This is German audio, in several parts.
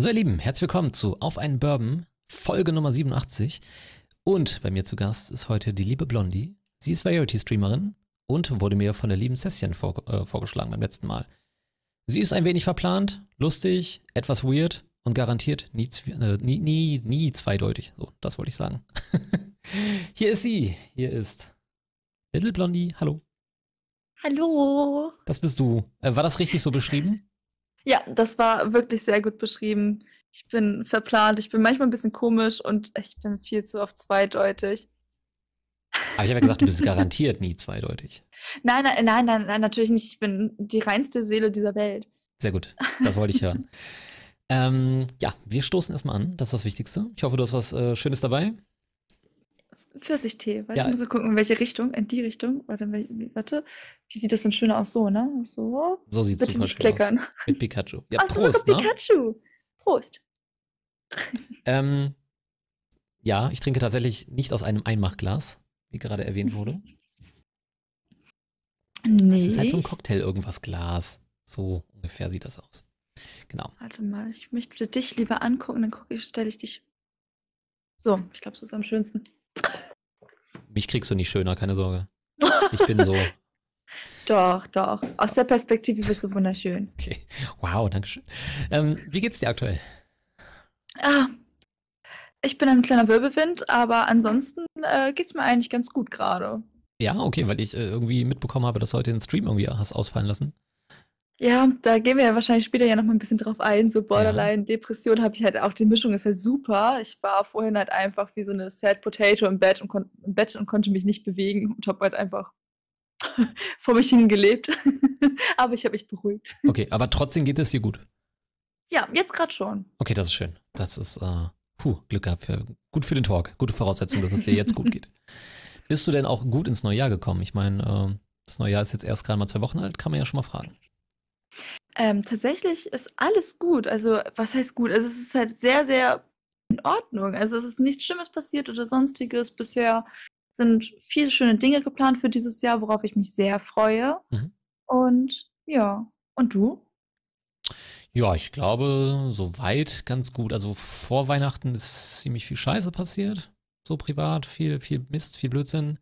So, ihr Lieben, herzlich willkommen zu Auf einen Bourbon, Folge Nummer 87. Und bei mir zu Gast ist heute die liebe Blondie. Sie ist Variety-Streamerin und wurde mir von der lieben Session vor, äh, vorgeschlagen beim letzten Mal. Sie ist ein wenig verplant, lustig, etwas weird und garantiert nie, äh, nie, nie, nie zweideutig. So, das wollte ich sagen. hier ist sie. Hier ist Little Blondie. Hallo. Hallo. Das bist du. Äh, war das richtig so beschrieben? Ja, das war wirklich sehr gut beschrieben. Ich bin verplant, ich bin manchmal ein bisschen komisch und ich bin viel zu oft zweideutig. Aber ich habe ja gesagt, du bist garantiert nie zweideutig. Nein, nein, nein, nein, nein, natürlich nicht. Ich bin die reinste Seele dieser Welt. Sehr gut, das wollte ich hören. ähm, ja, wir stoßen erstmal an, das ist das Wichtigste. Ich hoffe, du hast was äh, Schönes dabei. Pfirsichtee. Warte, ja. ich muss gucken, in welche Richtung. In die Richtung. Warte, warte. Wie sieht das denn schöner aus? So, ne? So. So sieht es super nicht kleckern. Aus. Mit Pikachu. Ja, Ach, Prost, ne? Pikachu. Prost. ähm, ja, ich trinke tatsächlich nicht aus einem Einmachglas, wie gerade erwähnt wurde. Nee. Es ist halt so ein Cocktail irgendwas Glas. So ungefähr sieht das aus. Genau. Warte mal, ich möchte dich lieber angucken, dann gucke ich, stelle ich dich. So, ich glaube, so ist am schönsten. Mich kriegst du nicht schöner, keine Sorge. Ich bin so. doch, doch. Aus der Perspektive bist du wunderschön. Okay. Wow, danke schön. Ähm, wie geht's dir aktuell? Ah, ich bin ein kleiner Wirbelwind, aber ansonsten äh, geht's mir eigentlich ganz gut gerade. Ja, okay, weil ich äh, irgendwie mitbekommen habe, dass du heute den Stream irgendwie hast ausfallen lassen. Ja, da gehen wir ja wahrscheinlich später ja noch mal ein bisschen drauf ein. So Borderline, Depression habe ich halt auch, die Mischung ist halt super. Ich war vorhin halt einfach wie so eine Sad Potato im Bett und, im Bett und konnte mich nicht bewegen und habe halt einfach vor mich hingelebt. aber ich habe mich beruhigt. Okay, aber trotzdem geht es dir gut. Ja, jetzt gerade schon. Okay, das ist schön. Das ist, äh, puh, Glück gehabt. Für, gut für den Talk. Gute Voraussetzung, dass es dir jetzt gut geht. Bist du denn auch gut ins neue Jahr gekommen? Ich meine, äh, das neue Jahr ist jetzt erst gerade mal zwei Wochen alt, kann man ja schon mal fragen. Ähm, tatsächlich ist alles gut. Also, was heißt gut? Also, es ist halt sehr, sehr in Ordnung. Also, es ist nichts Schlimmes passiert oder Sonstiges. Bisher sind viele schöne Dinge geplant für dieses Jahr, worauf ich mich sehr freue. Mhm. Und ja, und du? Ja, ich glaube, soweit ganz gut. Also vor Weihnachten ist ziemlich viel Scheiße passiert, so privat, viel, viel Mist, viel Blödsinn,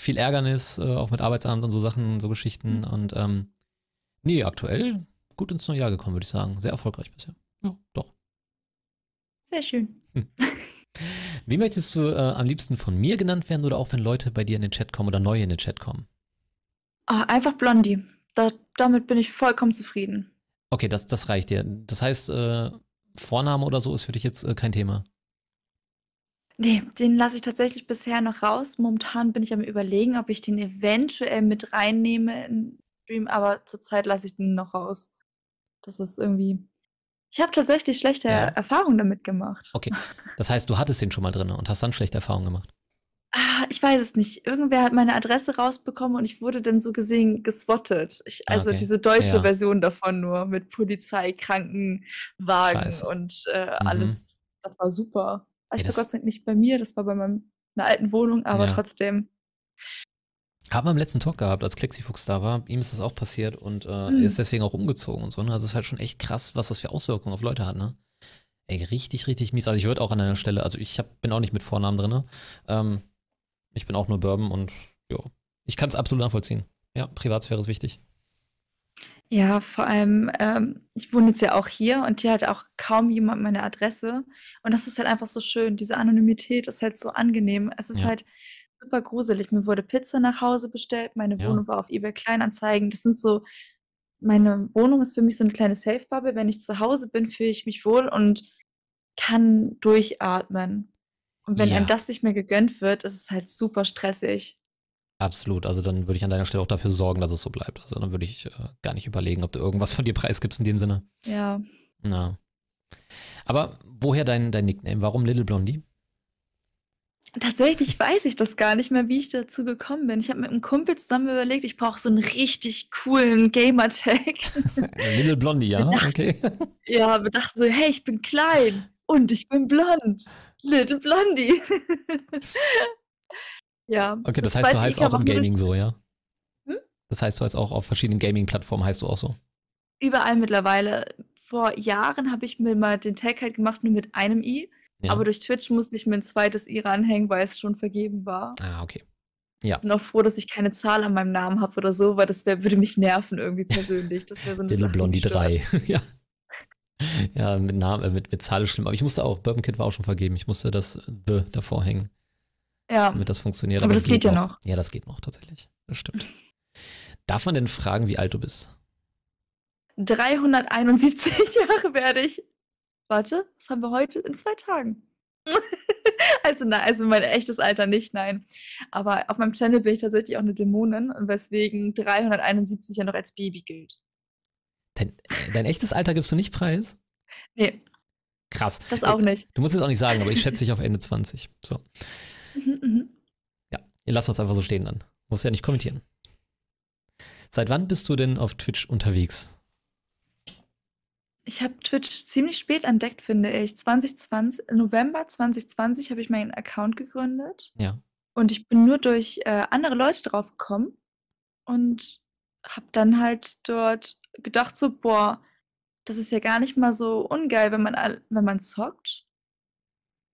viel Ärgernis, äh, auch mit Arbeitsamt und so Sachen, so Geschichten. Mhm. Und ähm, nee, aktuell gut ins neue Jahr gekommen, würde ich sagen. Sehr erfolgreich bisher. Ja, doch. Sehr schön. Hm. Wie möchtest du äh, am liebsten von mir genannt werden oder auch wenn Leute bei dir in den Chat kommen oder neu in den Chat kommen? Oh, einfach Blondie. Da, damit bin ich vollkommen zufrieden. Okay, das, das reicht dir. Das heißt, äh, Vorname oder so ist für dich jetzt äh, kein Thema. Nee, den lasse ich tatsächlich bisher noch raus. Momentan bin ich am überlegen, ob ich den eventuell mit reinnehme in Stream, aber zurzeit lasse ich den noch raus. Das ist irgendwie. Ich habe tatsächlich schlechte ja. Erfahrungen damit gemacht. Okay. Das heißt, du hattest den schon mal drin und hast dann schlechte Erfahrungen gemacht. Ah, ich weiß es nicht. Irgendwer hat meine Adresse rausbekommen und ich wurde dann so gesehen geswottet. Ich, ah, also okay. diese deutsche ja. Version davon nur mit Polizei, Krankenwagen Scheiße. und äh, mhm. alles. Das war super. Also Ey, das Gott sei Dank nicht bei mir, das war bei meiner alten Wohnung, aber ja. trotzdem. Haben wir im letzten Talk gehabt, als Klexifuchs da war. Ihm ist das auch passiert und äh, mhm. er ist deswegen auch umgezogen und so. Ne? Also es ist halt schon echt krass, was das für Auswirkungen auf Leute hat, ne? Ey, richtig, richtig mies. Also ich würde auch an einer Stelle, also ich hab, bin auch nicht mit Vornamen drin. Ähm, ich bin auch nur Bourbon und ja, ich kann es absolut nachvollziehen. Ja, Privatsphäre ist wichtig. Ja, vor allem, ähm, ich wohne jetzt ja auch hier und hier hat auch kaum jemand meine Adresse. Und das ist halt einfach so schön. Diese Anonymität ist halt so angenehm. Es ist ja. halt super gruselig. Mir wurde Pizza nach Hause bestellt, meine Ja. Wohnung war auf eBay Kleinanzeigen. Das sind so meine Wohnung ist für mich so eine kleine Safe Bubble. Wenn ich zu Hause bin, fühle ich mich wohl und kann durchatmen. Und wenn einem das nicht mehr gegönnt wird, ist es halt super stressig. Absolut. Also dann würde ich an deiner Stelle auch dafür sorgen, dass es so bleibt. Also dann würde ich äh, gar nicht überlegen, ob du irgendwas von dir preisgibst in dem Sinne. Ja. Na. Aber woher dein, dein Nickname? Warum Little Blondie? Tatsächlich weiß ich das gar nicht mehr, wie ich dazu gekommen bin. Ich habe mit einem Kumpel zusammen überlegt, ich brauche so einen richtig coolen Gamer-Tag. Little Blondie, ja? Dachten, okay. Ja, wir dachten so, hey, ich bin klein und ich bin blond. Little Blondie. ja. Okay, das, das heißt, du heißt auch im Gaming so, ja? Hm? Das heißt, du heißt auch auf verschiedenen Gaming-Plattformen heißt du auch so? Überall mittlerweile vor Jahren habe ich mir mal den Tag halt gemacht, nur mit einem I. Ja. Aber durch Twitch musste ich mir ein zweites I ranhängen, weil es schon vergeben war. Ah, okay. Ja. Bin auch froh, dass ich keine Zahl an meinem Namen habe oder so, weil das wär, würde mich nerven irgendwie persönlich. Das wäre so eine Little Blondie 3. ja. Ja, mit Namen, äh, mit, mit Zahl ist schlimm. Aber ich musste auch, Bourbon Kid war auch schon vergeben. Ich musste das The davor hängen. Ja. Damit das funktioniert. Aber, Aber das geht, geht ja noch. Ja, das geht noch tatsächlich. Das stimmt. Darf man denn fragen, wie alt du bist? 371 Jahre werde ich. Warte, was haben wir heute? In zwei Tagen. also, na, also mein echtes Alter nicht, nein. Aber auf meinem Channel bin ich tatsächlich auch eine Dämonin, weswegen 371 ja noch als Baby gilt. Dein, äh, dein echtes Alter gibst du nicht preis? Nee. Krass. Das auch nicht. Du musst es auch nicht sagen, aber ich schätze dich auf Ende 20. So. Mhm, mhm. Ja, ihr lasst uns einfach so stehen dann. Muss ja nicht kommentieren. Seit wann bist du denn auf Twitch unterwegs? Ich habe Twitch ziemlich spät entdeckt, finde ich. 2020, November 2020 habe ich meinen Account gegründet. Ja. Und ich bin nur durch äh, andere Leute drauf gekommen und habe dann halt dort gedacht so, boah, das ist ja gar nicht mal so ungeil, wenn man, wenn man zockt.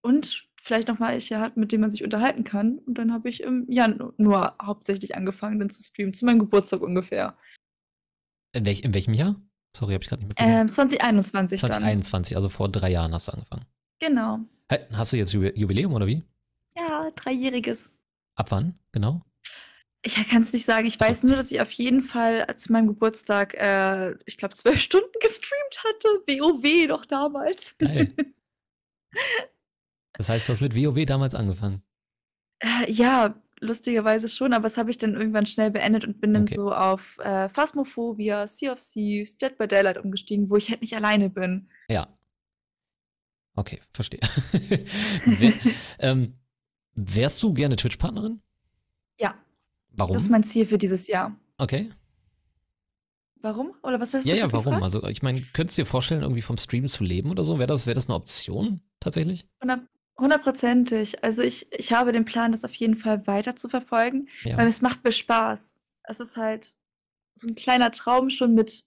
Und vielleicht noch mal welche hat, mit denen man sich unterhalten kann. Und dann habe ich im Januar hauptsächlich angefangen, dann zu streamen, zu meinem Geburtstag ungefähr. In, welch, in welchem Jahr? Sorry, habe ich gerade nicht mitbekommen. Ähm, 2021 2021, dann. also vor drei Jahren hast du angefangen. Genau. Hast du jetzt Jubiläum oder wie? Ja, dreijähriges. Ab wann, genau? Ich kann es nicht sagen. Ich weiß nur, dass ich auf jeden Fall zu meinem Geburtstag, äh, ich glaube, zwölf Stunden gestreamt hatte. WoW noch damals. Geil. Das heißt, du hast mit WoW damals angefangen? Äh, ja, lustigerweise schon, aber das habe ich dann irgendwann schnell beendet und bin dann so auf äh, Phasmophobia, Sea of Thieves, Dead by Daylight umgestiegen, wo ich halt nicht alleine bin. Ja. Okay, verstehe. Wär, ähm, wärst du gerne Twitch-Partnerin? Ja. Warum? Das ist mein Ziel für dieses Jahr. Okay. Warum? Oder was hast ja, du Ja, ja, warum? Gefragt? Also, ich meine, könntest du dir vorstellen, irgendwie vom Stream zu leben oder so? Wäre das, wär das eine Option tatsächlich? Hundertprozentig. Also ich, ich habe den Plan, das auf jeden Fall weiter zu verfolgen, Ja. weil es macht mir Spaß. Es ist halt so ein kleiner Traum schon mit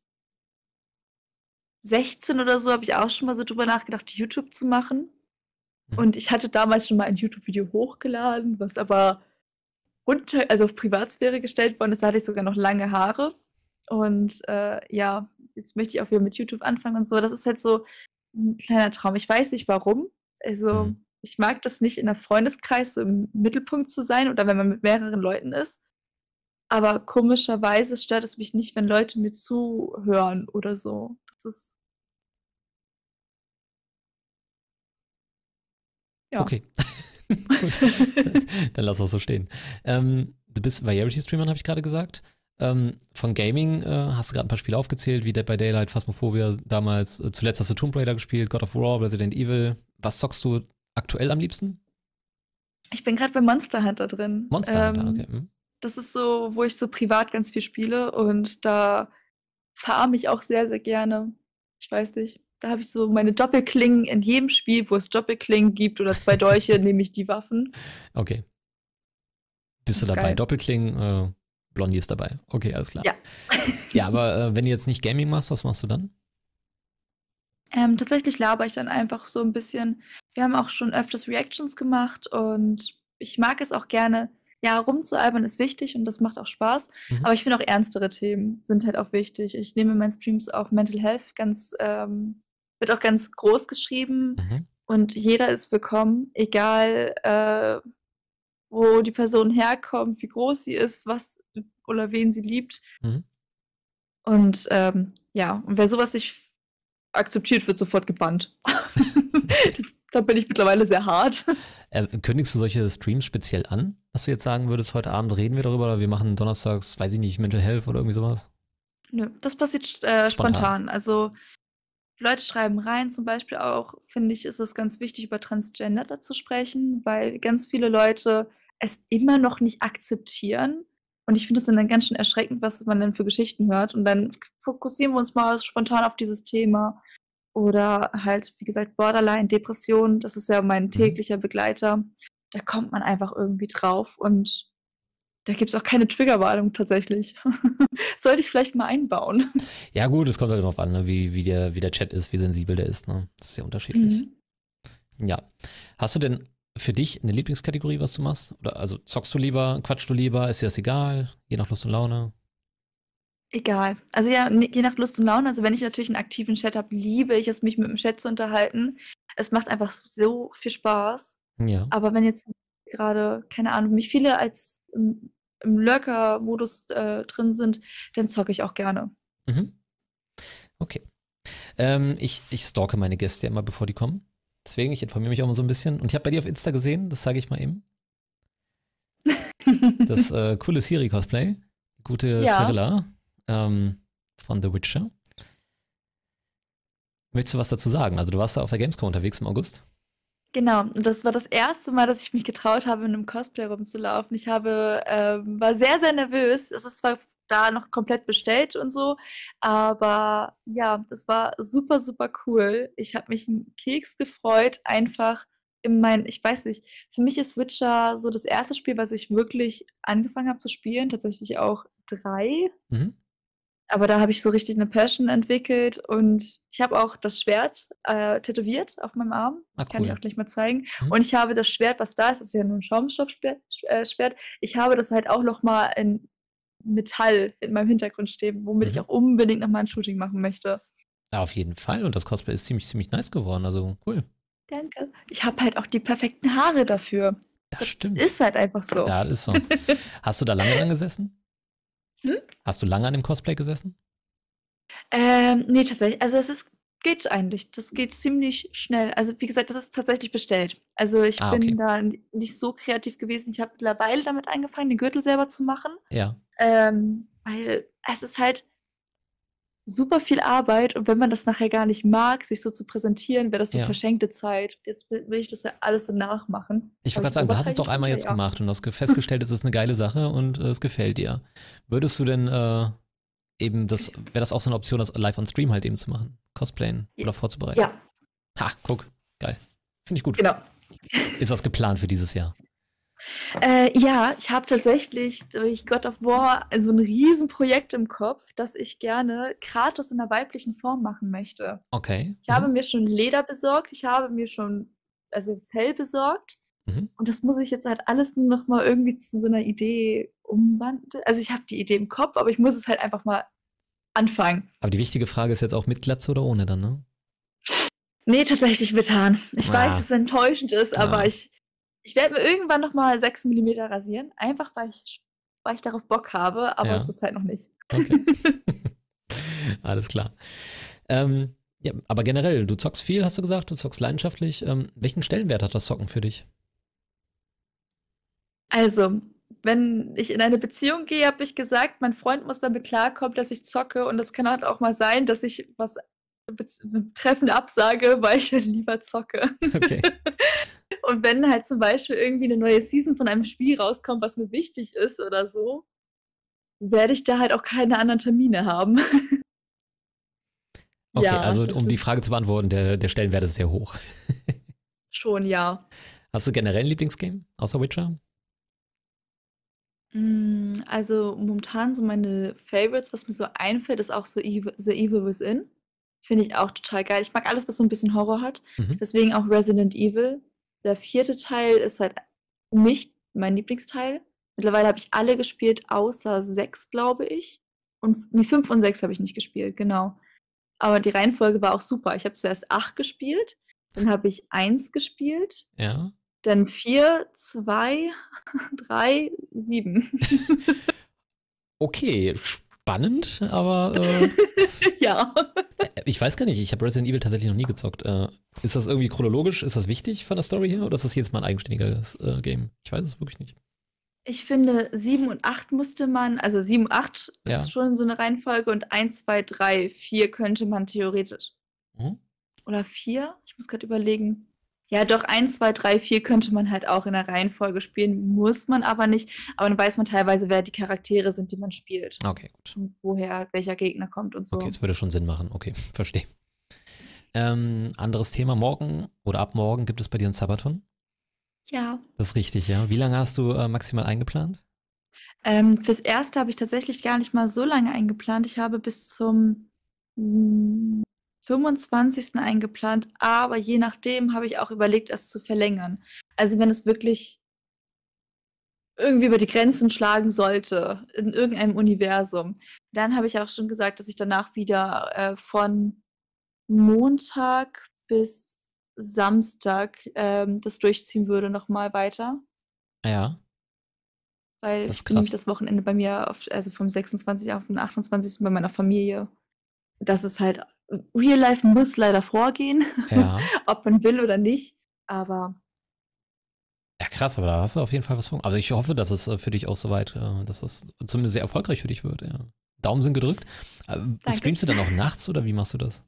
16 oder so, habe ich auch schon mal so drüber nachgedacht, YouTube zu machen. Mhm. Und ich hatte damals schon mal ein YouTube-Video hochgeladen, was aber runter, also auf Privatsphäre gestellt worden ist. Da hatte ich sogar noch lange Haare. Und äh, ja, jetzt möchte ich auch wieder mit YouTube anfangen und so. Das ist halt so ein kleiner Traum. Ich weiß nicht warum. Also, Mhm. Ich mag das nicht, in 'ner Freundeskreis so im Mittelpunkt zu sein oder wenn man mit mehreren Leuten ist. Aber komischerweise stört es mich nicht, wenn Leute mir zuhören oder so. Das ist Ja. Okay. Gut. Dann lass es so stehen. Ähm, du bist Variety-Streamer, habe ich gerade gesagt. Ähm, von Gaming äh, hast du gerade ein paar Spiele aufgezählt, wie Dead by Daylight, Phasmophobia damals. Äh, zuletzt hast du Tomb Raider gespielt, God of War, Resident Evil. Was zockst du aktuell am liebsten? Ich bin gerade bei Monster Hunter drin. Monster Hunter, ähm, okay. Hm. Das ist so, wo ich so privat ganz viel spiele und da farme ich auch sehr, sehr gerne. Ich weiß nicht. Da habe ich so meine Doppelklingen in jedem Spiel, wo es Doppelklingen gibt oder zwei Dolche, nehme ich die Waffen. Okay. Bist du dabei? Geil. Doppelklingen, äh, Blondie ist dabei. Okay, alles klar. Ja. ja, aber äh, wenn du jetzt nicht Gaming machst, was machst du dann? Ähm, tatsächlich laber ich dann einfach so ein bisschen. Wir haben auch schon öfters Reactions gemacht und ich mag es auch gerne. Ja, rumzualbern ist wichtig und das macht auch Spaß. Mhm. Aber ich finde auch ernstere Themen sind halt auch wichtig. Ich nehme in meinen Streams auch Mental Health ganz, ähm, wird auch ganz groß geschrieben mhm. und jeder ist willkommen, egal äh, wo die Person herkommt, wie groß sie ist, was oder wen sie liebt. Mhm. Und ähm, ja, und wer sowas nicht akzeptiert, wird sofort gebannt. das, da bin ich mittlerweile sehr hart. Äh, kündigst du solche Streams speziell an, dass du jetzt sagen würdest, heute Abend reden wir darüber oder wir machen donnerstags, weiß ich nicht, Mental Health oder irgendwie sowas? Nö, das passiert äh, spontan. spontan. Also Leute schreiben rein, zum Beispiel auch, finde ich, ist es ganz wichtig, über Transgender zu sprechen, weil ganz viele Leute es immer noch nicht akzeptieren. Und ich finde es dann ganz schön erschreckend, was man denn für Geschichten hört. Und dann fokussieren wir uns mal spontan auf dieses Thema. Oder halt, wie gesagt, Borderline, Depression, das ist ja mein mhm. täglicher Begleiter. Da kommt man einfach irgendwie drauf. Und Da gibt es auch keine Triggerwarnung tatsächlich. Sollte ich vielleicht mal einbauen. Ja, gut, es kommt halt darauf an, ne, wie, wie, der, wie der Chat ist, wie sensibel der ist. Ne? Das ist ja unterschiedlich. Mhm. Ja. Hast du denn für dich eine Lieblingskategorie, was du machst? Oder also zockst du lieber, quatschst du lieber, ist dir das egal? Je nach Lust und Laune? Egal. Also ja, je nach Lust und Laune. Also wenn ich natürlich einen aktiven Chat habe, liebe ich es, mich mit dem Chat zu unterhalten. Es macht einfach so viel Spaß. Ja. Aber wenn jetzt gerade, keine Ahnung, mich viele als im, im Lurker-Modus äh, drin sind, dann zocke ich auch gerne. Mhm. Okay. Ähm, ich, ich stalke meine Gäste ja immer, bevor die kommen. Deswegen, ich informiere mich auch mal so ein bisschen. Und ich habe bei dir auf Insta gesehen, das sage ich mal eben. das äh, coole Siri-Cosplay. Gute ja. Cyrilla ähm, von The Witcher. Möchtest du was dazu sagen? Also du warst da auf der Gamescom unterwegs im August? Genau, und das war das erste Mal, dass ich mich getraut habe, in einem Cosplay rumzulaufen. Ich habe, ähm, war sehr, sehr nervös. Es ist zwar da noch komplett bestellt und so, aber ja, das war super, super cool. Ich habe mich einen Keks gefreut, einfach in mein, ich weiß nicht, für mich ist Witcher so das erste Spiel, was ich wirklich angefangen habe zu spielen, tatsächlich auch drei. Mhm. Aber da habe ich so richtig eine Passion entwickelt und ich habe auch das Schwert äh, tätowiert auf meinem Arm. Ah, Kann ich auch gleich mal zeigen. Mhm. Und ich habe das Schwert, was da ist, das ist ja nur ein Schaumstoffschwert. Äh, ich habe das halt auch noch mal in Metall in meinem Hintergrund stehen, womit mhm. ich auch unbedingt noch mal ein Shooting machen möchte. Ja, auf jeden Fall. Und das Cosplay ist ziemlich, ziemlich nice geworden. Also cool. Danke. Ich habe halt auch die perfekten Haare dafür. Das, das stimmt. Ist halt einfach so. Ja, ist so. Hast du da lange dran gesessen? Hm? Hast du lange an dem Cosplay gesessen? Ähm, nee, tatsächlich. Also es ist, geht eigentlich. Das geht ziemlich schnell. Also wie gesagt, das ist tatsächlich bestellt. Also ich ah, bin okay. da nicht so kreativ gewesen. Ich habe mittlerweile damit angefangen, den Gürtel selber zu machen. Ja. Ähm, weil es ist halt super viel Arbeit und wenn man das nachher gar nicht mag, sich so zu präsentieren, wäre das so ja. verschenkte Zeit. Jetzt will ich das ja alles so nachmachen. Ich wollte gerade sagen, du hast es doch einmal jetzt ja. gemacht und hast festgestellt, es ist eine geile Sache und äh, es gefällt dir. Würdest du denn äh, eben das, wäre das auch so eine Option, das live on Stream halt eben zu machen? Cosplayen oder vorzubereiten? Ja. Ha, guck, geil. Finde ich gut. Genau. Ist das geplant für dieses Jahr? Äh, ja, ich habe tatsächlich durch God of War so ein Riesenprojekt im Kopf, das ich gerne Kratos in der weiblichen Form machen möchte. Okay. Ich mhm. habe mir schon Leder besorgt, ich habe mir schon also Fell besorgt mhm. und das muss ich jetzt halt alles nur noch mal irgendwie zu so einer Idee umwandeln. Also ich habe die Idee im Kopf, aber ich muss es halt einfach mal anfangen. Aber die wichtige Frage ist jetzt auch mit Glatze oder ohne dann, ne? Nee, tatsächlich mit Haaren. Ich ah. weiß, dass es enttäuschend ist, ah. aber ich ich werde mir irgendwann noch mal 6 mm rasieren, einfach weil ich, weil ich darauf Bock habe, aber ja. zurzeit noch nicht. Okay. Alles klar. Ähm, ja, aber generell, du zockst viel, hast du gesagt, du zockst leidenschaftlich. Ähm, welchen Stellenwert hat das Zocken für dich? Also, wenn ich in eine Beziehung gehe, habe ich gesagt, mein Freund muss damit klarkommen, dass ich zocke. Und das kann halt auch mal sein, dass ich was betreffend absage, weil ich lieber zocke. Okay. Und wenn halt zum Beispiel irgendwie eine neue Season von einem Spiel rauskommt, was mir wichtig ist oder so, werde ich da halt auch keine anderen Termine haben. Okay, ja, also um die Frage zu beantworten, der, der Stellenwert ist sehr hoch. Schon, ja. Hast du generell ein Lieblingsgame außer Witcher? Mm, also momentan so meine Favorites, was mir so einfällt, ist auch so The Evil Within. Finde ich auch total geil. Ich mag alles, was so ein bisschen Horror hat. Mhm. Deswegen auch Resident Evil der vierte Teil ist halt für mich mein Lieblingsteil. Mittlerweile habe ich alle gespielt, außer sechs, glaube ich. Und nee, fünf und sechs habe ich nicht gespielt, genau. Aber die Reihenfolge war auch super. Ich habe zuerst acht gespielt, dann habe ich eins gespielt. Ja. Dann vier, zwei, drei, sieben. okay, spannend, aber. Äh, ja. Ich weiß gar nicht, ich habe Resident Evil tatsächlich noch nie gezockt. Äh, ist das irgendwie chronologisch? Ist das wichtig von der Story her? Oder ist das jetzt mal ein eigenständiges äh, Game? Ich weiß es wirklich nicht. Ich finde, 7 und 8 musste man, also 7 und 8 ja. ist schon so eine Reihenfolge und 1, 2, 3, 4 könnte man theoretisch. Mhm. Oder 4? Ich muss gerade überlegen. Ja, doch, 1, 2, 3, 4 könnte man halt auch in der Reihenfolge spielen, muss man aber nicht. Aber dann weiß man teilweise, wer die Charaktere sind, die man spielt. Okay, gut. Und woher welcher Gegner kommt und so. Okay, das würde schon Sinn machen. Okay, verstehe. Ähm, anderes Thema, morgen oder ab morgen gibt es bei dir einen Sabaton? Ja. Das ist richtig, ja. Wie lange hast du äh, maximal eingeplant? Ähm, fürs Erste habe ich tatsächlich gar nicht mal so lange eingeplant. Ich habe bis zum, hm, 25. eingeplant, aber je nachdem habe ich auch überlegt, es zu verlängern. Also, wenn es wirklich irgendwie über die Grenzen schlagen sollte in irgendeinem Universum, dann habe ich auch schon gesagt, dass ich danach wieder, äh, von Montag bis Samstag, ähm, das durchziehen würde noch mal weiter. Ja. Weil Das ich nämlich das Wochenende bei mir auf also vom 26. auf den 28. bei meiner Familie. Das ist halt Real Life muss leider vorgehen, Ja. ob man will oder nicht, aber Ja, krass, aber da hast du auf jeden Fall was vor. Also ich hoffe, dass es äh, für dich auch soweit, äh, dass das zumindest sehr erfolgreich für dich wird. Ja. Daumen sind gedrückt. Äh, Danke. streamst du dann auch nachts oder wie machst du das?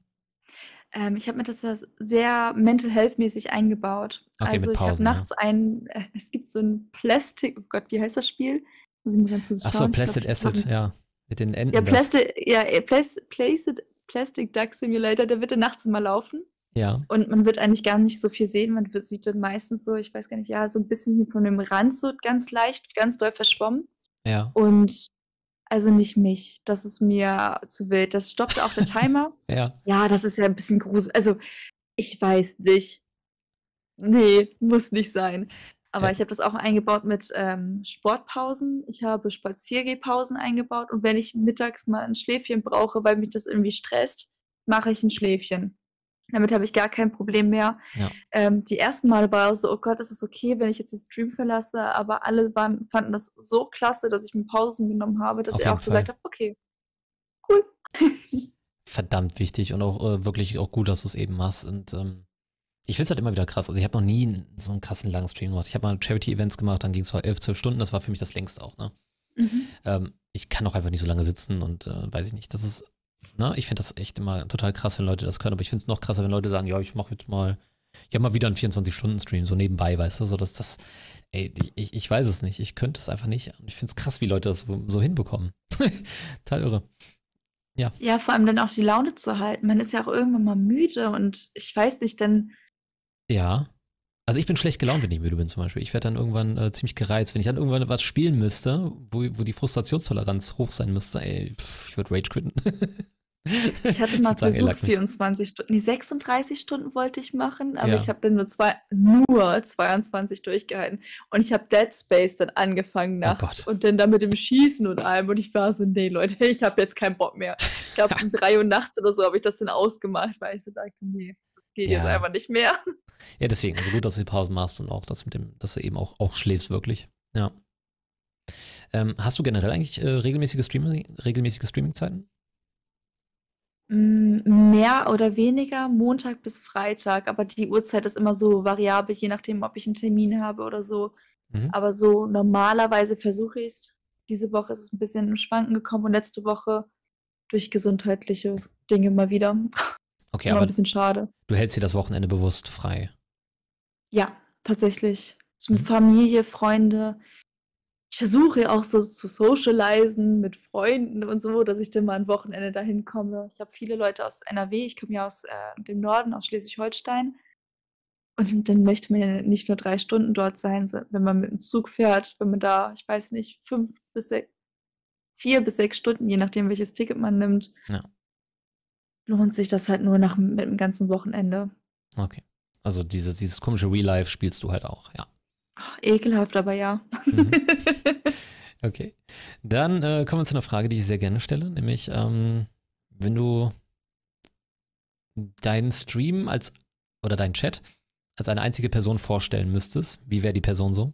Ähm, ich habe mir das sehr mental health mäßig eingebaut. Okay, Also, mit ich habe Pausen, ja. nachts ein äh, es gibt so 'n Plastik oh Gott, wie heißt das Spiel? Muss ich mal ganz Ach so, ich habe Acid, ja. Mit den Enden Ja. Plasti ja, äh, Plas Placid Plastic Duck Simulator, der wird dann nachts immer laufen Ja. und man wird eigentlich gar nicht so viel sehen. Man wird sieht dann meistens so, ich weiß gar nicht, ja, so 'n bisschen von dem Rand so ganz leicht, ganz doll verschwommen. Ja. Und also nicht mich. Das ist mir zu wild. Das stoppt auch der Timer. Ja. Ja, das ist ja 'n bisschen grusel also, ich weiß nicht. Ne, muss nicht sein. Aber Ja. ich habe das auch eingebaut mit, ähm, Sportpausen. Ich habe Spaziergehpausen eingebaut und wenn ich mittags mal 'n Schläfchen brauche, weil mich das irgendwie stresst, mache ich 'n Schläfchen. Damit habe ich gar kein Problem mehr. Ja. Ähm, die ersten Male war so: „Oh Gott, ist es okay, wenn ich jetzt den Stream verlasse?“ Aber alle waren fanden das so klasse, dass ich mir Pausen genommen habe, dass Auf jeden auch gesagt Fall. hat: „Okay, cool.“ Verdammt wichtig und auch äh, wirklich auch gut, dass du es eben machst. Und ähm, ich finde es halt immer wieder krass. Also ich habe noch nie so einen krassen langen Stream gemacht. Ich habe mal Charity-Events gemacht, dann ging es zwar 11, 12 Stunden, das war für mich das längste auch, ne? Mhm. Ähm, ich kann auch einfach nicht so lange sitzen und äh, weiß ich nicht. Das ist, ne, ich finde das echt immer total krass, wenn Leute das können, aber ich finde es noch krasser, wenn Leute sagen, ja, ich mache jetzt mal, ich habe mal wieder einen 24-Stunden-Stream, so nebenbei, weißt du, so dass das, ey, ich, ich weiß es nicht, ich könnte es einfach nicht. Und ich finde es krass, wie Leute das so, so hinbekommen. Total irre. Ja. Ja, vor allem dann auch die Laune zu halten. Man ist ja auch irgendwann mal müde und ich weiß nicht, dann Ja. Also ich bin schlecht gelaunt, wenn ich müde bin zum Beispiel. Ich werde dann irgendwann äh, ziemlich gereizt. Wenn ich dann irgendwann was spielen müsste, wo, wo die Frustrationstoleranz hoch sein müsste, ey, pff, ich würde Rage quitten. Ich hatte mal ey, versucht, leck mich. 24 Stunden, ne, 36 Stunden wollte ich machen, aber Ja. ich habe dann nur zwei nur 22 durchgehalten. Und ich habe Dead Space dann angefangen Oh nachts Gott. und dann da mit dem Schießen und allem und ich war so: „Ne, Leute, ich habe jetzt keinen Bock mehr.“ Ich glaube, um 3:00 nachts oder so habe ich das dann ausgemacht, weil ich so dachte: „Ne, geht jetzt Ja. einfach nicht mehr.“ Ja, deswegen, also gut, dass du die Pausen machst und auch das mit dem, dass du eben auch, auch schläfst wirklich. Ja. Ähm, hast du generell eigentlich äh, regelmäßige Streaming, regelmäßige Streaming-Zeiten? Hm, mehr oder weniger Montag bis Freitag, aber die Uhrzeit ist immer so variabel, je nachdem, ob ich 'n Termin habe oder so. Mhm. Aber so normalerweise versuche ich's. Diese Woche ist es 'n bisschen ins Schwanken gekommen und letzte Woche durch gesundheitliche Dinge mal wieder. Okay, aber bisschen schade. du hältst dir das Wochenende bewusst frei. Ja, tatsächlich. So mit Mhm. Familie, Freunde. Ich versuche auch so zu socialisen mit Freunden und so, dass ich dann mal 'n Wochenende dahin komme. Ich habe viele Leute aus NRW. Ich komme ja aus, äh, dem Norden, aus Schleswig-Holstein. Und dann möchte man ja nicht nur 3 Stunden dort sein, wenn man mit'm Zug fährt, wenn man da, ich weiß nicht, 5 bis sech 4 bis 6 Stunden, je nachdem, welches Ticket man nimmt. Ja. Lohnt sich das halt nur nach mit 'm ganzen Wochenende. Okay. Also dieses, dieses komische Real Life spielst du halt auch, ja. Ekelhaft, aber ja. Mhm. Okay. Dann äh, kommen wir zu einer Frage, die ich sehr gerne stelle, nämlich ähm, wenn du deinen Stream als oder deinen Chat als eine einzige Person vorstellen müsstest, wie wäre die Person so?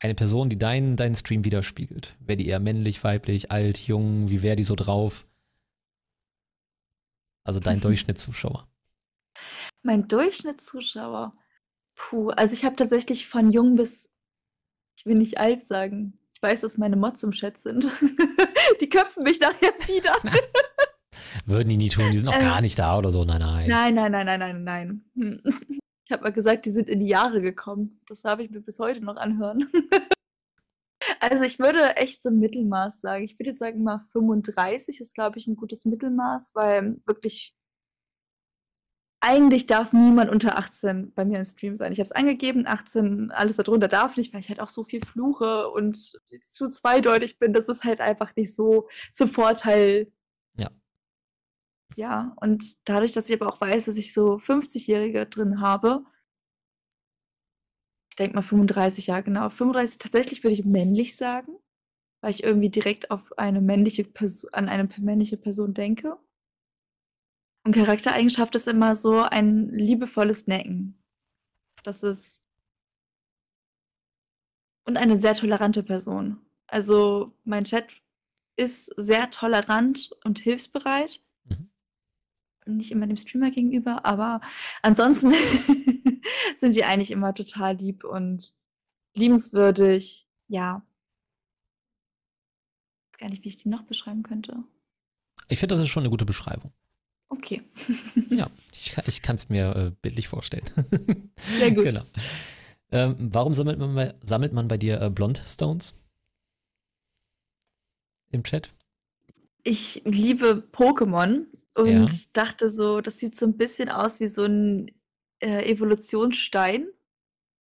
Eine Person, die deinen, deinen Stream widerspiegelt. Wäre die eher männlich, weiblich, alt, jung? Wie wäre die so drauf? Also dein Durchschnittszuschauer. Mein Durchschnittszuschauer? Puh, also ich habe tatsächlich von jung bis ich will nicht alt sagen. Ich weiß, dass meine Mods im Chat sind. Die köpfen mich nachher wieder. Würden die nie tun, die sind auch Ähm, gar nicht da oder so. Nein, nein. Nein, nein, nein, nein, nein, nein. Hm. Ich habe mal gesagt, die sind in die Jahre gekommen. Das darf ich mir bis heute noch anhören. Also, ich würde echt so Mittelmaß sagen. Ich würde jetzt sagen, mal 35 ist, glaube ich, 'n gutes Mittelmaß, weil wirklich eigentlich darf niemand unter 18 bei mir im Stream sein. Ich habe es angegeben, 18, alles darunter darf nicht, weil ich halt auch so viel fluche und zu zweideutig bin. Das ist halt einfach nicht so zum Vorteil. Ja. Ja, und dadurch, dass ich aber auch weiß, dass ich so 50-Jährige drin habe, ich denke mal 35, ja genau, 35 tatsächlich würde ich männlich sagen, weil ich irgendwie direkt auf eine männliche Person, an eine männliche Person denke. Und Charaktereigenschaft ist immer so ein liebevolles Necken. Das ist und eine sehr tolerante Person. Also mein Chat ist sehr tolerant und hilfsbereit. Nicht immer dem Streamer gegenüber, aber ansonsten sind sie eigentlich immer total lieb und liebenswürdig. Ja. Ich weiß gar nicht, wie ich die noch beschreiben könnte. Ich finde, das ist schon eine gute Beschreibung. Okay. ja, ich, ich kann es mir äh, bildlich vorstellen. Sehr gut. genau. Ähm, warum sammelt man, bei, sammelt man bei dir äh, Blondstones? Im Chat? Ich liebe Pokémon und ja. dachte so, das sieht so ein bisschen aus wie so ein äh, Evolutionsstein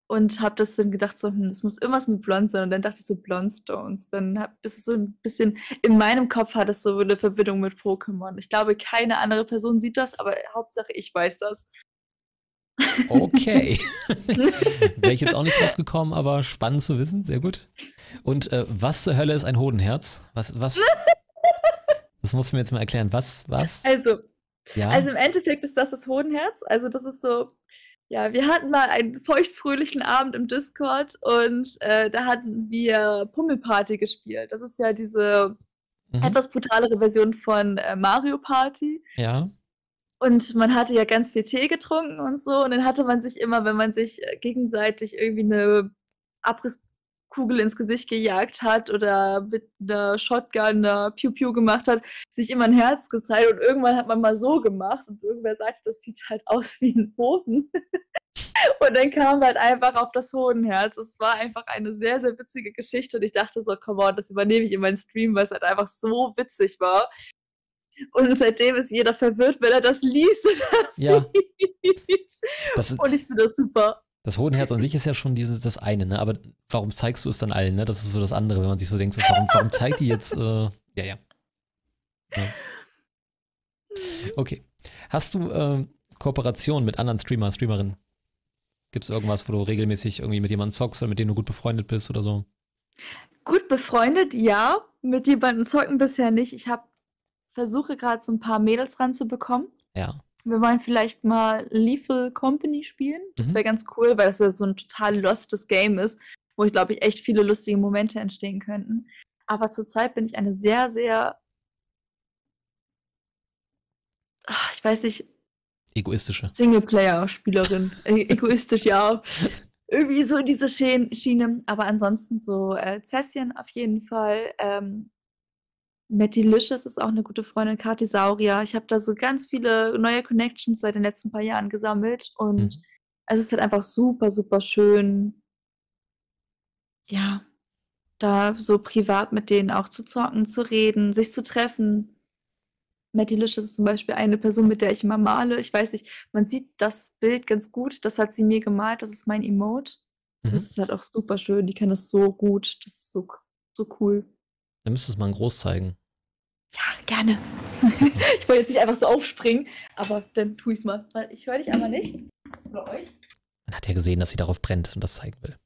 und habe das dann gedacht, so, hm, das muss irgendwas mit Blond sein. Und dann dachte ich so, Blondstones. Dann hab, ist es so ein bisschen, in meinem Kopf hat es so eine Verbindung mit Pokémon. Ich glaube, keine andere Person sieht das, aber Hauptsache ich weiß das. Okay. Wäre ich jetzt auch nicht drauf gekommen, aber spannend zu wissen, sehr gut. Und äh, was zur Hölle ist ein Hodenherz? Was, was? das musst du mir jetzt mal erklären. Was, was? Also, ja? also im Endeffekt ist das das Hodenherz. Also das ist so, ja, wir hatten mal einen feuchtfröhlichen Abend im Discord und äh, da hatten wir Pummelparty gespielt. Das ist ja diese mhm. etwas brutalere Version von äh, Mario Party. Ja. Und man hatte ja ganz viel Tee getrunken und so. Und dann hatte man sich immer, wenn man sich äh, gegenseitig irgendwie eine Abrisskugel ins Gesicht gejagt hat oder mit einer Shotgun einer Pew Pew gemacht hat, sich immer ein Herz gezeigt. Und irgendwann hat man mal so gemacht und irgendwer sagte, das sieht halt aus wie ein Hoden. Und dann kam halt einfach auf das Hodenherz. Es war einfach eine sehr, sehr witzige Geschichte und ich dachte so, come on, das übernehme ich in meinen Stream, weil es halt einfach so witzig war. Und seitdem ist jeder verwirrt, wenn er das liest. Das ja. Das ist, und ich finde das super. Das Hodenherz an sich ist ja schon dieses, das eine, ne? Aber warum zeigst du es dann allen, ne? Das ist so das andere, wenn man sich so denkt, so, warum, warum zeigt die jetzt, äh, ja, ja, ja. Okay. Hast du äh, Kooperation mit anderen Streamer, Streamerinnen? Gibt es irgendwas, wo du regelmäßig irgendwie mit jemandem zockst oder mit dem du gut befreundet bist oder so? Gut befreundet, ja. Mit jemandem zocken bisher nicht. Ich habe versuche gerade so ein paar Mädels ranzubekommen. Ja. Wir wollen vielleicht mal Lethal Company spielen. Das wäre mhm. ganz cool, weil das ja so ein total lostes Game ist, wo ich glaube ich echt viele lustige Momente entstehen könnten. Aber zurzeit bin ich eine sehr, sehr, ach, ich weiß nicht, egoistische Singleplayer-Spielerin. e egoistisch, ja. Irgendwie so diese Schiene. Aber ansonsten so äh, Cässchen auf jeden Fall. Ähm, Mettilicious ist auch eine gute Freundin, Kartisaurier. Ich habe da so ganz viele neue Connections seit den letzten paar Jahren gesammelt und mhm. es ist halt einfach super, super schön, ja, da so privat mit denen auch zu zocken, zu reden, sich zu treffen. Mettilicious ist zum Beispiel eine Person, mit der ich immer male. Ich weiß nicht, man sieht das Bild ganz gut. Das hat sie mir gemalt. Das ist mein Emote. Mhm. Das ist halt auch super schön. Die kann das so gut. Das ist so, so cool. Dann müsstest du es mal groß zeigen. Ja, gerne. ich wollte jetzt nicht einfach so aufspringen, aber dann tu ich es mal. Ich höre dich aber nicht. Oder euch. Man hat ja gesehen, dass sie darauf brennt und das zeigen will.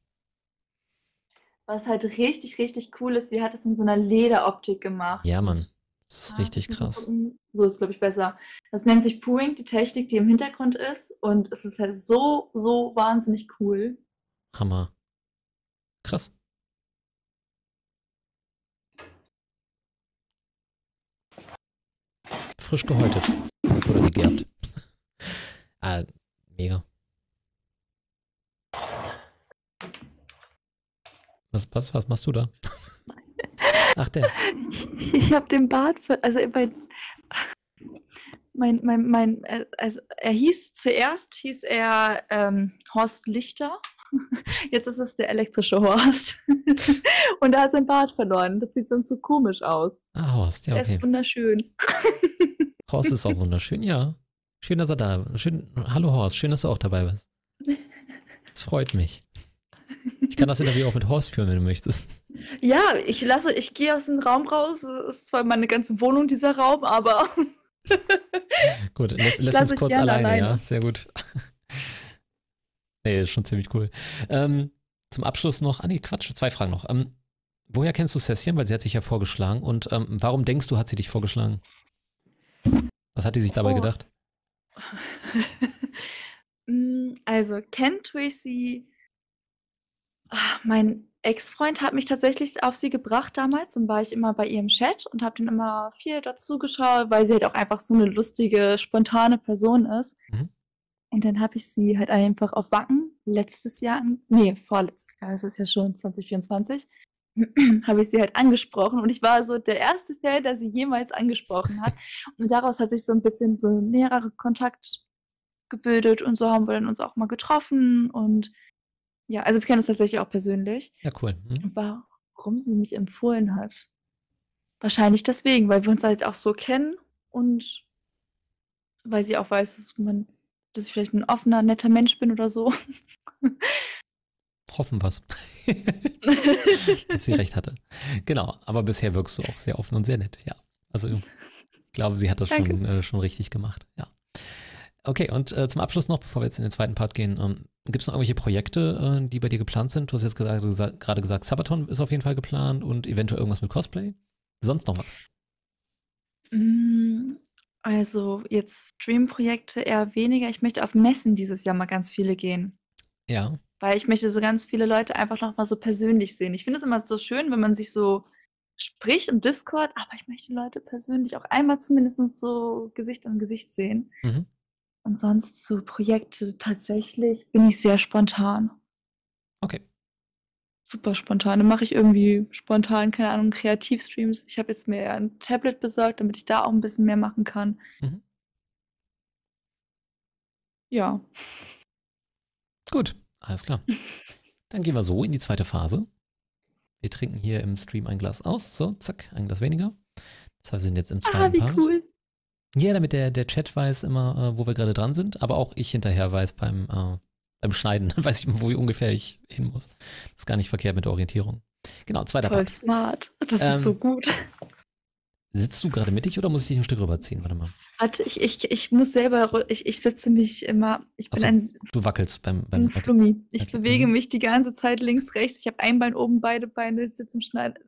Was halt richtig, richtig cool ist, sie hat es in so einer Lederoptik gemacht. Ja, Mann. Das ist ah, richtig krass. So ist, glaube ich, besser. Das nennt sich Pooing, die Technik, die im Hintergrund ist. Und es ist halt so, so wahnsinnig cool. Hammer. Krass. Frisch gehäutet. Oder gegerbt. ah, mega. Was, was, was machst du da? Ach, der. Ich, ich habe den Bart, also bei, mein, mein, mein, äh, also er hieß, zuerst hieß er ähm, Horst Lichter. Jetzt ist es der elektrische Horst. Und er hat sein Bart verloren. Das sieht sonst so komisch aus. Ah, Horst, ja, okay. Er ist wunderschön. Horst ist auch wunderschön, ja. Schön, dass er da ist. Schön, hallo Horst, schön, dass du auch dabei bist. Das freut mich. Ich kann das Interview auch mit Horst führen, wenn du möchtest. Ja, ich lasse, ich gehe aus dem Raum raus. Es ist zwar meine ganze Wohnung, dieser Raum, aber. gut, lässt, lässt uns kurz alleine, alleine, ja. Sehr gut. Nee, ist schon ziemlich cool. Ähm, zum Abschluss noch, ah nee, Quatsch, zwei Fragen noch. Ähm, woher kennst du Session? Weil sie hat sich ja vorgeschlagen. Und ähm, warum denkst du, hat sie dich vorgeschlagen? Was hat die sich dabei oh. gedacht? Mm, also, kennt Tracy. Ach, mein Ex-Freund hat mich tatsächlich auf sie gebracht damals und war ich immer bei ihr im Chat und habe dann immer viel dazu geschaut, weil sie halt auch einfach so eine lustige, spontane Person ist. Mhm. Und dann habe ich sie halt einfach auf Wacken letztes Jahr, nee, vorletztes Jahr, das ist ja schon 2024, habe ich sie halt angesprochen und ich war so der erste Fan, der sie jemals angesprochen hat. Und daraus hat sich so ein bisschen so ein näherer Kontakt gebildet und so haben wir dann uns auch mal getroffen und ja, also wir kennen uns tatsächlich auch persönlich. Ja, cool. Mhm. Warum sie mich empfohlen hat? Wahrscheinlich deswegen, weil wir uns halt auch so kennen und weil sie auch weiß, dass man, dass ich vielleicht ein offener, netter Mensch bin oder so. Hoffen was. dass sie recht hatte. Genau, aber bisher wirkst du auch sehr offen und sehr nett, ja. Also ich glaube, sie hat das schon, äh, schon richtig gemacht, ja. Okay, und äh, zum Abschluss noch, bevor wir jetzt in den zweiten Part gehen, ähm, gibt es noch irgendwelche Projekte, äh, die bei dir geplant sind? Du hast jetzt gerade gesagt, gesagt, Sabaton ist auf jeden Fall geplant und eventuell irgendwas mit Cosplay. Sonst noch was? Also jetzt Stream-Projekte eher weniger. Ich möchte auf Messen dieses Jahr mal ganz viele gehen. Ja. Weil ich möchte so ganz viele Leute einfach noch mal so persönlich sehen. Ich finde es immer so schön, wenn man sich so spricht im Discord, aber ich möchte Leute persönlich auch einmal zumindest so Gesicht an Gesicht sehen. Mhm. Und sonst so Projekte tatsächlich bin ich sehr spontan. Okay. Super spontan. Dann mache ich irgendwie spontan, keine Ahnung, Kreativstreams. Ich habe jetzt mir ein Tablet besorgt, damit ich da auch ein bisschen mehr machen kann. Mhm. Ja. Gut, alles klar. Dann gehen wir so in die zweite Phase. Wir trinken hier im Stream ein Glas aus. So, zack, ein Glas weniger. Das heißt, wir sind jetzt im zweiten ah, wie Part. cool. Ja, damit der, der Chat weiß immer, äh, wo wir gerade dran sind, aber auch ich hinterher weiß beim, äh, beim Schneiden, weiß ich immer, wo ungefähr ich hin muss. Das ist gar nicht verkehrt mit der Orientierung. Genau, zweiter Voll Part. smart. Das ähm, ist so gut. Sitzt du gerade mittig oder muss ich dich ein Stück rüberziehen? Warte mal. Warte, ich, ich, ich muss selber, ich, ich setze mich immer, ich bin so, ein. Du wackelst beim. beim ein Flummi. Ich okay. bewege mhm. mich die ganze Zeit links, rechts. Ich habe ein Bein oben, beide Beine, sitze im Schneider.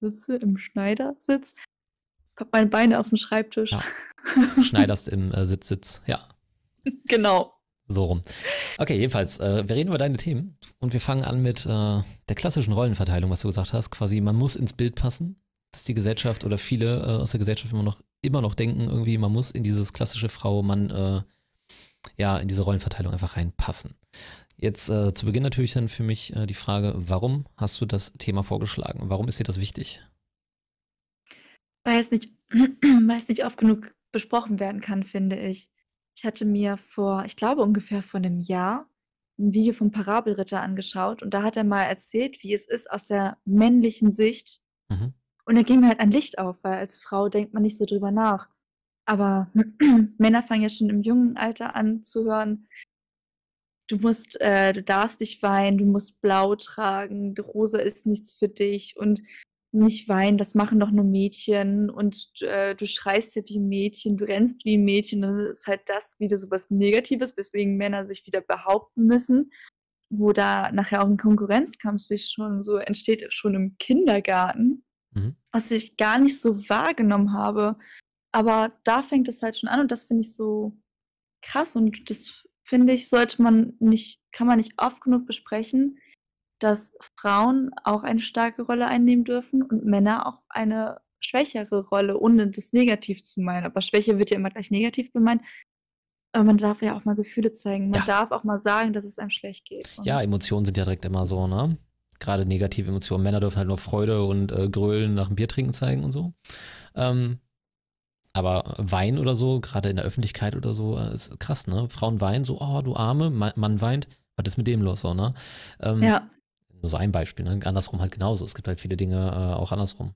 Sitze im Schneidersitz habe meine Beine auf dem Schreibtisch. Ja. Schneiderst im äh, Sitzsitz, ja. Genau. So rum. Okay, jedenfalls, äh, wir reden über deine Themen und wir fangen an mit äh, der klassischen Rollenverteilung, was du gesagt hast. Quasi, man muss ins Bild passen, dass die Gesellschaft oder viele äh, aus der Gesellschaft immer noch, immer noch denken, irgendwie, man muss in dieses klassische Frau, Mann, äh, ja, in diese Rollenverteilung einfach reinpassen. Jetzt äh, zu Beginn natürlich dann für mich äh, die Frage, warum hast du das Thema vorgeschlagen? Warum ist dir das wichtig? Weil es nicht weil es nicht oft genug besprochen werden kann, finde ich. Ich hatte mir vor, ich glaube ungefähr vor einem Jahr, ein Video vom Parabelritter angeschaut und da hat er mal erzählt, wie es ist aus der männlichen Sicht. Mhm. Und da ging mir halt ein Licht auf, weil als Frau denkt man nicht so drüber nach. Aber Männer fangen ja schon im jungen Alter an zu hören, du musst, äh, du darfst nicht weinen, du musst blau tragen, rosa ist nichts für dich und nicht weinen, das machen doch nur Mädchen und äh, du schreist ja wie ein Mädchen, du rennst wie ein Mädchen. Das ist halt das wieder so was Negatives, weswegen Männer sich wieder behaupten müssen, wo da nachher auch ein Konkurrenzkampf sich schon so entsteht, schon im Kindergarten, mhm. was ich gar nicht so wahrgenommen habe. Aber da fängt es halt schon an und das finde ich so krass und das finde ich, sollte man nicht, kann man nicht oft genug besprechen, dass Frauen auch eine starke Rolle einnehmen dürfen und Männer auch eine schwächere Rolle, ohne das negativ zu meinen. Aber Schwäche wird ja immer gleich negativ gemeint. Aber man darf ja auch mal Gefühle zeigen. Man ja. darf auch mal sagen, dass es einem schlecht geht. Und ja, Emotionen sind ja direkt immer so, ne? Gerade negative Emotionen. Männer dürfen halt nur Freude und äh, Grölen nach dem Bier trinken zeigen und so. Ähm, aber Wein oder so, gerade in der Öffentlichkeit oder so, äh, ist krass, ne? Frauen weinen so, oh, du Arme, Mann weint, was ist mit dem los, so, ne? Ähm, ja nur so ein Beispiel, ne? andersrum halt genauso. Es gibt halt viele Dinge äh, auch andersrum.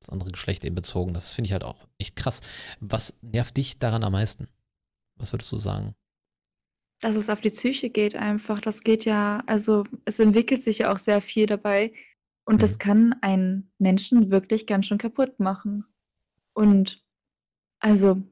Das andere Geschlecht eben bezogen. Das finde ich halt auch echt krass. Was nervt dich daran am meisten? Was würdest du sagen? Dass es auf die Psyche geht einfach. Das geht ja, also es entwickelt sich ja auch sehr viel dabei. Und das Mhm. kann einen Menschen wirklich ganz schön kaputt machen. Und also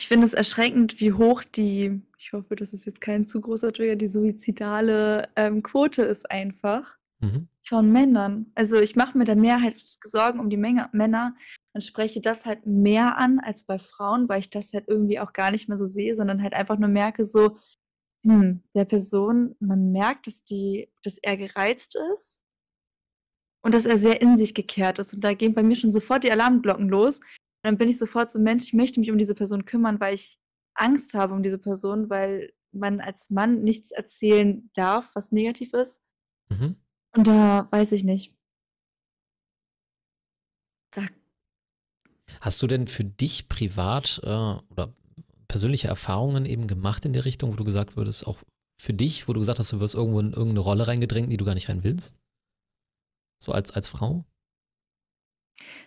ich finde es erschreckend, wie hoch die, ich hoffe, das ist jetzt kein zu großer Trigger, die suizidale ähm, Quote ist einfach Mhm. von Männern. Also ich mache mir da mehr halt Sorgen um die Menge, Männer und spreche das halt mehr an als bei Frauen, weil ich das halt irgendwie auch gar nicht mehr so sehe, sondern halt einfach nur merke so, hm, der Person, man merkt, dass die, dass er gereizt ist und dass er sehr in sich gekehrt ist. Und da gehen bei mir schon sofort die Alarmglocken los. Und dann bin ich sofort so, Mensch, ich möchte mich um diese Person kümmern, weil ich Angst habe um diese Person, weil man als Mann nichts erzählen darf, was negativ ist. Mhm. Und da weiß ich nicht. Da, Hast du denn für dich privat äh, oder persönliche Erfahrungen eben gemacht in der Richtung, wo du gesagt würdest, auch für dich, wo du gesagt hast, du wirst irgendwo in irgendeine Rolle reingedrängt, die du gar nicht rein willst? So als, als Frau?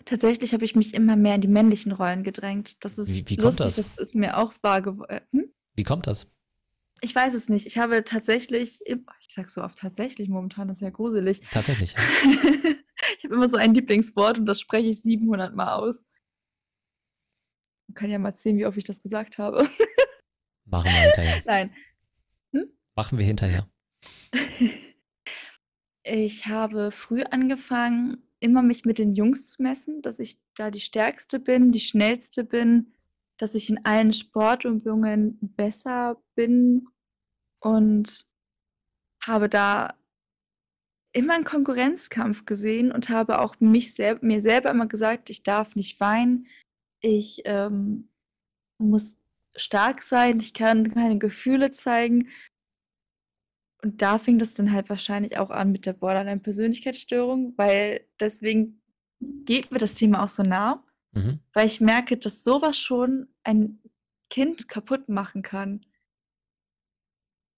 Tatsächlich habe ich mich immer mehr in die männlichen Rollen gedrängt. Das ist Wie- wie kommt lustig, das? das ist mir auch wahr geworden. Hm? Wie kommt das? Ich weiß es nicht. Ich habe tatsächlich, ich sag so oft tatsächlich momentan, das ist ja gruselig. Tatsächlich. ich habe immer so ein Lieblingswort und das spreche ich 700 Mal aus. Man kann ja mal sehen, wie oft ich das gesagt habe. Machen wir hinterher. Nein. Machen wir hinterher. Ich habe früh angefangen, immer mich mit den Jungs zu messen, dass ich da die Stärkste bin, die Schnellste bin, dass ich in allen Sportübungen besser bin und habe da immer einen Konkurrenzkampf gesehen und habe auch mich sel mir selber immer gesagt, ich darf nicht weinen, ich ähm, muss stark sein, ich kann keine Gefühle zeigen. Und da fing das dann halt wahrscheinlich auch an mit der Borderline-Persönlichkeitsstörung, weil deswegen geht mir das Thema auch so nah, Mhm. weil ich merke, dass sowas schon ein Kind kaputt machen kann.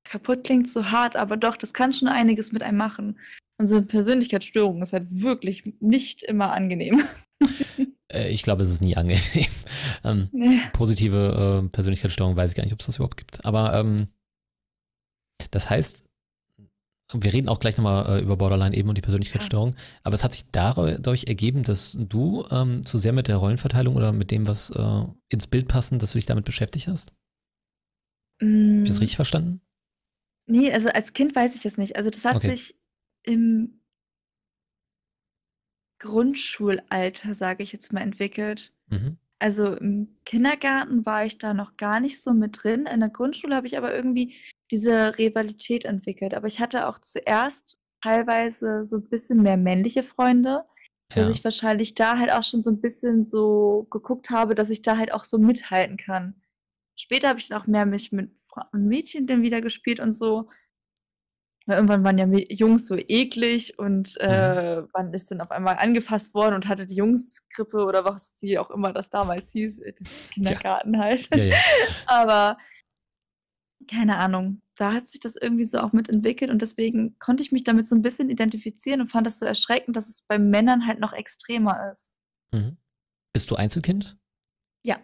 Kaputt klingt so hart, aber doch, das kann schon einiges mit einem machen. Und so eine Persönlichkeitsstörung ist halt wirklich nicht immer angenehm. Äh, ich glaube, es ist nie angenehm. ähm, Nee. positive äh, Persönlichkeitsstörung weiß ich gar nicht, ob es das überhaupt gibt. Aber ähm, das heißt, wir reden auch gleich nochmal äh, über Borderline eben und die Persönlichkeitsstörung, aber es hat sich dadurch ergeben, dass du ähm, zu sehr mit der Rollenverteilung oder mit dem, was äh, ins Bild passen, dass du dich damit beschäftigt hast? Habe ich das Mm, richtig verstanden? Nee, also als Kind weiß ich es nicht. Also das hat Okay. sich im Grundschulalter, sage ich jetzt mal, entwickelt. Mhm. Also im Kindergarten war ich da noch gar nicht so mit drin. In der Grundschule habe ich aber irgendwie diese Rivalität entwickelt. Aber ich hatte auch zuerst teilweise so ein bisschen mehr männliche Freunde, dass Ja. ich wahrscheinlich da halt auch schon so ein bisschen so geguckt habe, dass ich da halt auch so mithalten kann. Später habe ich dann auch mehr mich mit Mädchen dann wieder gespielt und so. Weil irgendwann waren ja Jungs so eklig und, Mhm. äh, man ist dann auf einmal angefasst worden und hatte die Jungsgrippe oder was, wie auch immer das damals hieß, äh, Ja. Kindergarten halt. Ja, ja. Aber keine Ahnung, da hat sich das irgendwie so auch mit entwickelt und deswegen konnte ich mich damit so ein bisschen identifizieren und fand das so erschreckend, dass es bei Männern halt noch extremer ist. Mhm. Bist du Einzelkind? Ja.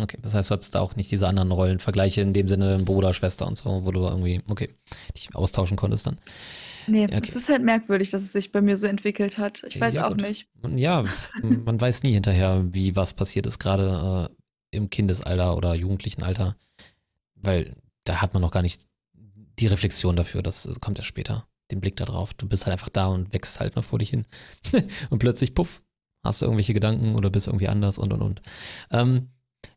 Okay, das heißt, du hattest da auch nicht diese anderen Rollenvergleiche in dem Sinne Bruder, Schwester und so, wo du irgendwie, okay, dich austauschen konntest dann. Ne, okay. es ist halt merkwürdig, dass es sich bei mir so entwickelt hat. Ich weiß Ja, auch gut. nicht. Ja, man weiß nie hinterher, wie was passiert ist, gerade äh, im Kindesalter oder jugendlichen Alter, weil da hat man noch gar nicht die Reflexion dafür, das äh, kommt ja später, den Blick da drauf. Du bist halt einfach da und wächst halt noch vor dich hin und plötzlich, puff, hast du irgendwelche Gedanken oder bist irgendwie anders und und und. Ähm,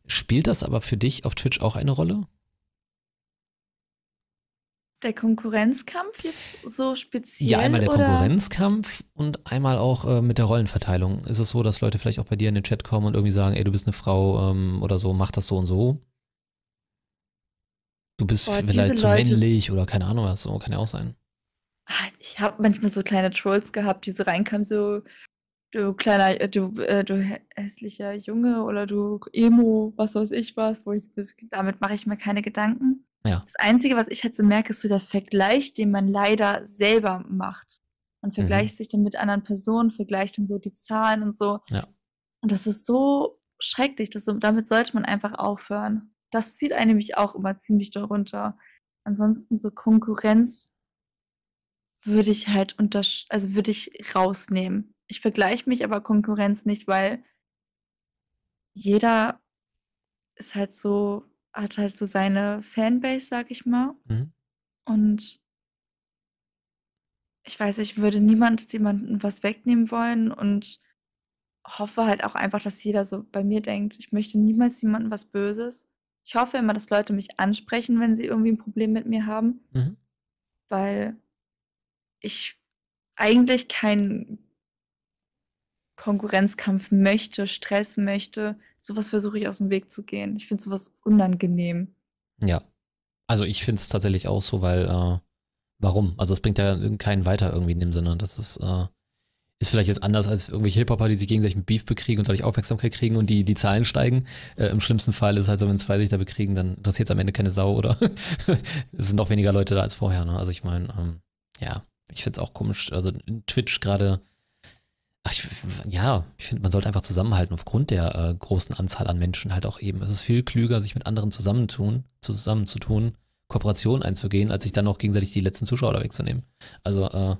spielt das aber für dich auf Twitch auch eine Rolle? Der Konkurrenzkampf jetzt so speziell Ja, einmal der oder? Konkurrenzkampf und einmal auch äh, mit der Rollenverteilung. Ist es so, dass Leute vielleicht auch bei dir in den Chat kommen und irgendwie sagen, ey, du bist eine Frau ähm, oder so, mach das so und so? Du bist Boah, vielleicht zu Leute- männlich oder keine Ahnung was, so kann ja auch sein. Ah, Ich habe manchmal so kleine Trolls gehabt, die so reinkamen, so, du kleiner, äh, du, äh, du hä- hässlicher Junge oder du Emo, was weiß ich was, wo ich, damit mache ich mir keine Gedanken. Ja. Das Einzige, was ich halt so merke, ist so der Vergleich, den man leider selber macht. Man vergleicht sich dann mit anderen Personen, vergleicht dann so die Zahlen und so. Ja. Und das ist so schrecklich. Das, damit sollte man einfach aufhören. Das zieht einen nämlich auch immer ziemlich doll runter. Ansonsten so Konkurrenz würde ich halt unter, also würde ich rausnehmen. Ich vergleiche mich aber Konkurrenz nicht, weil jeder ist halt so, hat halt so seine Fanbase, sag ich mal. Mhm. Und ich weiß, ich würde niemand jemanden was wegnehmen wollen und hoffe halt auch einfach, dass jeder so bei mir denkt, ich möchte niemals jemandem was Böses. Ich hoffe immer, dass Leute mich ansprechen, wenn sie irgendwie ein Problem mit mir haben, Mhm. weil ich eigentlich keinen Konkurrenzkampf möchte, Stress möchte. Sowas versuche ich aus dem Weg zu gehen. Ich finde sowas unangenehm. Ja. Also ich finde es tatsächlich auch so, weil äh, warum? Also es bringt ja keinen weiter irgendwie in dem Sinne. Das ist, äh, ist vielleicht jetzt anders als irgendwelche Hip-Hopper, die sich gegenseitig mit Beef bekriegen und dadurch Aufmerksamkeit kriegen und die, die Zahlen steigen. Äh, Im schlimmsten Fall ist es halt so, wenn zwei sich da bekriegen, dann interessiert es am Ende keine Sau oder es sind noch weniger Leute da als vorher. Ne? Also ich meine, ähm, ja, ich finde es auch komisch. Also Twitch gerade, ja, ich finde, man sollte einfach zusammenhalten aufgrund der äh, großen Anzahl an Menschen halt auch eben. Es ist viel klüger, sich mit anderen zusammentun, zusammenzutun, Kooperationen einzugehen, als sich dann noch gegenseitig die letzten Zuschauer da wegzunehmen. Also, äh,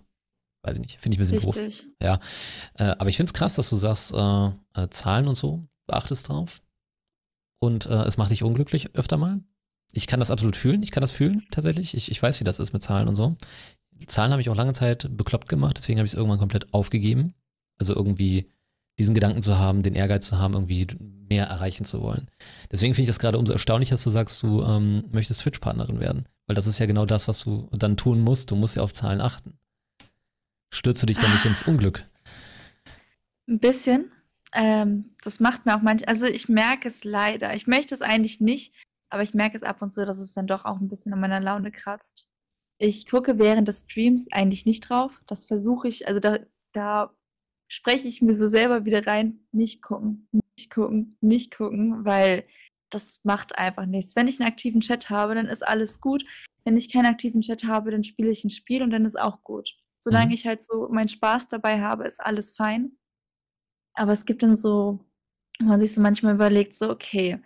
weiß ich nicht, finde ich ein bisschen Richtig. doof. Ja. Äh, aber ich finde es krass, dass du sagst, äh, äh, Zahlen und so, beachtest drauf. Und äh, es macht dich unglücklich öfter mal. Ich kann das absolut fühlen, ich kann das fühlen tatsächlich. Ich, ich weiß, wie das ist mit Zahlen und so. Zahlen habe ich auch lange Zeit bekloppt gemacht, deswegen habe ich es irgendwann komplett aufgegeben. Also irgendwie diesen Gedanken zu haben, den Ehrgeiz zu haben, irgendwie mehr erreichen zu wollen. Deswegen finde ich das gerade umso erstaunlicher, dass du sagst, du ähm, möchtest Twitch-Partnerin werden. Weil das ist ja genau das, was du dann tun musst. Du musst ja auf Zahlen achten. Stürzt du dich dann nicht ins Unglück? Ein bisschen. Ähm, das macht mir auch manchmal, also ich merke es leider. Ich möchte es eigentlich nicht, aber ich merke es ab und zu, dass es dann doch auch ein bisschen an meiner Laune kratzt. Ich gucke während des Streams eigentlich nicht drauf. Das versuche ich, also da, da spreche ich mir so selber wieder rein, nicht gucken, nicht gucken, nicht gucken, weil das macht einfach nichts. Wenn ich einen aktiven Chat habe, dann ist alles gut. Wenn ich keinen aktiven Chat habe, dann spiele ich ein Spiel und dann ist auch gut. Solange mhm. ich halt so meinen Spaß dabei habe, ist alles fein. Aber es gibt dann so, wo man sich so manchmal überlegt, so, okay,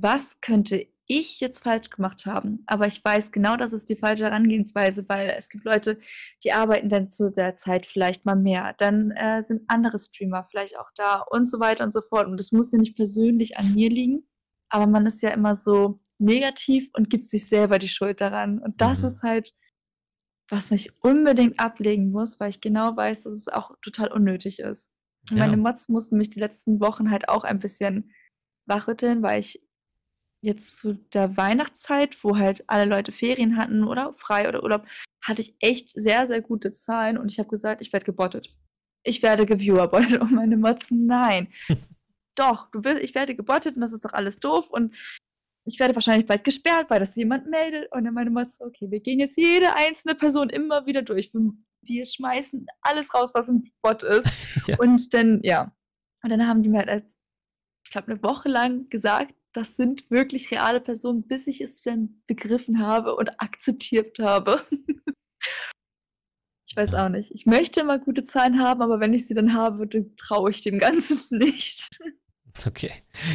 was könnte ich jetzt falsch gemacht haben? Aber ich weiß genau, das ist die falsche Herangehensweise, weil es gibt Leute, die arbeiten dann zu der Zeit vielleicht mal mehr. Dann äh, sind andere Streamer vielleicht auch da und so weiter und so fort. Und das muss ja nicht persönlich an mir liegen, aber man ist ja immer so negativ und gibt sich selber die Schuld daran. Und das mhm. ist halt was mich unbedingt ablegen muss, weil ich genau weiß, dass es auch total unnötig ist. Ja. Meine Mods mussten mich die letzten Wochen halt auch ein bisschen wachrütteln, weil ich jetzt zu der Weihnachtszeit, wo halt alle Leute Ferien hatten oder frei oder Urlaub, hatte ich echt sehr, sehr gute Zahlen und ich habe gesagt, ich werde gebottet. Ich werde gewiewerbottet und meine Mods, nein. doch, du willst, ich werde gebottet und das ist doch alles doof und ich werde wahrscheinlich bald gesperrt, weil das jemand meldet. Und dann meine Mutter so, okay, wir gehen jetzt jede einzelne Person immer wieder durch. Wir schmeißen alles raus, was ein Bot ist. ja. Und dann, ja. Und dann haben die mir halt, ich glaube, eine Woche lang gesagt, das sind wirklich reale Personen, bis ich es dann begriffen habe und akzeptiert habe. ich weiß auch nicht. Ich möchte immer gute Zahlen haben, aber wenn ich sie dann habe, dann traue ich dem Ganzen nicht. Okay.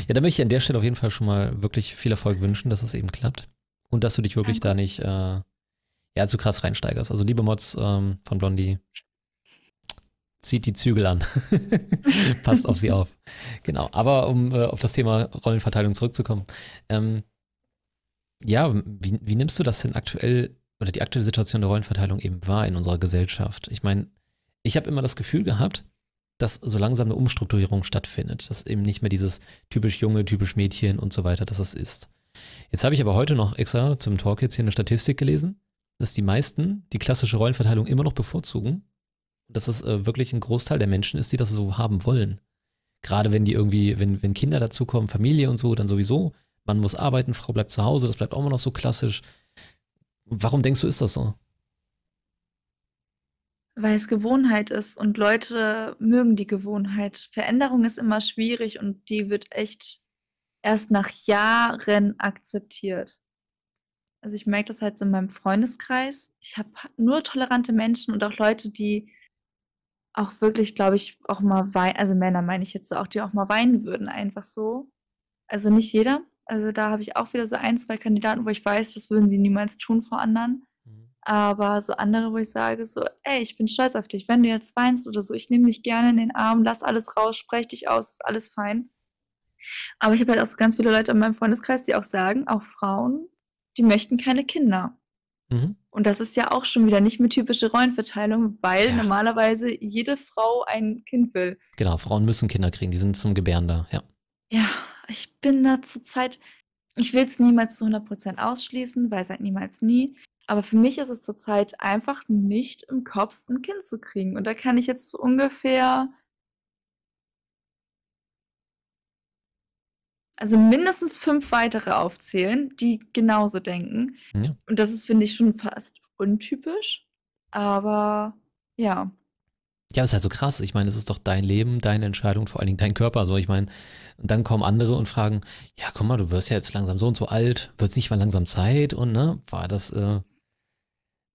Ja, da möchte ich an der Stelle auf jeden Fall schon mal wirklich viel Erfolg wünschen, dass das eben klappt. Und dass du dich wirklich Danke. da nicht äh, ja, zu krass reinsteigerst. Also liebe Mods ähm, von Blondie, zieht die Zügel an. Passt auf sie auf. Genau. Aber um äh, auf das Thema Rollenverteilung zurückzukommen. Ähm, ja, wie, wie nimmst du das denn aktuell oder die aktuelle Situation der Rollenverteilung eben wahr in unserer Gesellschaft? Ich meine, ich habe immer das Gefühl gehabt, dass so langsam eine Umstrukturierung stattfindet. Dass eben nicht mehr dieses typisch Junge, typisch Mädchen und so weiter, dass das ist. Jetzt habe ich aber heute noch extra zum Talk jetzt hier eine Statistik gelesen, dass die meisten die klassische Rollenverteilung immer noch bevorzugen. Dass es äh, wirklich ein Großteil der Menschen ist, die das so haben wollen. Gerade wenn die irgendwie, wenn, wenn Kinder dazukommen, Familie und so, dann sowieso. Man muss arbeiten, Frau bleibt zu Hause, das bleibt auch immer noch so klassisch. Warum denkst du, ist das so? Weil es Gewohnheit ist und Leute mögen die Gewohnheit. Veränderung ist immer schwierig und die wird echt erst nach Jahren akzeptiert. Also ich merke das halt so in meinem Freundeskreis. Ich habe nur tolerante Menschen und auch Leute, die auch wirklich, glaube ich, auch mal weinen, also Männer meine ich jetzt so auch, die auch mal weinen würden, einfach so. Also nicht jeder. Also da habe ich auch wieder so ein, zwei Kandidaten, wo ich weiß, das würden sie niemals tun vor anderen. Aber so andere, wo ich sage so, ey, ich bin stolz auf dich. Wenn du jetzt weinst oder so, ich nehme dich gerne in den Arm, lass alles raus, sprech dich aus, ist alles fein. Aber ich habe halt auch so ganz viele Leute in meinem Freundeskreis, die auch sagen, auch Frauen, die möchten keine Kinder. Mhm. Und das ist ja auch schon wieder nicht mehr typische Rollenverteilung, weil ja. normalerweise jede Frau ein Kind will. Genau, Frauen müssen Kinder kriegen, die sind zum Gebären da, ja. Ja, ich bin da zurzeit, ich will es niemals zu 100% ausschließen, weil seit niemals nie. Aber für mich ist es zurzeit einfach nicht im Kopf, ein Kind zu kriegen. Und da kann ich jetzt so ungefähr also mindestens fünf weitere aufzählen, die genauso denken. Ja. Und das ist, finde ich, schon fast untypisch. Aber ja. Ja, ist halt so krass. Ich meine, es ist doch dein Leben, deine Entscheidung, vor allen Dingen dein Körper. So, ich meine, dann kommen andere und fragen, ja, komm mal, du wirst ja jetzt langsam so und so alt, wird es nicht mal langsam Zeit? Und ne, war das äh,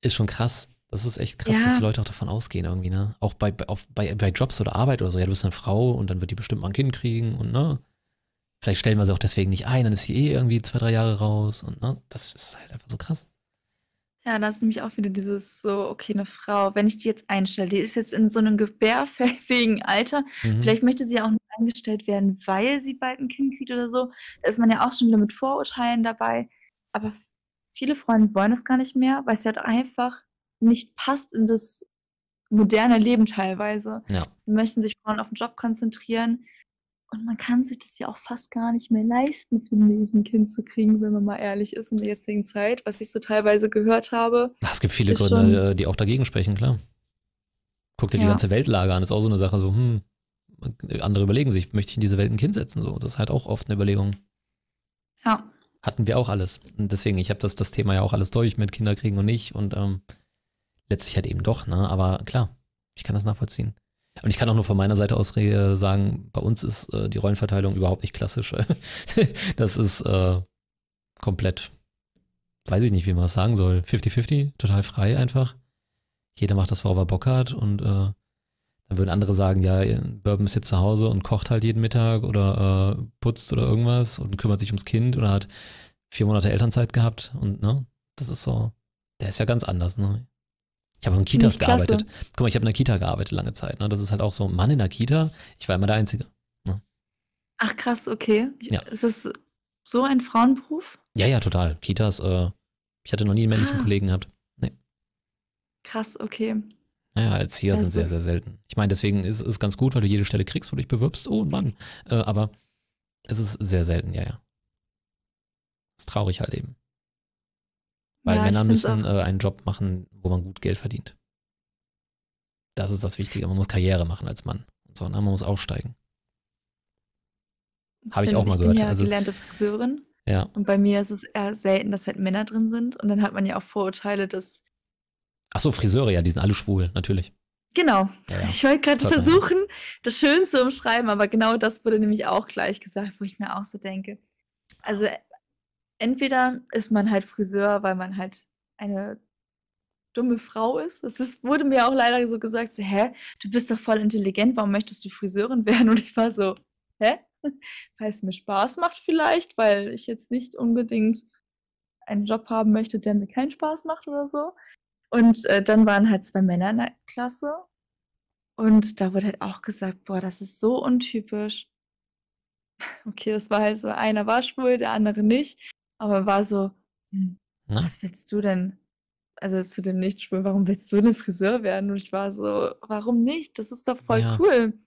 ist schon krass. Das ist echt krass, ja. dass die Leute auch davon ausgehen irgendwie, ne? Auch bei, auf, bei, bei Jobs oder Arbeit oder so. Ja, du bist eine Frau und dann wird die bestimmt mal ein Kind kriegen und ne? Vielleicht stellen wir sie auch deswegen nicht ein, dann ist sie eh irgendwie zwei, drei Jahre raus und ne, das ist halt einfach so krass. Ja, da ist nämlich auch wieder dieses so, okay, eine Frau, wenn ich die jetzt einstelle, die ist jetzt in so einem gebärfähigen Alter, mhm. vielleicht möchte sie ja auch nicht eingestellt werden, weil sie bald ein Kind kriegt oder so. Da ist man ja auch schon wieder mit Vorurteilen dabei. Aber viele Freunde wollen das gar nicht mehr, weil es halt einfach nicht passt in das moderne Leben teilweise. Ja. Die möchten sich Frauen auf den Job konzentrieren. Und man kann sich das ja auch fast gar nicht mehr leisten, finde ich, ein Kind zu kriegen, wenn man mal ehrlich ist in der jetzigen Zeit, was ich so teilweise gehört habe. Es gibt viele Gründe, schon, äh, die auch dagegen sprechen, klar. Guck dir ja. die ganze Weltlage an, ist auch so eine Sache, so, hm, andere überlegen sich, möchte ich in diese Welt ein Kind setzen? So, das ist halt auch oft eine Überlegung. Ja. Hatten wir auch alles. Und deswegen, ich habe das, das Thema ja auch alles durch mit Kinderkriegen und nicht und ähm, letztlich halt eben doch, ne? Aber klar, ich kann das nachvollziehen. Und ich kann auch nur von meiner Seite aus sagen, bei uns ist äh, die Rollenverteilung überhaupt nicht klassisch. das ist äh, komplett, weiß ich nicht, wie man das sagen soll. 50-50, total frei einfach. Jeder macht das, worauf er Bock hat. Und äh, dann würden andere sagen, ja, Bourbon ist jetzt zu Hause und kocht halt jeden Mittag oder äh, putzt oder irgendwas und kümmert sich ums Kind oder hat vier Monate Elternzeit gehabt. Und ne, das ist so, der ist ja ganz anders, ne? Ich habe in Kitas gearbeitet. Guck mal, ich habe in der Kita gearbeitet lange Zeit. Ne? Das ist halt auch so, Mann in der Kita, ich war immer der Einzige. Ne? Ach krass, okay. Ja. Ist das so ein Frauenberuf? Ja, ja, total. Kitas, äh, ich hatte noch nie einen männlichen ah. Kollegen gehabt. Nee. Krass, okay. Naja, Erzieher das sind sehr, sehr selten. Ich meine, deswegen ist es ganz gut, weil du jede Stelle kriegst, wo du dich bewirbst. Oh Mann. Äh, aber es ist sehr selten, ja, ja. Ist traurig halt eben. Weil ja, Männer müssen äh, einen Job machen, wo man gut Geld verdient. Das ist das Wichtige. Man muss Karriere machen als Mann. Und so, ne? man muss aufsteigen. Habe ich auch mal ich gehört. Ich bin ja also, gelernte Friseurin. Ja. Und bei mir ist es eher selten, dass halt Männer drin sind. Und dann hat man ja auch Vorurteile, dass. Ach so, Friseure, ja, die sind alle schwul, natürlich. Genau. Ja, ja. Ich wollte gerade versuchen, das schön zu umschreiben, aber genau das wurde nämlich auch gleich gesagt, wo ich mir auch so denke. Also entweder ist man halt Friseur, weil man halt eine dumme Frau ist. Es ist, wurde mir auch leider so gesagt, so, hä, du bist doch voll intelligent, warum möchtest du Friseurin werden? Und ich war so, hä? Weil es mir Spaß macht vielleicht, weil ich jetzt nicht unbedingt einen Job haben möchte, der mir keinen Spaß macht oder so. Und äh, dann waren halt zwei Männer in der Klasse. Und da wurde halt auch gesagt, boah, das ist so untypisch. Okay, das war halt so, einer war schwul, der andere nicht. Aber war so, hm, was willst du denn? Also zu dem Nichtschwul, warum willst du eine Friseur werden? Und ich war so, warum nicht? Das ist doch voll ja, cool.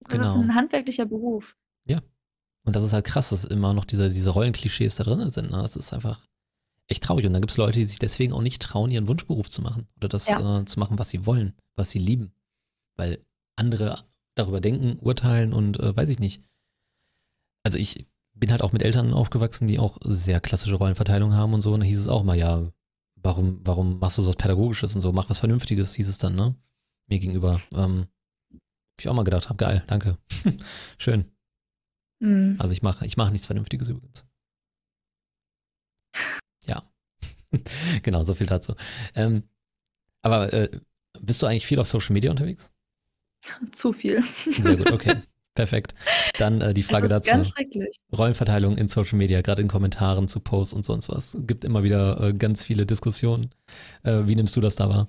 Das genau. ist ein handwerklicher Beruf. Ja. Und das ist halt krass, dass immer noch diese, diese Rollenklischees da drin sind. Ne? Das ist einfach echt traurig. Und dann gibt es Leute, die sich deswegen auch nicht trauen, ihren Wunschberuf zu machen. Oder das ja. äh, zu machen, was sie wollen, was sie lieben. Weil andere darüber denken, urteilen und äh, weiß ich nicht. Also ich, bin halt auch mit Eltern aufgewachsen, die auch sehr klassische Rollenverteilung haben und so. Und da hieß es auch mal, ja, warum, warum machst du sowas Pädagogisches und so? Mach was Vernünftiges, hieß es dann, ne? Mir gegenüber. Ähm, hab ich auch mal gedacht, hab geil, danke. Schön. Mhm. Also ich mache ich mach nichts Vernünftiges übrigens. Ja. genau, so viel dazu. Ähm, aber äh, bist du eigentlich viel auf Social Media unterwegs? Zu viel. Sehr gut, okay. Perfekt. Dann äh, die Frage dazu. Ganz schrecklich. Rollenverteilung in Social Media, gerade in Kommentaren zu Posts und sonst was. Gibt immer wieder äh, ganz viele Diskussionen. Äh, wie nimmst du das da wahr?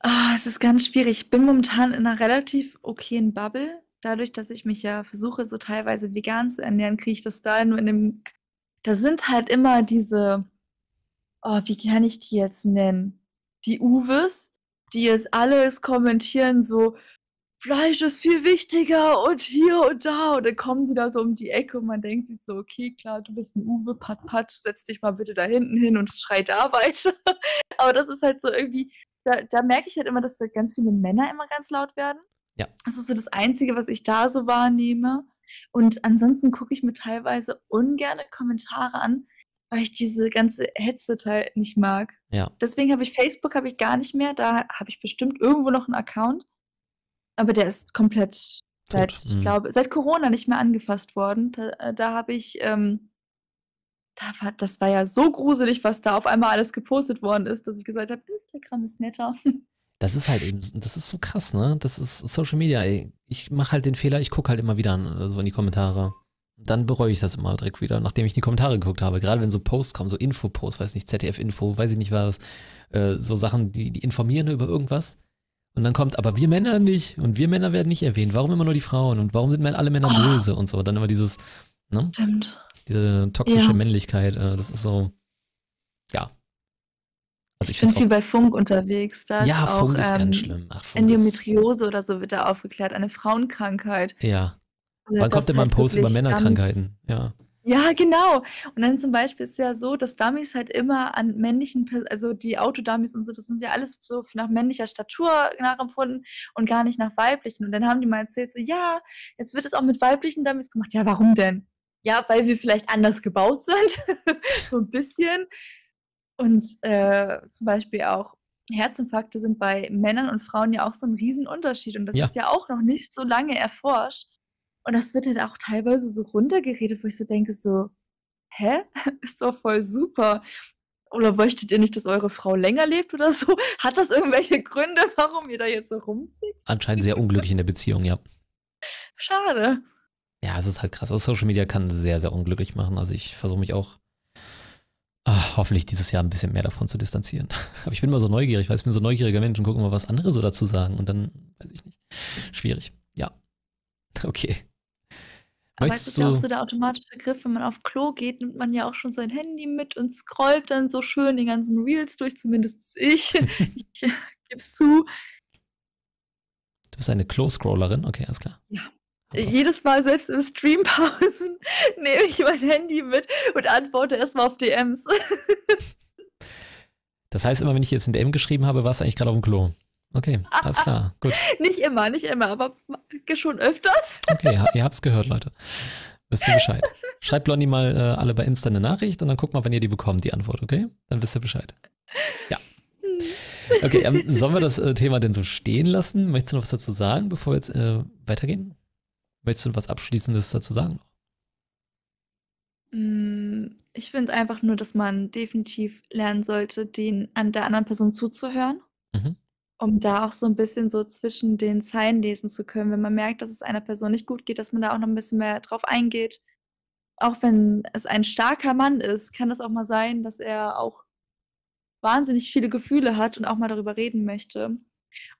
Ah, es ist ganz schwierig. Ich bin momentan in einer relativ okayen Bubble. Dadurch, dass ich mich ja versuche, so teilweise vegan zu ernähren, kriege ich das da nur in dem. Da sind halt immer diese. Oh, wie kann ich die jetzt nennen? Die Uwes, die jetzt alles kommentieren, so, Fleisch ist viel wichtiger und hier und da. Und dann kommen sie da so um die Ecke und man denkt sich so, okay, klar, du bist ein Uwe, pat, pat, setz dich mal bitte da hinten hin und schrei da weiter. Aber das ist halt so irgendwie, da, da merke ich halt immer, dass ganz viele Männer immer ganz laut werden. Ja. Das ist so das Einzige, was ich da so wahrnehme. Und ansonsten gucke ich mir teilweise ungerne Kommentare an, weil ich diese ganze Hetze teil nicht mag. Ja. Deswegen habe ich Facebook habe ich gar nicht mehr. Da habe ich bestimmt irgendwo noch einen Account. Aber der ist komplett seit, Tot. ich Mhm. glaube, seit Corona nicht mehr angefasst worden. Da, äh, da habe ich, ähm, da war, das war ja so gruselig, was da auf einmal alles gepostet worden ist, dass ich gesagt habe, Instagram ist netter. Das ist halt eben, das ist so krass, ne? Das ist Social Media, ey. Ich mache halt den Fehler, ich gucke halt immer wieder an, so in die Kommentare. Dann bereue ich das immer direkt wieder, nachdem ich die Kommentare geguckt habe. Gerade wenn so Posts kommen, so Info-Posts, weiß nicht, ZDF-Info, weiß ich nicht was, äh, so Sachen, die, die informieren über irgendwas. Und dann kommt, aber wir Männer nicht und wir Männer werden nicht erwähnt. Warum immer nur die Frauen und warum sind alle Männer Oh. böse und so. Dann immer dieses, ne? Stimmt. Diese toxische Ja. Männlichkeit, äh, das ist so, ja. Also ich Ich bin viel bei Funk unterwegs. Da ja, auch Funk ist ähm, ganz schlimm. Ach, Funk ist, Endometriose oder so wird da aufgeklärt, eine Frauenkrankheit. ja. Oder Wann kommt denn mal ein halt Post über Männerkrankheiten? Ja. Ja, genau. Und dann zum Beispiel ist es ja so, dass Dummies halt immer an männlichen, also die Autodummies und so, das sind ja alles so nach männlicher Statur nachempfunden und gar nicht nach weiblichen. Und dann haben die mal erzählt, so, ja, jetzt wird es auch mit weiblichen Dummies gemacht. Ja, warum denn? Ja, weil wir vielleicht anders gebaut sind. so ein bisschen. Und äh, zum Beispiel auch Herzinfarkte sind bei Männern und Frauen ja auch so ein Riesenunterschied. Und das Ja. ist ja auch noch nicht so lange erforscht. Und das wird halt auch teilweise so runtergeredet, wo ich so denke, so, hä? Ist doch voll super. Oder möchtet ihr nicht, dass eure Frau länger lebt oder so? Hat das irgendwelche Gründe, warum ihr da jetzt so rumzieht? Anscheinend sehr unglücklich in der Beziehung, ja. Schade. Ja, es ist halt krass. Also Social Media kann sehr, sehr unglücklich machen. Also ich versuche mich auch ah, hoffentlich dieses Jahr ein bisschen mehr davon zu distanzieren. Aber ich bin immer so neugierig, weil ich bin so neugieriger Mensch und gucke mal, was andere so dazu sagen. Und dann, weiß ich nicht. Schwierig. Ja. Okay. Aber es Möchtest ist ja auch so der automatische Griff, wenn man auf Klo geht, nimmt man ja auch schon sein Handy mit und scrollt dann so schön die ganzen Reels durch, zumindest ich. ich äh, geb's zu. Du bist eine Close-Scrollerin? Okay, alles klar. Ja. Jedes Mal, selbst im Streampausen, nehme ich mein Handy mit und antworte erstmal auf DMs. Das heißt, immer wenn ich jetzt ein DM geschrieben habe, warst du eigentlich gerade auf dem Klo. Okay, alles klar. Gut. nicht immer, nicht immer, aber schon öfters. Okay, ihr habt's gehört, Leute. Wisst ihr Bescheid. Schreibt Blondie mal äh, alle bei Insta eine Nachricht und dann guckt mal, wenn ihr die bekommt, die Antwort, okay? Dann wisst ihr Bescheid. Okay, ähm, sollen wir das äh, Thema denn so stehen lassen? Möchtest du noch was dazu sagen, bevor wir jetzt äh, weitergehen? Möchtest du was Abschließendes dazu sagen? Mm, Ich finde einfach nur, dass man definitiv lernen sollte, den, an der anderen Person zuzuhören, Mhm. um da auch so ein bisschen so zwischen den Zeilen lesen zu können. Wenn man merkt, dass es einer Person nicht gut geht, dass man da auch noch ein bisschen mehr drauf eingeht. Auch wenn es ein starker Mann ist, kann es auch mal sein, dass er auch wahnsinnig viele Gefühle hat und auch mal darüber reden möchte.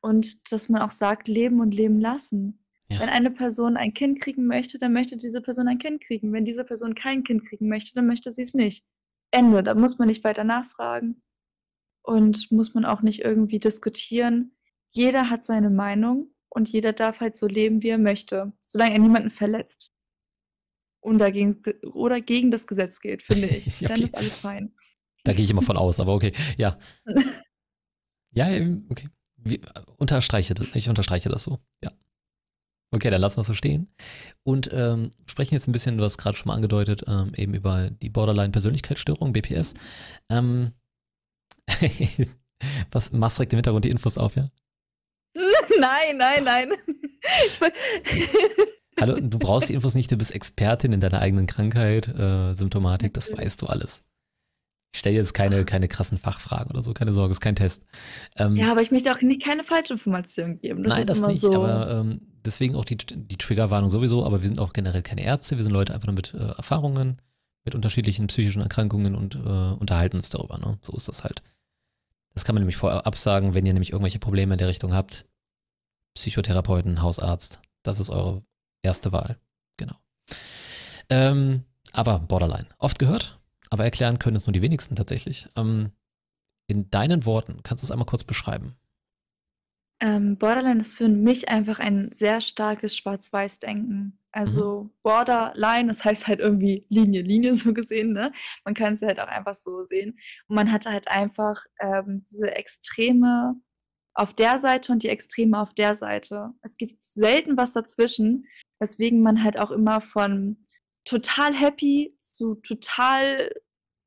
Und dass man auch sagt, leben und leben lassen. Ja. Wenn eine Person ein Kind kriegen möchte, dann möchte diese Person ein Kind kriegen. Wenn diese Person kein Kind kriegen möchte, dann möchte sie es nicht. Ende. Da muss man nicht weiter nachfragen und muss man auch nicht irgendwie diskutieren. Jeder hat seine Meinung und jeder darf halt so leben, wie er möchte, solange er niemanden verletzt. Und dagegen, oder gegen das Gesetz geht, finde ich. Dann Okay. ist alles fein. Da gehe ich immer von aus, aber okay, ja. Ja, okay. Wie, äh, unterstreiche das, ich unterstreiche das so, ja. Okay, dann lassen wir es so stehen. Und ähm, sprechen jetzt ein bisschen, du hast gerade schon mal angedeutet, ähm, eben über die Borderline-Persönlichkeitsstörung, BPS. Ähm, was machst direkt im Hintergrund die Infos auf, ja? nein, nein, nein. Hallo, du brauchst die Infos nicht, du bist Expertin in deiner eigenen Krankheit, äh, Symptomatik, das weißt du alles. Ich stelle jetzt keine, keine krassen Fachfragen oder so, keine Sorge, ist kein Test. Ähm, ja, aber ich möchte auch nicht keine Falschinformationen geben. Das nein, das nicht, so. aber ähm, deswegen auch die, die Triggerwarnung sowieso, aber wir sind auch generell keine Ärzte, wir sind Leute einfach nur mit äh, Erfahrungen, mit unterschiedlichen psychischen Erkrankungen und äh, unterhalten uns darüber. Ne? So ist das halt. Das kann man nämlich vorab sagen, wenn ihr nämlich irgendwelche Probleme in der Richtung habt. Psychotherapeuten, Hausarzt, das ist eure erste Wahl. Genau. Ähm, aber Borderline. Oft gehört, aber erklären können es nur die wenigsten tatsächlich. Ähm, in deinen Worten, kannst du es einmal kurz beschreiben? Ähm, Borderline ist für mich einfach ein sehr starkes Schwarz-Weiß-Denken. Also mhm. Borderline, das heißt halt irgendwie Linie, Linie so gesehen, ne? Man kann es halt auch einfach so sehen. Und man hatte halt einfach ähm, diese Extreme auf der Seite und die Extreme auf der Seite. Es gibt selten was dazwischen, weswegen man halt auch immer von total happy zu total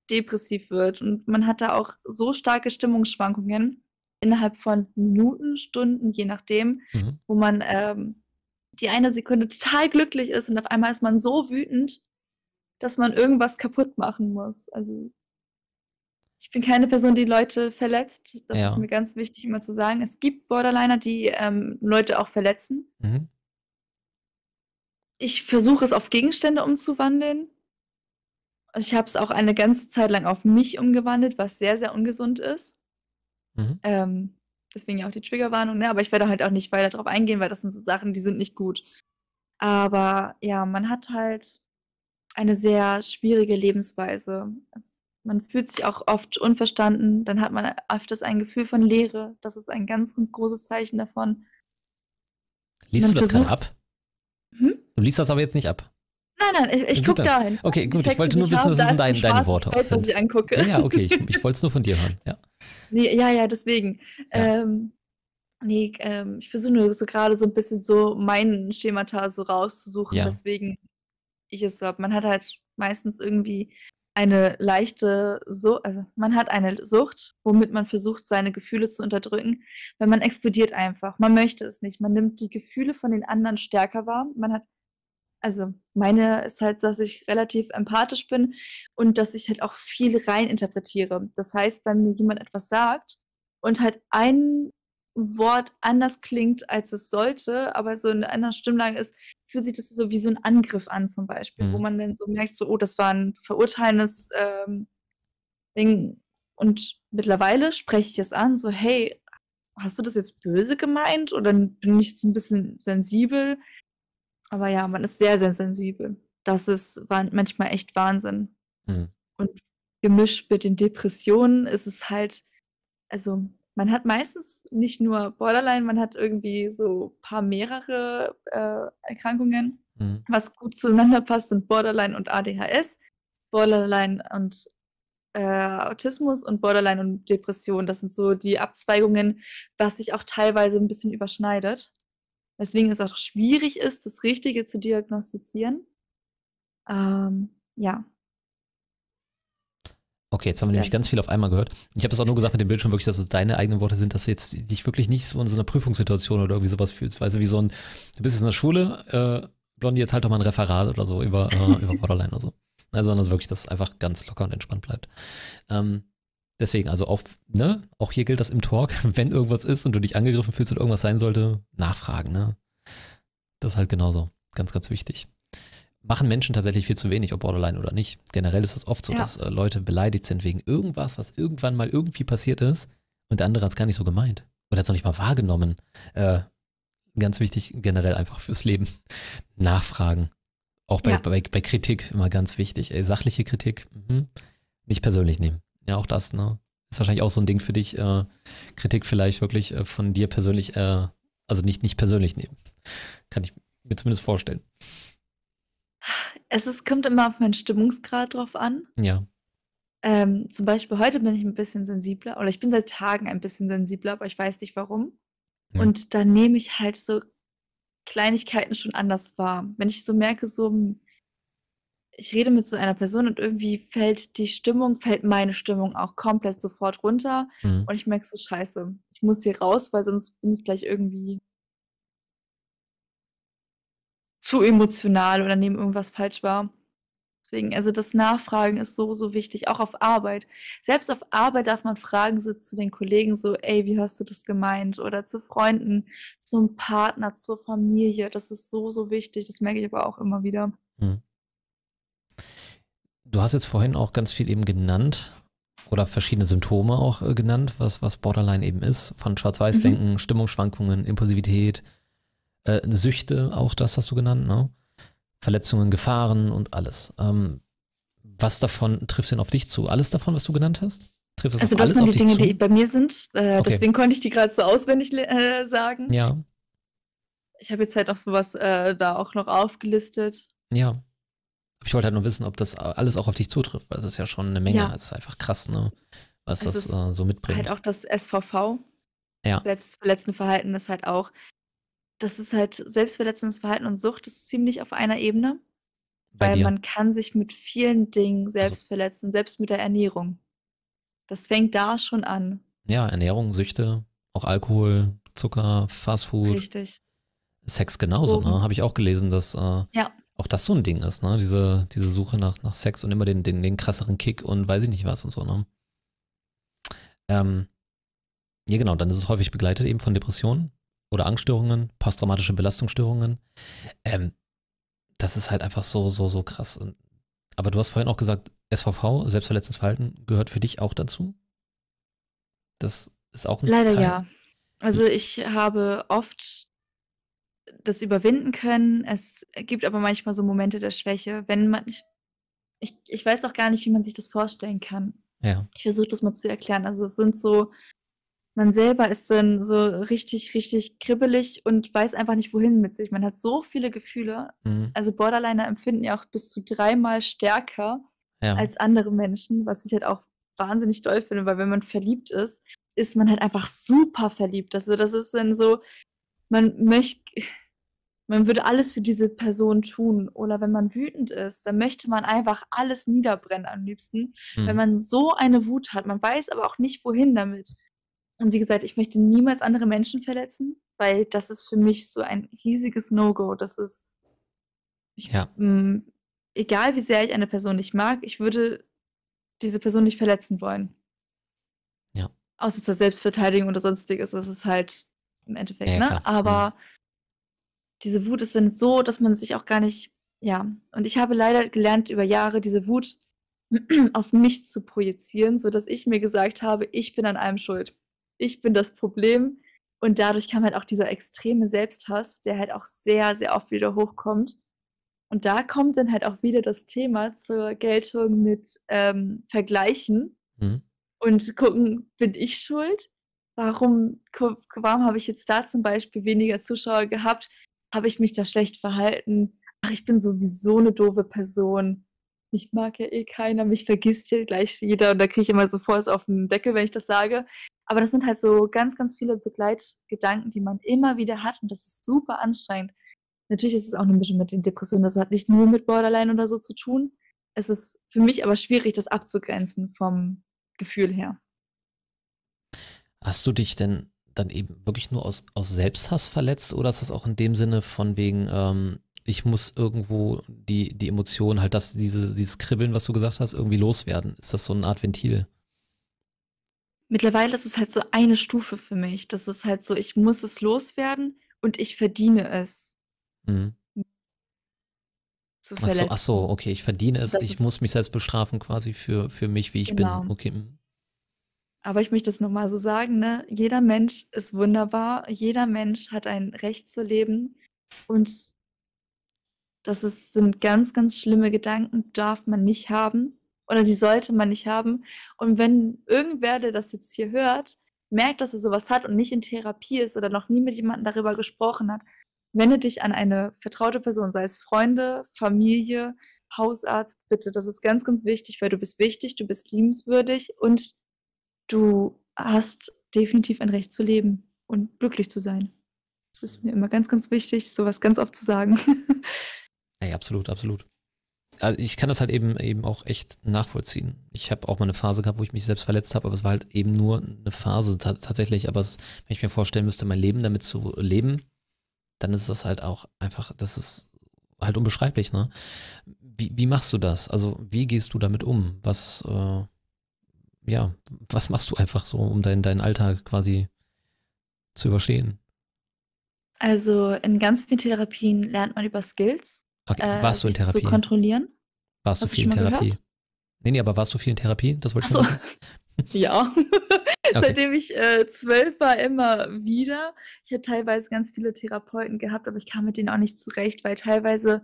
depressiv wird. Und man hat da auch so starke Stimmungsschwankungen innerhalb von Minuten, Stunden, je nachdem, mhm. wo man ähm, die eine Sekunde total glücklich ist und auf einmal ist man so wütend, dass man irgendwas kaputt machen muss. Also ich bin keine Person, die Leute verletzt. Das ja. ist mir ganz wichtig immer zu sagen. Es gibt Borderliner, die ähm, Leute auch verletzen. Mhm. Ich versuche es auf Gegenstände umzuwandeln. Also ich habe es auch eine ganze Zeit lang auf mich umgewandelt, was sehr, sehr ungesund ist. Mhm. Ähm, Deswegen ja auch die Triggerwarnung, ne? Aber ich werde halt auch nicht weiter darauf eingehen, weil das sind so Sachen, die sind nicht gut. Aber ja, man hat halt eine sehr schwierige Lebensweise. Es, man fühlt sich auch oft unverstanden, dann hat man öfters ein Gefühl von Leere. Das ist ein ganz, ganz großes Zeichen davon. Liest du das gerade ab? Hm? Du liest das aber jetzt nicht ab. Nein, nein, ich, ich gucke dahin. Okay, gut, ich wollte nur wissen, dass es da dein, deine Worte aus sind. Was ich angucke. Ja, ja okay, ich, ich wollte es nur von dir hören. Ja. Nee, ja, ja, deswegen. Ja. Ähm, nee, ähm, ich versuche nur so gerade so ein bisschen so mein Schemata so rauszusuchen, ja. weswegen ich es so habe. Man hat halt meistens irgendwie eine leichte Sucht, also man hat eine Sucht, womit man versucht, seine Gefühle zu unterdrücken, weil man explodiert einfach. Man möchte es nicht. Man nimmt die Gefühle von den anderen stärker wahr. Man hat also meine ist halt, dass ich relativ empathisch bin und dass ich halt auch viel reininterpretiere. Das heißt, wenn mir jemand etwas sagt und halt ein Wort anders klingt, als es sollte, aber so in einer Stimmlage ist, fühlt sich das so wie so ein Angriff an zum Beispiel, mhm. wo man dann so merkt, so, oh, das war ein verurteilendes ähm, Ding. Und mittlerweile spreche ich es an, so, hey, hast du das jetzt böse gemeint oder bin ich jetzt ein bisschen sensibel? Aber ja, man ist sehr, sehr sensibel. Das ist manchmal echt Wahnsinn. Mhm. Und gemischt mit den Depressionen ist es halt, also man hat meistens nicht nur Borderline, man hat irgendwie so ein paar mehrere äh, Erkrankungen. Mhm. Was gut zueinander passt, sind Borderline und ADHS, Borderline und äh, Autismus und Borderline und Depression. Das sind so die Abzweigungen, was sich auch teilweise ein bisschen überschneidet. Weswegen es auch schwierig ist, das Richtige zu diagnostizieren. Ähm, ja. Okay, jetzt haben wir nämlich ganz viel auf einmal gehört. Ich habe es auch nur gesagt mit dem Bildschirm wirklich, dass es deine eigenen Worte sind, dass du jetzt dich wirklich nicht so in so einer Prüfungssituation oder irgendwie sowas fühlst. Du, wie so ein, du bist jetzt in der Schule, äh, Blondie, jetzt halt doch mal ein Referat oder so über, äh, über Borderline oder so. Also, sondern wirklich, dass es einfach ganz locker und entspannt bleibt. Ähm, Deswegen, also auch, ne, auch hier gilt das im Talk, wenn irgendwas ist und du dich angegriffen fühlst und irgendwas sein sollte, nachfragen, ne? Das ist halt genauso. Ganz, ganz wichtig. Machen Menschen tatsächlich viel zu wenig, ob Borderline oder nicht. Generell ist es oft so, ja. dass äh, Leute beleidigt sind wegen irgendwas, was irgendwann mal irgendwie passiert ist und der andere hat es gar nicht so gemeint. Oder hat es noch nicht mal wahrgenommen. Äh, ganz wichtig, generell einfach fürs Leben. Nachfragen. Auch bei, ja. bei, bei, Kritik immer ganz wichtig. Ey, sachliche Kritik, mh, nicht persönlich nehmen. Ja, auch das, ne? Ist wahrscheinlich auch so ein Ding für dich, äh, Kritik vielleicht wirklich äh, von dir persönlich, äh, also nicht, nicht persönlich nehmen. Kann ich mir zumindest vorstellen. Es ist, kommt immer auf meinen Stimmungsgrad drauf an. Ja. Ähm, zum Beispiel heute bin ich ein bisschen sensibler, oder ich bin seit Tagen ein bisschen sensibler, aber ich weiß nicht warum. Ja. Und da nehme ich halt so Kleinigkeiten schon anders wahr. Wenn ich so merke, so, hm, ich rede mit so einer Person und irgendwie fällt die Stimmung, fällt meine Stimmung auch komplett sofort runter. Mhm. Und ich merke so, scheiße, ich muss hier raus, weil sonst bin ich gleich irgendwie zu emotional oder nehme irgendwas falsch wahr. Deswegen, also das Nachfragen ist so, so wichtig, auch auf Arbeit. Selbst auf Arbeit darf man fragen so zu den Kollegen so: „Ey, wie hast du das gemeint?“ Oder zu Freunden, zum Partner, zur Familie. Das ist so, so wichtig. Das merke ich aber auch immer wieder. Mhm. Du hast jetzt vorhin auch ganz viel eben genannt oder verschiedene Symptome auch äh, genannt, was, was Borderline eben ist. Von Schwarz-Weiß-Denken, mhm. Stimmungsschwankungen, Impulsivität, äh, Süchte, auch das hast du genannt, ne? Verletzungen, Gefahren und alles. Ähm, was davon trifft denn auf dich zu? Alles davon, was du genannt hast? Trifft es also auf das alles sind die Dinge, zu? die bei mir sind. Äh, okay. Deswegen konnte ich die gerade so auswendig äh, sagen. Ja. Ich habe jetzt halt auch sowas äh, da auch noch aufgelistet. Ja. Ich wollte halt nur wissen, ob das alles auch auf dich zutrifft, weil es ist ja schon eine Menge. Ja. Es ist einfach krass, ne? Was es das äh, so mitbringt. Halt auch das SVV. Ja. Selbstverletzende Verhalten ist halt auch das ist halt selbstverletzendes Verhalten und Sucht ist ziemlich auf einer Ebene, Bei weil dir? man kann sich mit vielen Dingen Also, selbst verletzen, selbst mit der Ernährung. Das fängt da schon an. ja, Ernährung, Süchte, auch Alkohol, Zucker, Fastfood, Richtig. Sex genauso, ne? Habe ich auch gelesen, dass äh, Ja. Auch das so ein Ding ist, ne? Diese, diese Suche nach, nach Sex und immer den, den, den krasseren Kick und weiß ich nicht was und so, ne? Ähm, ja, genau, dann ist es häufig begleitet eben von Depressionen oder Angststörungen, posttraumatische Belastungsstörungen. Ähm, das ist halt einfach so, so, so krass. Aber du hast vorhin auch gesagt, SVV, selbstverletzendes Verhalten, gehört für dich auch dazu? Das ist auch ein Leider Teil. ja. Also ich habe oft das überwinden können. Es gibt aber manchmal so Momente der Schwäche, wenn man. Ich, ich, ich weiß auch gar nicht, wie man sich das vorstellen kann. Ja. Ich versuche das mal zu erklären. Also es sind so man selber ist dann so richtig, richtig kribbelig und weiß einfach nicht, wohin mit sich. Man hat so viele Gefühle. Mhm. Also Borderliner empfinden ja auch bis zu dreimal stärker ja. als andere Menschen, was ich halt auch wahnsinnig toll finde, weil wenn man verliebt ist, ist man halt einfach super verliebt. Also das ist dann so, man möchte, man würde alles für diese Person tun. Oder wenn man wütend ist, dann möchte man einfach alles niederbrennen am liebsten. Mhm. Wenn man so eine Wut hat, man weiß aber auch nicht, wohin damit. Und wie gesagt, ich möchte niemals andere Menschen verletzen, weil das ist für mich so ein riesiges No-Go. Das ist, ich, Ja. mh, egal wie sehr ich eine Person nicht mag, ich würde diese Person nicht verletzen wollen. Ja. Außer zur Selbstverteidigung oder sonstiges. Das ist halt im Endeffekt, Ja, ne? klar. Aber diese Wut ist dann so, dass man sich auch gar nicht, ja. Und ich habe leider gelernt über Jahre, diese Wut auf mich zu projizieren, sodass ich mir gesagt habe, ich bin an allem schuld ich bin das Problem. Und dadurch kam halt auch dieser extreme Selbsthass, der halt auch sehr, sehr oft wieder hochkommt. Und da kommt dann halt auch wieder das Thema zur Geltung mit ähm, Vergleichen mhm. und gucken, bin ich schuld? Warum, warum habe ich jetzt da zum Beispiel weniger Zuschauer gehabt? Habe ich mich da schlecht verhalten? Ach, ich bin sowieso eine doofe Person. Mich mag ja eh keiner, mich vergisst ja gleich jeder und da kriege ich immer so es auf den Deckel, wenn ich das sage. Aber das sind halt so ganz, ganz viele Begleitgedanken, die man immer wieder hat und das ist super anstrengend. Natürlich ist es auch ein bisschen mit den Depressionen, das hat nicht nur mit Borderline oder so zu tun. Es ist für mich aber schwierig, das abzugrenzen vom Gefühl her. Hast du dich denn dann eben wirklich nur aus, aus Selbsthass verletzt oder ist das auch in dem Sinne von wegen, ähm, ich muss irgendwo die, die Emotionen, halt das, diese, dieses Kribbeln, was du gesagt hast, irgendwie loswerden? Ist das so eine Art Ventil? Mittlerweile ist es halt so eine Stufe für mich. Das ist halt so, ich muss es loswerden und ich verdiene es. Mhm. Zu ach so, ach so, okay, ich verdiene es, das ich muss mich selbst bestrafen quasi für, für mich, wie ich genau. bin. Okay. Aber ich möchte das nochmal so sagen, ne? Jeder Mensch ist wunderbar, jeder Mensch hat ein Recht zu leben und das ist, sind ganz, ganz schlimme Gedanken, darf man nicht haben. Oder die sollte man nicht haben. Und wenn irgendwer, der das jetzt hier hört, merkt, dass er sowas hat und nicht in Therapie ist oder noch nie mit jemandem darüber gesprochen hat, wende dich an eine vertraute Person, sei es Freunde, Familie, Hausarzt, bitte. Das ist ganz, ganz wichtig, weil du bist wichtig, du bist liebenswürdig und du hast definitiv ein Recht zu leben und glücklich zu sein. Das ist mir immer ganz, ganz wichtig, sowas ganz oft zu sagen. Ey, absolut, absolut also ich kann das halt eben eben auch echt nachvollziehen. Ich habe auch mal eine Phase gehabt, wo ich mich selbst verletzt habe, aber es war halt eben nur eine Phase tatsächlich. Aber es, wenn ich mir vorstellen müsste, mein Leben damit zu leben, dann ist das halt auch einfach, das ist halt unbeschreiblich, ne? wie, wie machst du das? Also wie gehst du damit um? Was, äh, ja, was machst du einfach so, um deinen dein Alltag quasi zu überstehen? Also in ganz vielen Therapien lernt man über Skills. Okay, äh, warst du in Therapie? Zu kontrollieren. Warst Hast du viel in Therapie? Gehört? Nee, nee, aber warst du viel in Therapie? Das wollte ich so. Ja. okay. Seitdem ich äh, zwölf war, immer wieder. Ich habe teilweise ganz viele Therapeuten gehabt, aber ich kam mit denen auch nicht zurecht, weil teilweise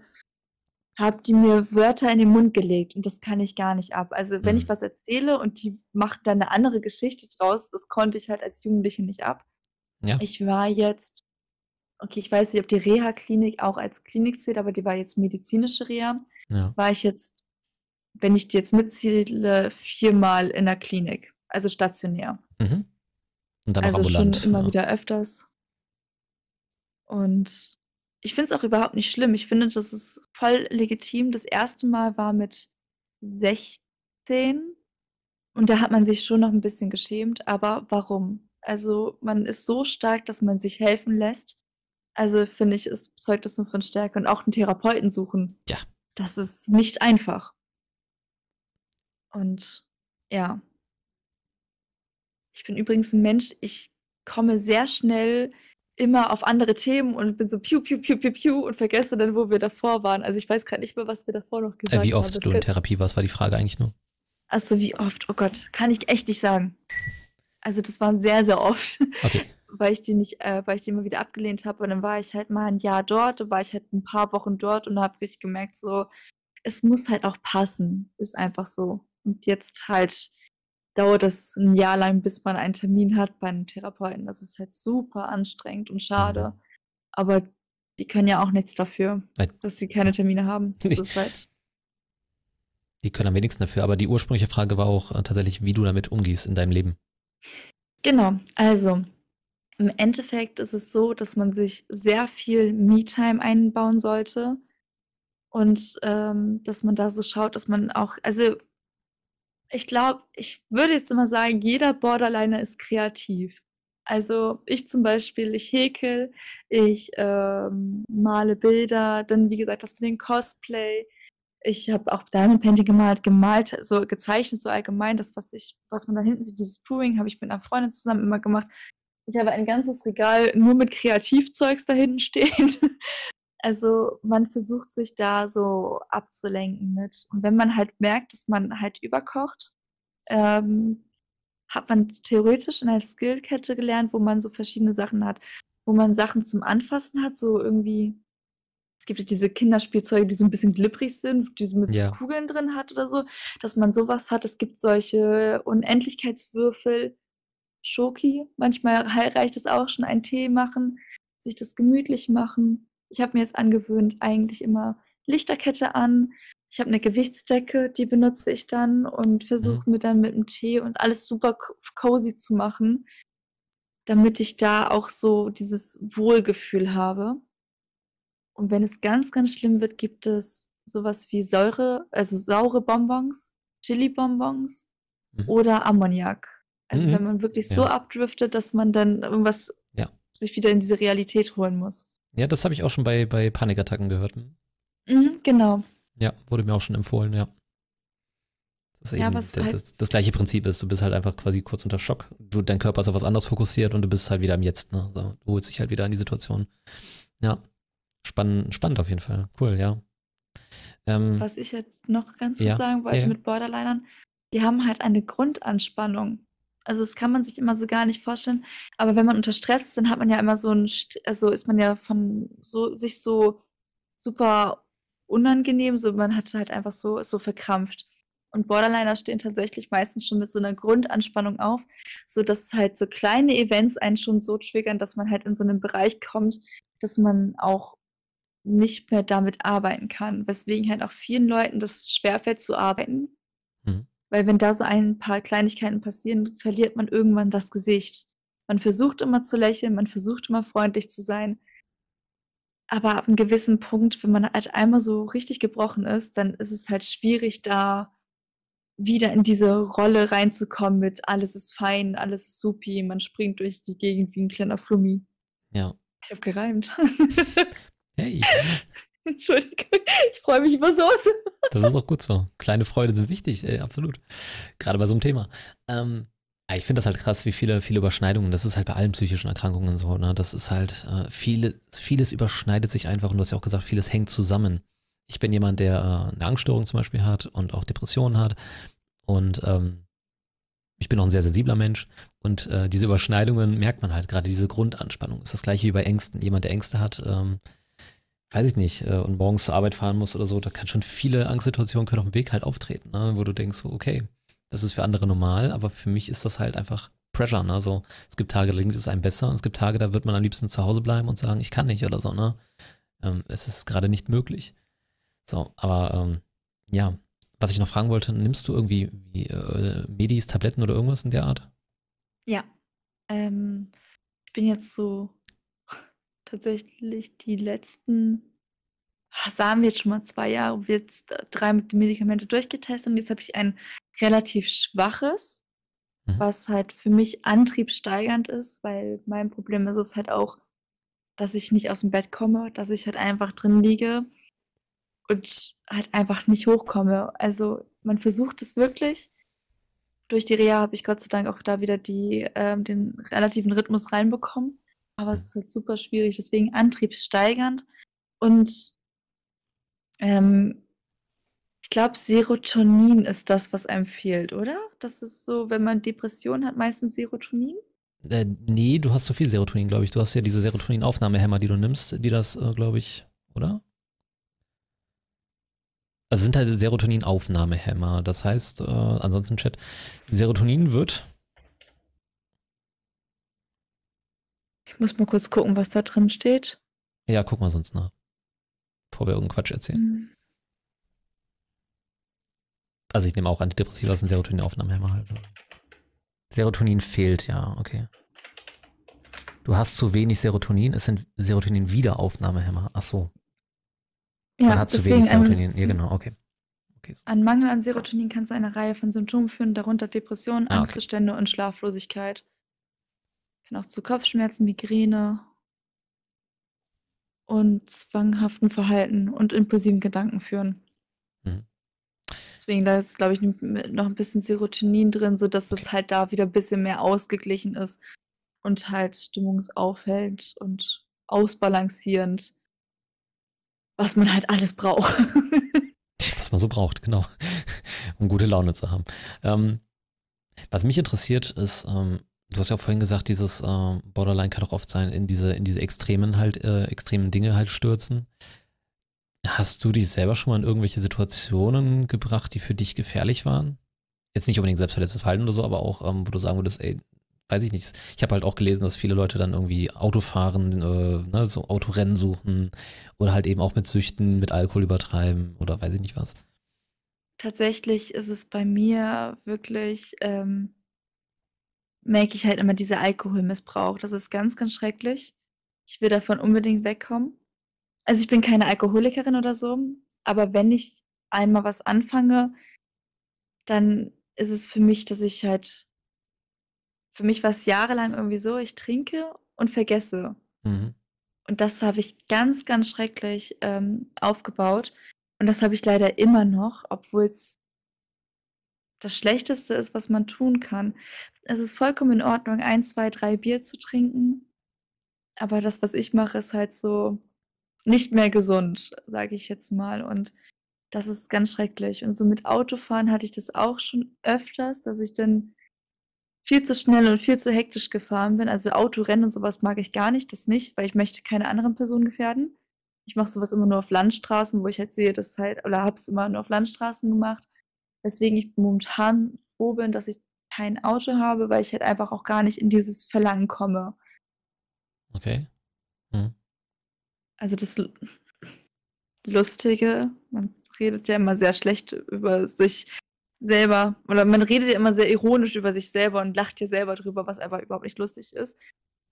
haben die mir Wörter in den Mund gelegt und das kann ich gar nicht ab. Also wenn mhm. ich was erzähle und die macht dann eine andere Geschichte draus, das konnte ich halt als Jugendliche nicht ab. Ja. Ich war jetzt, okay, ich weiß nicht, ob die Reha-Klinik auch als Klinik zählt, aber die war jetzt medizinische Reha. Ja. War ich jetzt, wenn ich die jetzt mitzähle, viermal in der Klinik, also stationär. Mhm. Und dann also ambulant. schon immer ja. wieder öfters. Und ich finde es auch überhaupt nicht schlimm. Ich finde, das ist voll legitim. Das erste Mal war mit 16 und da hat man sich schon noch ein bisschen geschämt. Aber warum? Also man ist so stark, dass man sich helfen lässt. Also finde ich, es zeugt das nur von Stärke und auch einen Therapeuten suchen. Ja. Das ist nicht einfach. Und ja. Ich bin übrigens ein Mensch, ich komme sehr schnell immer auf andere Themen und bin so piu, piu, piu, piu, piu und vergesse dann, wo wir davor waren. Also ich weiß gerade nicht mehr, was wir davor noch gesagt haben. Äh, wie oft haben. du in Therapie warst, war die Frage eigentlich nur. Achso, wie oft? Oh Gott, kann ich echt nicht sagen. Also das war sehr, sehr oft. Okay. weil ich die nicht, äh, weil ich die immer wieder abgelehnt habe. Und dann war ich halt mal ein Jahr dort, dann war ich halt ein paar Wochen dort und habe wirklich gemerkt, so, es muss halt auch passen. Ist einfach so. Und jetzt halt dauert es ein Jahr lang, bis man einen Termin hat bei einem Therapeuten. Das ist halt super anstrengend und schade. Mhm. Aber die können ja auch nichts dafür, dass sie keine Termine haben. Das ist halt. Die können am wenigsten dafür, aber die ursprüngliche Frage war auch äh, tatsächlich, wie du damit umgehst in deinem Leben. Genau, also im Endeffekt ist es so, dass man sich sehr viel Me-Time einbauen sollte und ähm, dass man da so schaut, dass man auch, also ich glaube, ich würde jetzt immer sagen, jeder Borderliner ist kreativ. Also ich zum Beispiel, ich häkel, ich ähm, male Bilder, dann wie gesagt das mit dem Cosplay. Ich habe auch Diamond Painting gemalt, gemalt, so gezeichnet, so allgemein. Das, was ich, was man da hinten sieht, dieses Pouring, habe ich mit einer Freundin zusammen immer gemacht. Ich habe ein ganzes Regal nur mit Kreativzeugs da hinten stehen. Also man versucht sich da so abzulenken mit. Und wenn man halt merkt, dass man halt überkocht, ähm, hat man theoretisch in einer Skillkette gelernt, wo man so verschiedene Sachen hat, wo man Sachen zum Anfassen hat, so irgendwie. Es gibt ja diese Kinderspielzeuge, die so ein bisschen glibberig sind, die so mit ja. so Kugeln drin hat oder so, dass man sowas hat. Es gibt solche Unendlichkeitswürfel, Schoki. Manchmal reicht es auch schon, einen Tee machen, sich das gemütlich machen ich habe mir jetzt angewöhnt, eigentlich immer Lichterkette an. Ich habe eine Gewichtsdecke, die benutze ich dann und versuche mhm. mir dann mit dem Tee und alles super cozy zu machen, damit ich da auch so dieses Wohlgefühl habe. Und wenn es ganz, ganz schlimm wird, gibt es sowas wie Säure, also saure Bonbons, Chili-Bonbons mhm. oder Ammoniak. Also mhm. wenn man wirklich ja. so abdriftet, dass man dann irgendwas ja. sich wieder in diese Realität holen muss. Ja, das habe ich auch schon bei, bei Panikattacken gehört. Mhm, genau. Ja, wurde mir auch schon empfohlen, ja. Das, ja, eben, das, halt das, das, gleiche Prinzip ist, du bist halt einfach quasi kurz unter Schock. Du, dein Körper ist auf was anderes fokussiert und du bist halt wieder im Jetzt. Ne? So, du holst dich halt wieder in die Situation. Ja, spannend, spannend auf jeden Fall. Cool, ja. Ähm, was ich halt noch ganz ja, sagen wollte ja. mit Borderlinern, die haben halt eine Grundanspannung. Also das kann man sich immer so gar nicht vorstellen. Aber wenn man unter Stress ist, dann hat man ja immer so ein, also ist man ja von so sich so super unangenehm, so man hat halt einfach so, so verkrampft. Und Borderliner stehen tatsächlich meistens schon mit so einer Grundanspannung auf, sodass halt so kleine Events einen schon so triggern, dass man halt in so einen Bereich kommt, dass man auch nicht mehr damit arbeiten kann. Weswegen halt auch vielen Leuten das schwerfällt zu arbeiten. Weil wenn da so ein paar Kleinigkeiten passieren, verliert man irgendwann das Gesicht. Man versucht immer zu lächeln, man versucht immer freundlich zu sein. Aber ab einem gewissen Punkt, wenn man halt einmal so richtig gebrochen ist, dann ist es halt schwierig, da wieder in diese Rolle reinzukommen mit alles ist fein, alles ist supi, man springt durch die Gegend wie ein kleiner Flummi. Ja. Ich hab gereimt. hey. Entschuldigung, ich freue mich über Soße. Das ist auch gut so. Kleine Freude sind wichtig, ey, absolut. Gerade bei so einem Thema. Ähm, ich finde das halt krass, wie viele, viele Überschneidungen, das ist halt bei allen psychischen Erkrankungen so, ne? Das ist halt, äh, viele, vieles überschneidet sich einfach und du hast ja auch gesagt, vieles hängt zusammen. Ich bin jemand, der äh, eine Angststörung zum Beispiel hat und auch Depressionen hat. Und ähm, ich bin auch ein sehr sensibler Mensch. Und äh, diese Überschneidungen merkt man halt, gerade diese Grundanspannung. Ist das gleiche wie bei Ängsten. Jemand, der Ängste hat, ähm, weiß ich nicht, äh, und morgens zur Arbeit fahren muss oder so, da kann schon viele Angstsituationen können auf dem Weg halt auftreten, ne? wo du denkst, okay, das ist für andere normal, aber für mich ist das halt einfach Pressure. Ne? So, es gibt Tage, da klingt es einem besser und es gibt Tage, da wird man am liebsten zu Hause bleiben und sagen, ich kann nicht oder so. Ne? Ähm, es ist gerade nicht möglich. So, aber ähm, ja, was ich noch fragen wollte, nimmst du irgendwie wie, äh, Medis, Tabletten oder irgendwas in der Art? Ja. Ähm, ich bin jetzt so tatsächlich die letzten, ah, sagen wir jetzt schon mal zwei Jahre, jetzt drei Medikamente durchgetestet und jetzt habe ich ein relativ schwaches, mhm. was halt für mich antriebssteigernd ist, weil mein Problem ist es halt auch, dass ich nicht aus dem Bett komme, dass ich halt einfach drin liege und halt einfach nicht hochkomme. Also man versucht es wirklich. Durch die Reha habe ich Gott sei Dank auch da wieder die, ähm, den relativen Rhythmus reinbekommen. Aber es ist halt super schwierig, deswegen antriebssteigernd. Und ähm, ich glaube, Serotonin ist das, was einem fehlt, oder? Das ist so, wenn man Depression hat, meistens Serotonin? Äh, nee, du hast zu viel Serotonin, glaube ich. Du hast ja diese Serotonin-Aufnahmehämmer, die du nimmst, die das, äh, glaube ich, oder? Also sind halt Serotonin-Aufnahmehämmer. Das heißt, äh, ansonsten Chat, Serotonin wird. Ich muss mal kurz gucken, was da drin steht. Ja, guck mal sonst nach. Bevor wir irgendeinen Quatsch erzählen. Hm. Also ich nehme auch Antidepressiva ein Serotonin-Aufnahmehemmer halt. Serotonin fehlt, ja, okay. Du hast zu wenig Serotonin, es sind Serotonin-Wiederaufnahmehämmer. Ach so. Ja, Man hat zu wenig Serotonin. Ja, genau, okay. okay. Ein Mangel an Serotonin kann zu einer Reihe von Symptomen führen, darunter Depressionen, ah, Angstzustände okay. und Schlaflosigkeit. Kann auch zu Kopfschmerzen, Migräne und zwanghaften Verhalten und impulsiven Gedanken führen. Mhm. Deswegen, da ist, glaube ich, noch ein bisschen Serotonin drin, sodass okay. es halt da wieder ein bisschen mehr ausgeglichen ist und halt stimmungsaufhellend und ausbalancierend, was man halt alles braucht. was man so braucht, genau, um gute Laune zu haben. Ähm, was mich interessiert ist, ähm, du hast ja auch vorhin gesagt, dieses äh, Borderline kann auch oft sein, in diese, in diese extremen halt, äh, extremen Dinge halt stürzen. Hast du dich selber schon mal in irgendwelche Situationen gebracht, die für dich gefährlich waren? Jetzt nicht unbedingt selbstverletztes Verhalten oder so, aber auch, ähm, wo du sagen würdest, ey, weiß ich nicht. Ich habe halt auch gelesen, dass viele Leute dann irgendwie Auto fahren, äh, ne, so Autorennen suchen oder halt eben auch mit Süchten, mit Alkohol übertreiben oder weiß ich nicht was. Tatsächlich ist es bei mir wirklich, ähm, merke ich halt immer dieser Alkoholmissbrauch. Das ist ganz, ganz schrecklich. Ich will davon unbedingt wegkommen. Also ich bin keine Alkoholikerin oder so, aber wenn ich einmal was anfange, dann ist es für mich, dass ich halt für mich war es jahrelang irgendwie so, ich trinke und vergesse. Mhm. Und das habe ich ganz, ganz schrecklich ähm, aufgebaut. Und das habe ich leider immer noch, obwohl es das Schlechteste ist, was man tun kann. Es ist vollkommen in Ordnung, ein, zwei, drei Bier zu trinken. Aber das, was ich mache, ist halt so nicht mehr gesund, sage ich jetzt mal. Und das ist ganz schrecklich. Und so mit Autofahren hatte ich das auch schon öfters, dass ich dann viel zu schnell und viel zu hektisch gefahren bin. Also Autorennen und sowas mag ich gar nicht, das nicht, weil ich möchte keine anderen Personen gefährden. Ich mache sowas immer nur auf Landstraßen, wo ich halt sehe, dass halt, oder habe es immer nur auf Landstraßen gemacht. Deswegen ich momentan froh bin, dass ich kein Auto habe, weil ich halt einfach auch gar nicht in dieses Verlangen komme. Okay. Hm. Also das Lustige, man redet ja immer sehr schlecht über sich selber, oder man redet ja immer sehr ironisch über sich selber und lacht ja selber drüber, was aber überhaupt nicht lustig ist.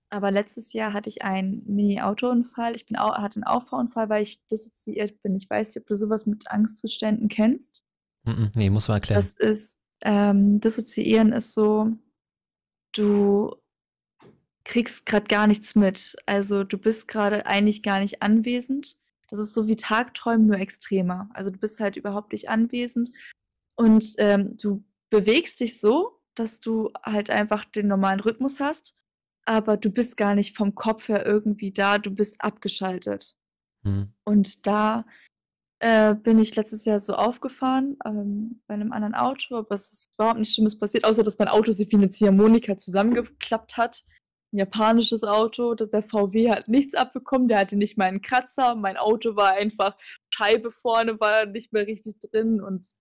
Aber letztes Jahr hatte ich einen Mini-Autounfall. Ich bin auch, hatte einen Auffahrunfall, weil ich dissoziiert bin. Ich weiß nicht, ob du sowas mit Angstzuständen kennst. Nee, muss man erklären. Das ist, ähm, dissoziieren ist so, du kriegst gerade gar nichts mit. Also du bist gerade eigentlich gar nicht anwesend. das ist so wie Tagträumen, nur extremer. Also du bist halt überhaupt nicht anwesend und ähm, du bewegst dich so, dass du halt einfach den normalen Rhythmus hast, aber du bist gar nicht vom Kopf her irgendwie da, du bist abgeschaltet. Mhm. Und da äh, bin ich letztes Jahr so aufgefahren ähm, bei einem anderen Auto, aber es ist überhaupt nichts Schlimmes passiert, außer dass mein Auto sich wie eine Ziehharmonika zusammengeklappt hat. Ein japanisches Auto, der VW hat nichts abbekommen, der hatte nicht mal einen Kratzer, mein Auto war einfach, Scheibe vorne war nicht mehr richtig drin und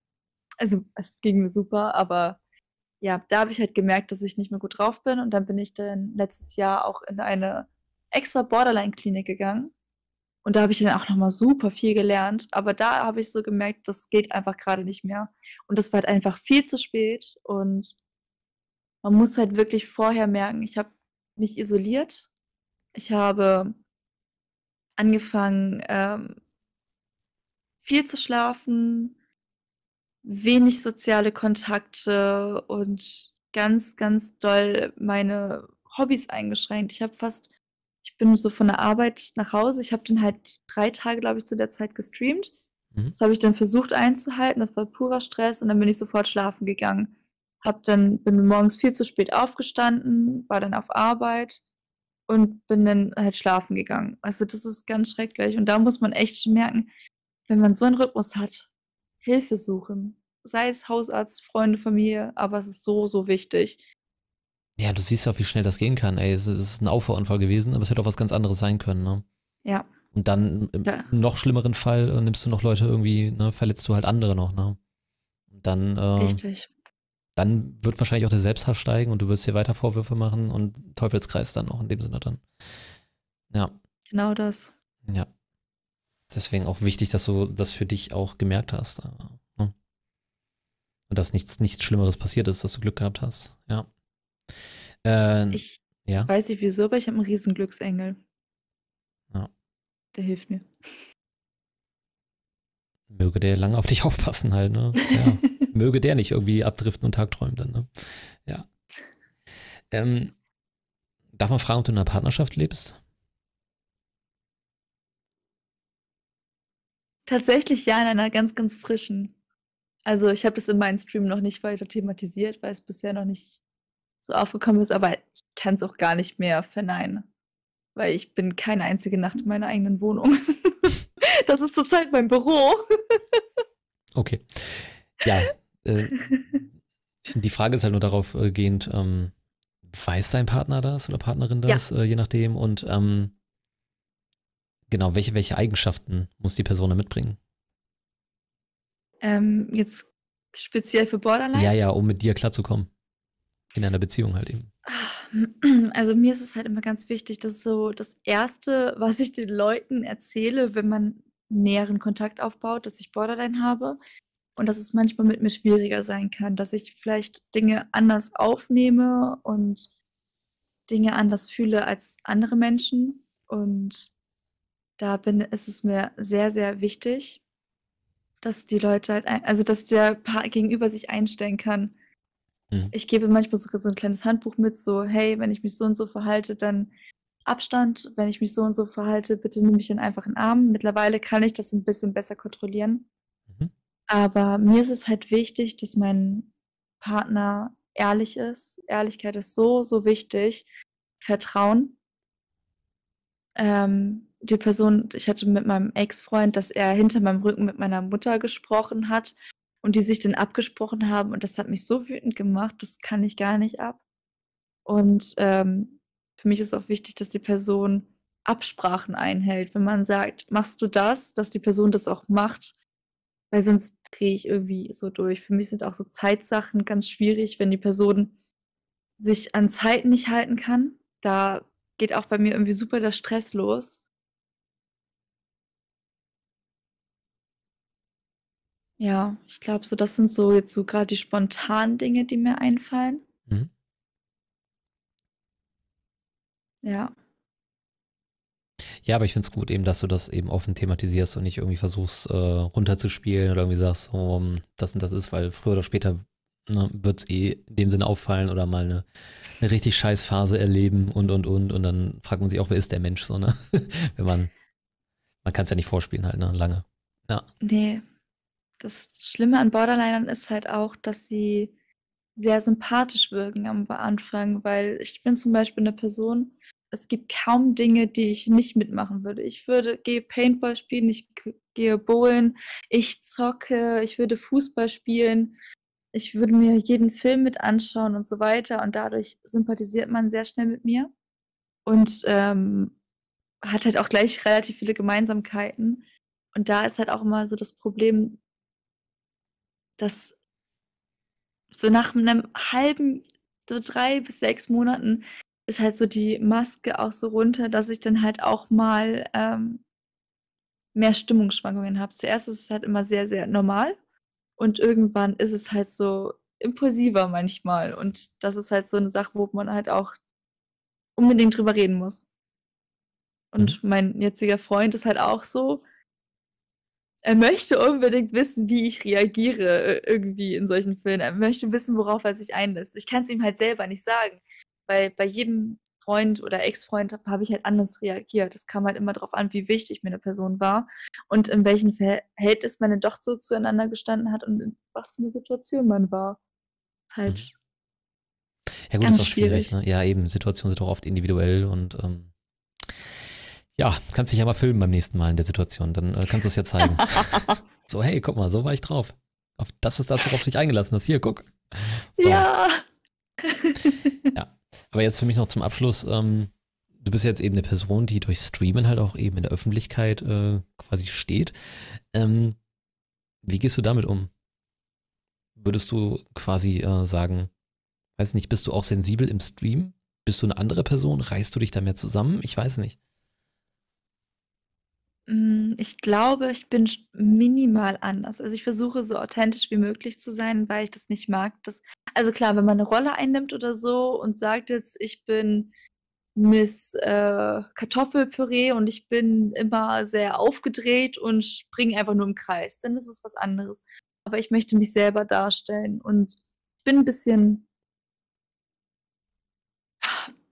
also es ging mir super, aber ja, da habe ich halt gemerkt, dass ich nicht mehr gut drauf bin und dann bin ich dann letztes Jahr auch in eine extra Borderline-Klinik gegangen und da habe ich dann auch noch mal super viel gelernt, aber da habe ich so gemerkt, das geht einfach gerade nicht mehr und das war halt einfach viel zu spät und man muss halt wirklich vorher merken, ich habe mich isoliert. Ich habe angefangen, ähm viel zu schlafen, wenig soziale Kontakte und ganz, ganz doll meine Hobbys eingeschränkt. Ich habe fast ich bin so von der Arbeit nach Hause. Ich habe dann halt drei Tage, glaube ich, zu der Zeit gestreamt. Mhm. Das habe ich dann versucht einzuhalten. Das war purer Stress und dann bin ich sofort schlafen gegangen. Hab dann, bin morgens viel zu spät aufgestanden, war dann auf Arbeit und bin dann halt schlafen gegangen. Also das ist ganz schrecklich. Und da muss man echt schon merken, wenn man so einen Rhythmus hat, Hilfe suchen. Sei es Hausarzt, Freunde, Familie, aber es ist so, so wichtig. Ja, du siehst ja, wie schnell das gehen kann. Ey, es ist ein Auffahrunfall gewesen, aber es hätte auch was ganz anderes sein können. Ne? Ja. Und dann im ja. noch schlimmeren Fall äh, nimmst du noch Leute irgendwie, ne, verletzt du halt andere noch. Ne? Und dann, äh, Richtig. dann wird wahrscheinlich auch der Selbsthass steigen und du wirst dir weiter Vorwürfe machen und Teufelskreis dann auch in dem Sinne dann. Ja. Genau das. Ja. Deswegen auch wichtig, dass du das für dich auch gemerkt hast. Äh, ne? Und dass nichts, nichts Schlimmeres passiert ist, dass du Glück gehabt hast. Ja. Äh, ich ja? weiß nicht wieso, aber ich habe einen riesen Glücksengel. Ja. Der hilft mir. Möge der lange auf dich aufpassen halt, ne? Ja. Möge der nicht irgendwie abdriften und tagträumen dann, ne? Ja. Ähm, darf man fragen, ob du in einer Partnerschaft lebst? Tatsächlich ja, in einer ganz, ganz frischen. Also ich habe es in meinem Stream noch nicht weiter thematisiert, weil es bisher noch nicht so aufgekommen ist, aber ich kann es auch gar nicht mehr verneinen. Weil ich bin keine einzige Nacht in meiner eigenen Wohnung. das ist zurzeit mein Büro. okay. Ja. Äh, die Frage ist halt nur darauf äh, gehend, ähm, weiß dein Partner das oder Partnerin das, ja. äh, je nachdem? Und ähm, genau, welche, welche Eigenschaften muss die Person da mitbringen? Ähm, jetzt speziell für Borderline? Ja, ja, um mit dir klarzukommen. In einer Beziehung halt eben. Also mir ist es halt immer ganz wichtig, dass so das Erste, was ich den Leuten erzähle, wenn man näheren Kontakt aufbaut, dass ich Borderline habe und dass es manchmal mit mir schwieriger sein kann, dass ich vielleicht Dinge anders aufnehme und Dinge anders fühle als andere Menschen. Und da bin, ist es mir sehr, sehr wichtig, dass die Leute halt, ein, also dass der Paar gegenüber sich einstellen kann, Mhm. Ich gebe manchmal sogar so ein kleines Handbuch mit, so, hey, wenn ich mich so und so verhalte, dann Abstand. Wenn ich mich so und so verhalte, bitte nimm mich dann einfach in den Arm. Mittlerweile kann ich das ein bisschen besser kontrollieren. Mhm. Aber mir ist es halt wichtig, dass mein Partner ehrlich ist. Ehrlichkeit ist so, so wichtig. Vertrauen. Ähm, die Person, ich hatte mit meinem Ex-Freund, dass er hinter meinem Rücken mit meiner Mutter gesprochen hat und die sich dann abgesprochen haben und das hat mich so wütend gemacht, das kann ich gar nicht ab. Und ähm, für mich ist auch wichtig, dass die Person Absprachen einhält. Wenn man sagt, machst du das, dass die Person das auch macht, weil sonst drehe ich irgendwie so durch. Für mich sind auch so Zeitsachen ganz schwierig, wenn die Person sich an Zeiten nicht halten kann. Da geht auch bei mir irgendwie super der Stress los. Ja, ich glaube so, das sind so jetzt so gerade die spontanen Dinge, die mir einfallen. Mhm. Ja. Ja, aber ich finde es gut eben, dass du das eben offen thematisierst und nicht irgendwie versuchst, äh, runterzuspielen oder irgendwie sagst, oh, das und das ist, weil früher oder später ne, wird es eh in dem Sinne auffallen oder mal eine, eine richtig scheiß Phase erleben und und und und dann fragt man sich auch, wer ist der Mensch so, ne? Wenn man Man kann es ja nicht vorspielen halt, ne? Lange. Ja. Nee. Das Schlimme an Borderlinern ist halt auch, dass sie sehr sympathisch wirken am Anfang, weil ich bin zum Beispiel eine Person, es gibt kaum Dinge, die ich nicht mitmachen würde. Ich würde gehe Paintball spielen, ich gehe bowlen, ich zocke, ich würde Fußball spielen, ich würde mir jeden Film mit anschauen und so weiter und dadurch sympathisiert man sehr schnell mit mir und, ähm, hat halt auch gleich relativ viele Gemeinsamkeiten. Und da ist halt auch immer so das Problem dass so nach einem halben, so drei bis sechs Monaten ist halt so die Maske auch so runter, dass ich dann halt auch mal ähm, mehr Stimmungsschwankungen habe. Zuerst ist es halt immer sehr, sehr normal und irgendwann ist es halt so impulsiver manchmal. Und das ist halt so eine Sache, wo man halt auch unbedingt drüber reden muss. Und mhm. mein jetziger Freund ist halt auch so, er möchte unbedingt wissen, wie ich reagiere äh, irgendwie in solchen Filmen. Er möchte wissen, worauf er sich einlässt. Ich kann es ihm halt selber nicht sagen, weil bei jedem Freund oder Ex-Freund habe ich halt anders reagiert. Es kam halt immer darauf an, wie wichtig mir eine Person war und in welchem Verhältnis man dann doch so zueinander gestanden hat und in was für eine Situation man war. Ist halt mhm. ja gut, ist auch schwierig. schwierig ne? Ja, eben, Situationen sind auch oft individuell und ähm, ja, kannst dich ja mal filmen beim nächsten Mal in der Situation. Dann äh, kannst du es ja zeigen. so, hey, guck mal, so war ich drauf. Auf, das ist das, worauf du dich eingelassen hast. Hier, guck. So. Ja. ja. Aber jetzt für mich noch zum Abschluss. Ähm, du bist jetzt eben eine Person, die durch Streamen halt auch eben in der Öffentlichkeit äh, quasi steht. Ähm, wie gehst du damit um? Würdest du quasi äh, sagen, weiß nicht, bist du auch sensibel im Stream? Bist du eine andere Person? Reißt du dich da mehr zusammen? Ich weiß nicht. Hm, ich glaube, ich bin minimal anders. Also, ich versuche so authentisch wie möglich zu sein, weil ich das nicht mag, dass also klar, wenn man eine Rolle einnimmt oder so und sagt jetzt: „Ich bin Miss, äh, Kartoffelpüree und ich bin immer sehr aufgedreht und springe einfach nur im Kreis“, dann ist es was anderes. Aber ich möchte mich selber darstellen und bin ein bisschen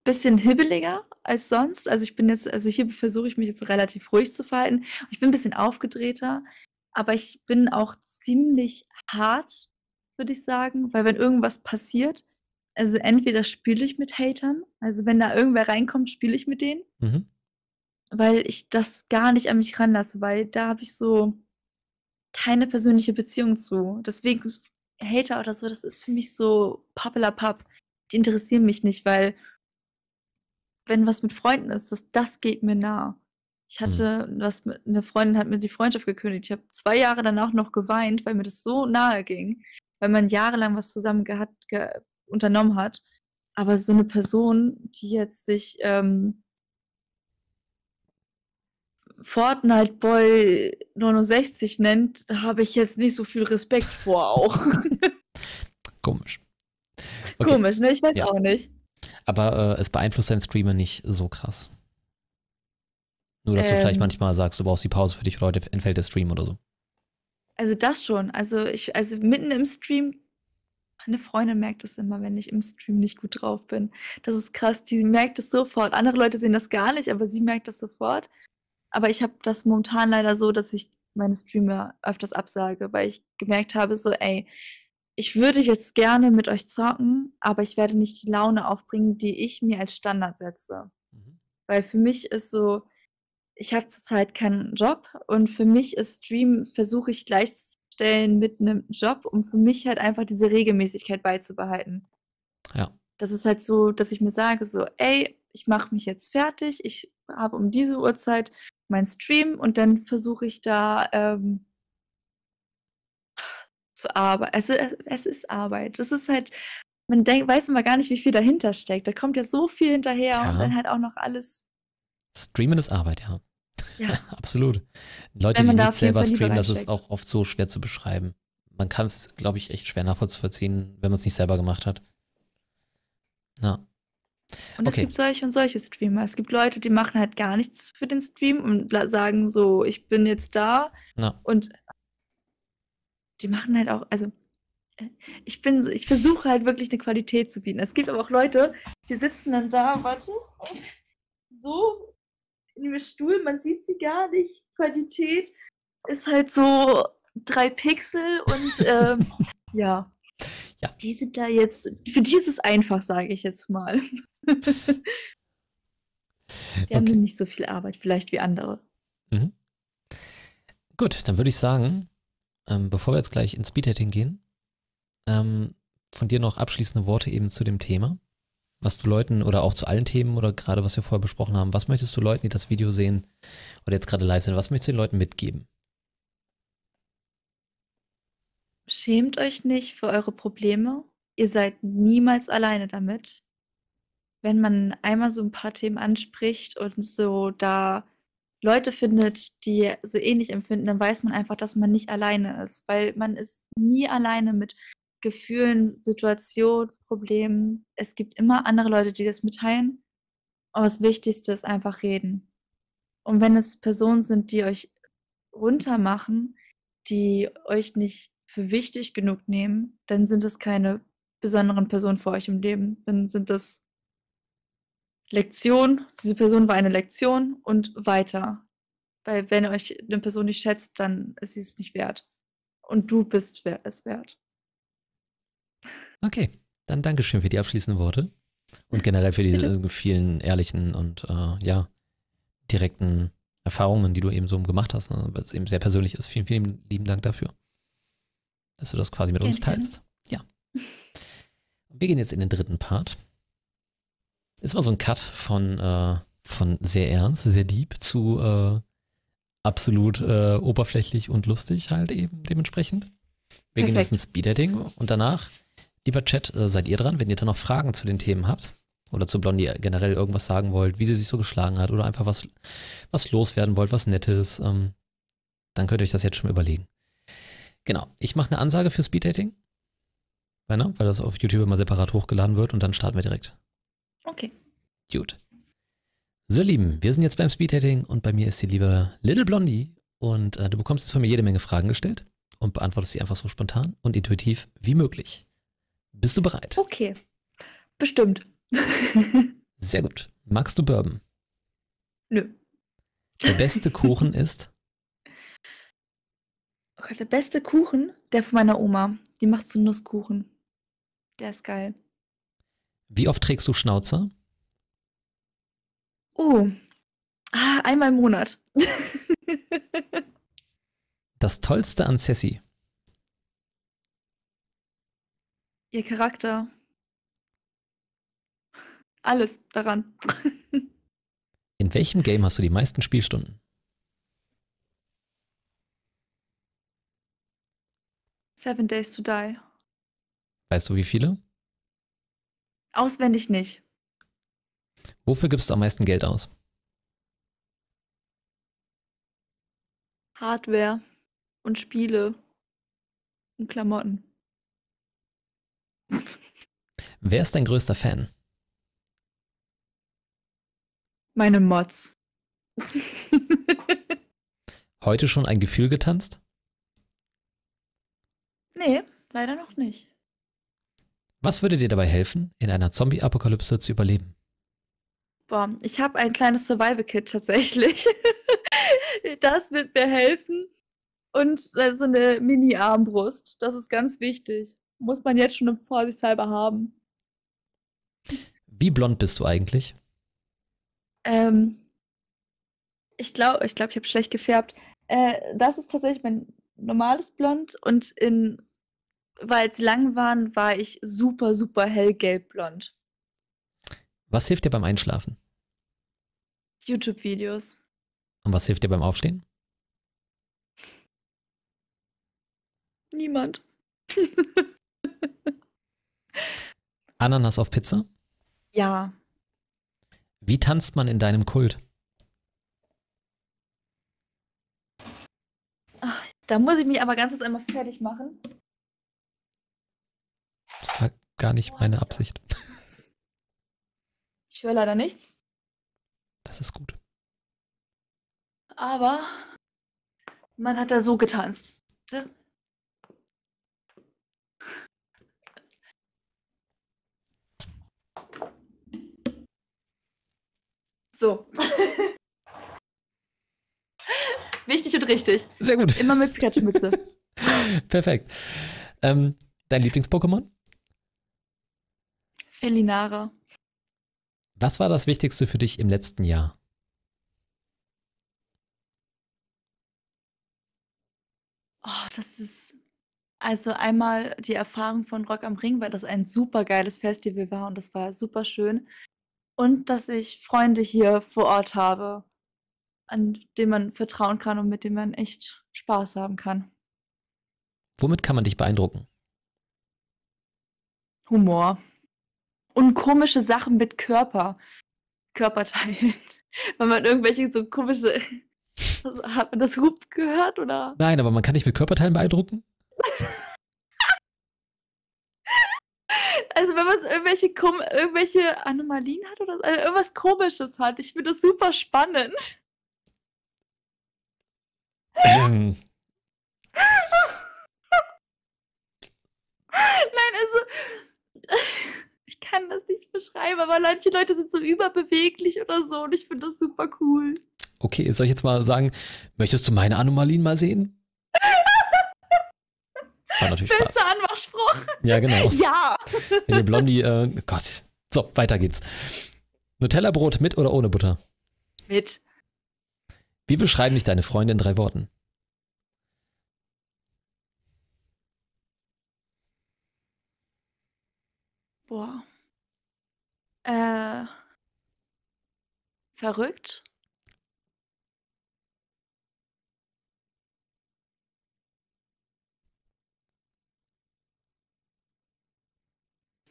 bisschen hibbeliger als sonst. Also ich bin jetzt, also hier versuche ich mich jetzt relativ ruhig zu verhalten. Ich bin ein bisschen aufgedrehter, aber ich bin auch ziemlich hart, würde ich sagen, weil wenn irgendwas passiert, also entweder spiele ich mit Hatern, also wenn da irgendwer reinkommt, spiele ich mit denen, mhm. weil ich das gar nicht an mich ranlasse, weil da habe ich so keine persönliche Beziehung zu. Deswegen Hater oder so, das ist für mich so pappelapapp. Die interessieren mich nicht, weil wenn was mit Freunden ist, das, das geht mir nah. Ich mhm. hatte mhm. was mit, eine Freundin hat mir die Freundschaft gekündigt. Ich habe zwei Jahre danach noch geweint, weil mir das so nahe ging, weil man jahrelang was zusammen gehabt, ge, unternommen hat. Aber so eine Person, die jetzt sich ähm, Fortnite Boy 69 nennt, da habe ich jetzt nicht so viel Respekt vor auch. Komisch. Okay. Komisch, ne? Ich weiß ja. auch nicht. Aber äh, es beeinflusst deinen Streamer nicht so krass. Nur, dass ähm, du vielleicht manchmal sagst, du brauchst die Pause für dich oder heute entfällt der Stream oder so. Also das schon. Also ich, also mitten im Stream, meine Freundin merkt das immer, wenn ich im Stream nicht gut drauf bin. Das ist krass, die merkt es sofort. Andere Leute sehen das gar nicht, aber sie merkt das sofort. Aber ich habe das momentan leider so, dass ich meine Streamer öfters absage, weil ich gemerkt habe, so, ey, ich würde jetzt gerne mit euch zocken, aber ich werde nicht die Laune aufbringen, die ich mir als Standard setze. Mhm. Weil für mich ist so, ich habe zurzeit keinen Job und für mich ist Stream, versuche ich gleichzustellen mit einem Job, um für mich halt einfach diese Regelmäßigkeit beizubehalten. Ja. Das ist halt so, dass ich mir sage, so, ey, ich mache mich jetzt fertig, ich habe um diese Uhrzeit mein Stream und dann versuche ich da ähm, zu arbeiten. Es, es ist Arbeit. Das ist halt, man denkt, weiß immer gar nicht, wie viel dahinter steckt. Da kommt ja so viel hinterher ja. und dann halt auch noch alles. Streamen ist Arbeit, ja. Ja. Absolut. Leute, die nicht selber streamen, das ist auch oft so schwer zu beschreiben. Man kann es, glaube ich, echt schwer nachvollziehen, wenn man es nicht selber gemacht hat. Ja. Und okay. es gibt solche und solche Streamer. Es gibt Leute, die machen halt gar nichts für den Stream und sagen so, ich bin jetzt da ja. und die machen halt auch, also äh, ich bin, ich versuche halt wirklich eine Qualität zu bieten. Es gibt aber auch Leute, die sitzen dann da, warte, so, in dem Stuhl, man sieht sie gar nicht. Qualität ist halt so drei Pixel und ähm, ja. Ja. Die sind da jetzt, für die ist es einfach, sage ich jetzt mal. die okay. haben nicht so viel Arbeit, vielleicht wie andere. Mhm. Gut, dann würde ich sagen, ähm, bevor wir jetzt gleich ins Speeddating gehen, ähm, von dir noch abschließende Worte eben zu dem Thema. Was du Leuten oder auch zu allen Themen oder gerade was wir vorher besprochen haben, was möchtest du Leuten, die das Video sehen oder jetzt gerade live sind, was möchtest du den Leuten mitgeben? Schämt euch nicht für eure Probleme. Ihr seid niemals alleine damit. Wenn man einmal so ein paar Themen anspricht und so da Leute findet, die so ähnlich empfinden, dann weiß man einfach, dass man nicht alleine ist, weil man ist nie alleine mit Gefühlen, Situationen, Problemen. Es gibt immer andere Leute, die das mitteilen. Aber das Wichtigste ist einfach reden. Und wenn es Personen sind, die euch runtermachen, die euch nicht für wichtig genug nehmen, dann sind es keine besonderen Personen für euch im Leben. Dann sind das Lektionen. Diese Person war eine Lektion und weiter. Weil wenn euch eine Person nicht schätzt, dann ist sie es nicht wert. Und du bist es wert. Okay, dann Dankeschön für die abschließenden Worte und generell für die vielen ehrlichen und äh, ja, direkten Erfahrungen, die du eben so gemacht hast, ne, weil es eben sehr persönlich ist. Vielen, vielen lieben Dank dafür dass du das quasi mit uns teilst. Ja. Wir gehen jetzt in den dritten Part. Ist mal so ein Cut von, äh, von sehr ernst, sehr deep zu äh, absolut äh, oberflächlich und lustig halt eben dementsprechend. Wir Perfekt. gehen jetzt ins Speed-Dating und danach, lieber Chat, äh, seid ihr dran, wenn ihr da noch Fragen zu den Themen habt oder zu Blondie generell irgendwas sagen wollt, wie sie sich so geschlagen hat oder einfach was, was loswerden wollt, was Nettes, ähm, dann könnt ihr euch das jetzt schon überlegen. Genau. Ich mache eine Ansage für Speeddating. Ne, weil das auf YouTube immer separat hochgeladen wird und dann starten wir direkt. Okay. Gut. So, Lieben, wir sind jetzt beim Speeddating und bei mir ist die liebe Little Blondie und äh, du bekommst jetzt von mir jede Menge Fragen gestellt und beantwortest sie einfach so spontan und intuitiv wie möglich. Bist du bereit? Okay. Bestimmt. Sehr gut. Magst du Bourbon? Nö. Der beste Kuchen ist? Oh Gott, der beste Kuchen, der von meiner Oma. Die macht so Nusskuchen. Der ist geil. Wie oft trägst du Schnauzer? Oh, ah, einmal im Monat. das Tollste an Sassy? Ihr Charakter. Alles daran. In welchem Game hast du die meisten Spielstunden? Seven Days to Die. Weißt du, wie viele? Auswendig nicht. Wofür gibst du am meisten Geld aus? Hardware und Spiele und Klamotten. Wer ist dein größter Fan? Meine Mods. Heute schon ein Gefühl getanzt? Nee, leider noch nicht. Was würde dir dabei helfen, in einer Zombie-Apokalypse zu überleben? Boah, ich habe ein kleines Survival-Kit tatsächlich. das wird mir helfen. Und so eine Mini-Armbrust. Das ist ganz wichtig. Muss man jetzt schon vorsichtshalber haben. Wie blond bist du eigentlich? Ähm, ich glaube, ich, glaub, ich habe schlecht gefärbt. Äh, das ist tatsächlich mein normales Blond und in weil sie lang waren, war ich super, super hellgelb blond. Was hilft dir beim Einschlafen? YouTube-Videos. Und was hilft dir beim Aufstehen? Niemand. Ananas auf Pizza? Ja. Wie tanzt man in deinem Kult? Ach, da muss ich mich aber ganz kurz einmal fertig machen. Das war gar nicht meine Absicht. Ich höre leider nichts. Das ist gut. Aber man hat da so getanzt. So. steht richtig. Sehr gut. Immer mit Pikachu-Mütze. Perfekt. Ähm, dein Lieblings-Pokémon? Felinara. Was war das Wichtigste für dich im letzten Jahr? Oh, das ist also einmal die Erfahrung von Rock am Ring, weil das ein super geiles Festival war und das war super schön. Und dass ich Freunde hier vor Ort habe, an denen man vertrauen kann und mit denen man echt Spaß haben kann. Womit kann man dich beeindrucken? Humor. Und komische Sachen mit Körper. Körperteilen. Weil man irgendwelche so komische. Also, hat man das Hup gehört oder? Nein, aber man kann dich mit Körperteilen beeindrucken? Also wenn man irgendwelche, irgendwelche Anomalien hat oder also irgendwas Komisches hat. Ich finde das super spannend. Ähm. Nein, also ich kann das nicht beschreiben, aber manche Leute sind so überbeweglich oder so und ich finde das super cool. Okay, soll ich jetzt mal sagen, möchtest du meine Anomalien mal sehen? War natürlich Bester Spaß. Anmachspruch. Ja, genau. Ja. Wenn ihr Blondie, äh, Gott. So, weiter geht's. Nutella-Brot mit oder ohne Butter? Mit. Wie beschreiben dich deine Freunde in drei Worten? Boah. Äh. Verrückt.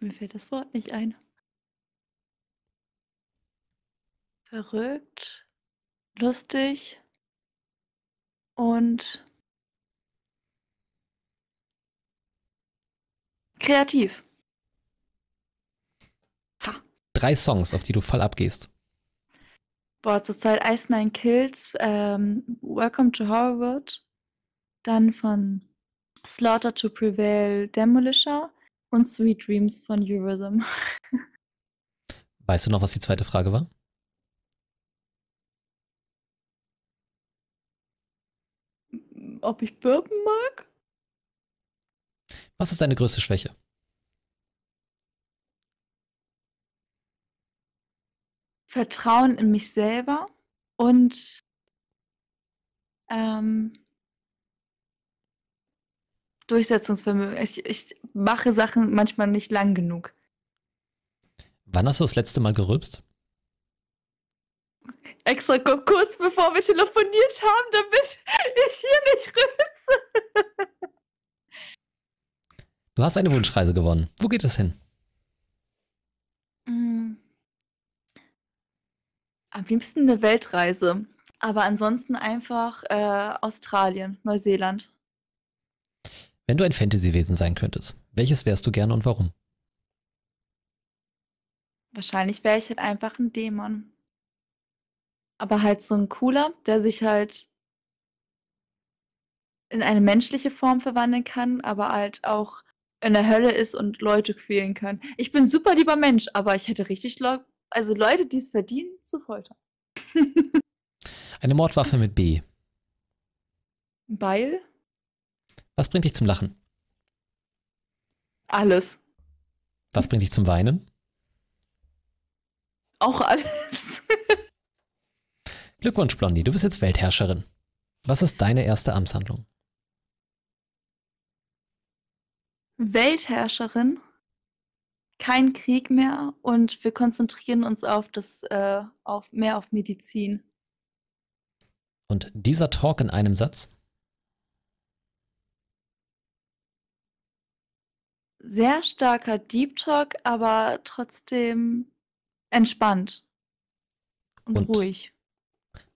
Mir fällt das Wort nicht ein. Verrückt, lustig und kreativ. Drei Songs, auf die du voll abgehst. Boah, zurzeit Ice Nine Kills, ähm, Welcome to Horrorwood, dann von Slaughter to Prevail Demolisher und Sweet Dreams von Eurythm. Weißt du noch, was die zweite Frage war? Ob ich Bourbon mag? Was ist deine größte Schwäche? Vertrauen in mich selber und ähm, Durchsetzungsvermögen. Ich, ich mache Sachen manchmal nicht lang genug. Wann hast du das letzte Mal gerülpst? Extra kurz bevor wir telefoniert haben, damit ich hier nicht rülpse. Du hast eine Wunschreise gewonnen. Wo geht es hin? Am liebsten eine Weltreise. Aber ansonsten einfach äh, Australien, Neuseeland. Wenn du ein Fantasy-Wesen sein könntest, welches wärst du gerne und warum? Wahrscheinlich wäre ich halt einfach ein Dämon. Aber halt so ein cooler, der sich halt in eine menschliche Form verwandeln kann, aber halt auch in der Hölle ist und Leute quälen kann. Ich bin super lieber Mensch, aber ich hätte richtig Le also Leute, die es verdienen, zu foltern. Eine Mordwaffe mit B. Beil? Was bringt dich zum Lachen? Alles. Was bringt dich zum Weinen? Auch alles. Glückwunsch, Blondie, du bist jetzt Weltherrscherin. Was ist deine erste Amtshandlung? Weltherrscherin, kein Krieg mehr und wir konzentrieren uns auf das, äh, auf mehr auf Medizin. Und dieser Talk in einem Satz? sehr starker Deep Talk, aber trotzdem entspannt und, und, ruhig.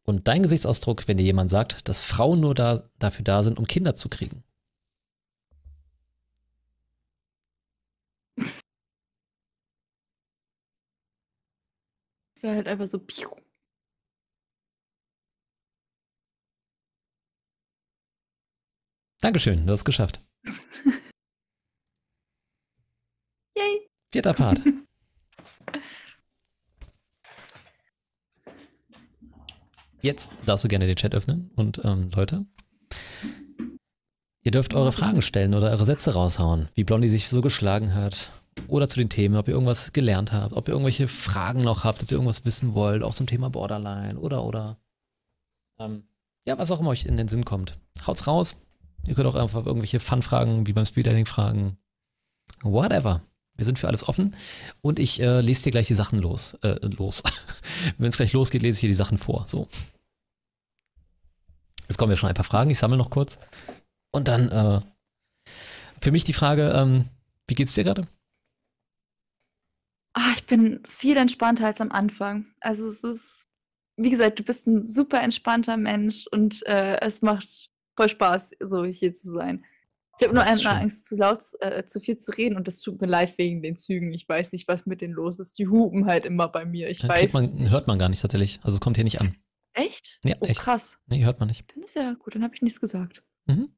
Und dein Gesichtsausdruck, wenn dir jemand sagt, dass Frauen nur da, dafür da sind, um Kinder zu kriegen? Wäre halt einfach so. Piu. Dankeschön, du hast es geschafft. Yay. Vierter Part. Jetzt darfst du gerne den Chat öffnen und ähm, Leute, ihr dürft eure Fragen stellen oder eure Sätze raushauen, wie Blondie sich so geschlagen hat oder zu den Themen, ob ihr irgendwas gelernt habt, ob ihr irgendwelche Fragen noch habt, ob ihr irgendwas wissen wollt, auch zum Thema Borderline oder oder ähm, ja, was auch immer euch in den Sinn kommt. Haut's raus. Ihr könnt auch einfach irgendwelche Fun-Fragen wie beim Speeddating fragen. Whatever. Wir sind für alles offen und ich äh, lese dir gleich die Sachen los. Äh, los. Wenn es gleich losgeht, lese ich dir die Sachen vor. So. Jetzt kommen ja schon ein paar Fragen. Ich sammle noch kurz. Und dann äh, für mich die Frage, ähm, wie geht's dir gerade? Ah, ich bin viel entspannter als am Anfang. Also es ist, wie gesagt, du bist ein super entspannter Mensch und äh, es macht voll Spaß, so hier zu sein. Ich habe nur einmal Angst, zu laut, äh, zu viel zu reden und das tut mir leid wegen den Zügen. Ich weiß nicht, was mit denen los ist. Die hupen halt immer bei mir. Ich Dann weiß man. Hört man gar nicht tatsächlich. Also es kommt hier nicht an. Echt? Ja, oh, echt. krass. Nee, hört man nicht. Dann ist ja gut, dann habe ich nichts gesagt. Mhm.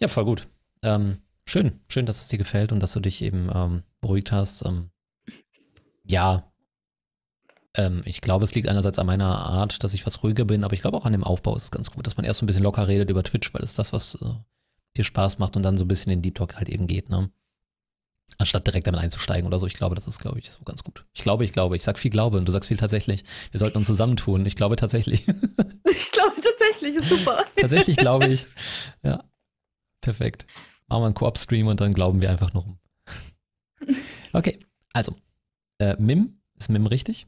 Ja, voll gut. Ähm, schön, schön, dass es dir gefällt und dass du dich eben ähm, beruhigt hast. Ähm, ja, ähm, ich glaube, es liegt einerseits an meiner Art, dass ich was ruhiger bin, aber ich glaube auch an dem Aufbau ist es ganz gut, dass man erst so ein bisschen locker redet über Twitch, weil es das, was äh, dir Spaß macht und dann so ein bisschen in den Deep Talk halt eben geht, ne? Anstatt direkt damit einzusteigen oder so. Ich glaube, das ist, glaube ich, so ganz gut. Ich glaube, ich glaube. Ich sag viel Glaube und du sagst viel tatsächlich. Wir sollten uns zusammentun. Ich glaube tatsächlich. Ich glaube tatsächlich, ist super. tatsächlich glaube ich. Ja. Perfekt. Machen wir einen Koop-Stream und dann glauben wir einfach nur rum. Okay, also. Äh, Mim, ist Mim richtig?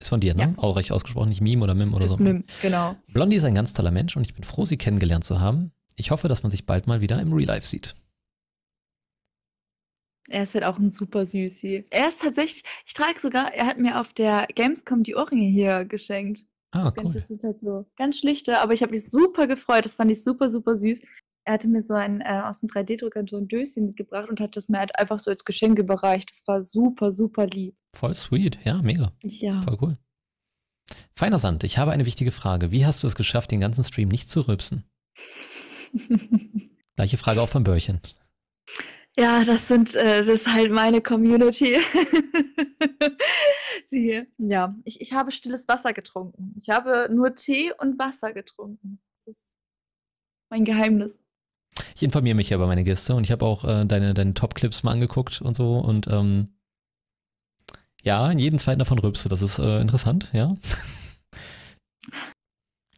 Ist von dir, ne? Ja. Auch recht ausgesprochen, nicht Mim oder Mim oder Ist so. Mim, genau. Blondie ist ein ganz toller Mensch und ich bin froh, sie kennengelernt zu haben. Ich hoffe, dass man sich bald mal wieder im Real Life sieht. Er ist halt auch ein super Süßi. Er ist tatsächlich, ich trage sogar, er hat mir auf der Gamescom die Ohrringe hier geschenkt. Ah, Das, cool. das ist halt so ganz schlichte, aber ich habe mich super gefreut. Das fand ich super, super süß. Er hatte mir so ein äh, aus dem 3D-Drucker so ein Döschen mitgebracht und hat das mir halt einfach so als Geschenk überreicht. Das war super, super lieb. Voll sweet. Ja, mega. Ja. Voll cool. Feiner Sand, ich habe eine wichtige Frage. Wie hast du es geschafft, den ganzen Stream nicht zu rülpsen? Gleiche Frage auch von Börchen. Ja, das sind, äh, das ist halt meine Community. Die, ja, ich, ich habe stilles Wasser getrunken. Ich habe nur Tee und Wasser getrunken. Das ist mein Geheimnis. Ich informiere mich ja über meine Gäste und ich habe auch äh, deine, deine Top-Clips mal angeguckt und so und ähm, ja, in jedem zweiten davon rülpst du. Das ist äh, interessant, ja.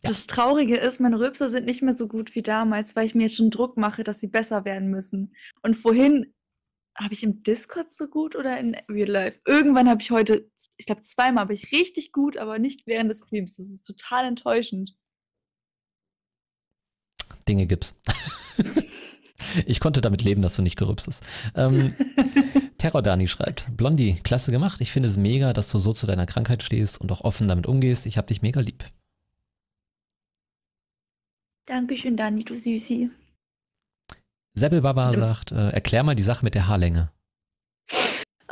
Das Traurige ist, meine Rülpser sind nicht mehr so gut wie damals, weil ich mir jetzt schon Druck mache, dass sie besser werden müssen. Und vorhin habe ich im Discord so gut oder in Real Life? Irgendwann habe ich heute, ich glaube zweimal habe ich richtig gut, aber nicht während des Streams. Das ist total enttäuschend. Dinge gibt's. ich konnte damit leben, dass du nicht gerülpst Ähm, Terror Dani schreibt, Blondie, klasse gemacht. Ich finde es mega, dass du so zu deiner Krankheit stehst und auch offen damit umgehst. Ich habe dich mega lieb. Dankeschön, Dani, du Süßi. Seppel Baba sagt, äh, erklär mal die Sache mit der Haarlänge.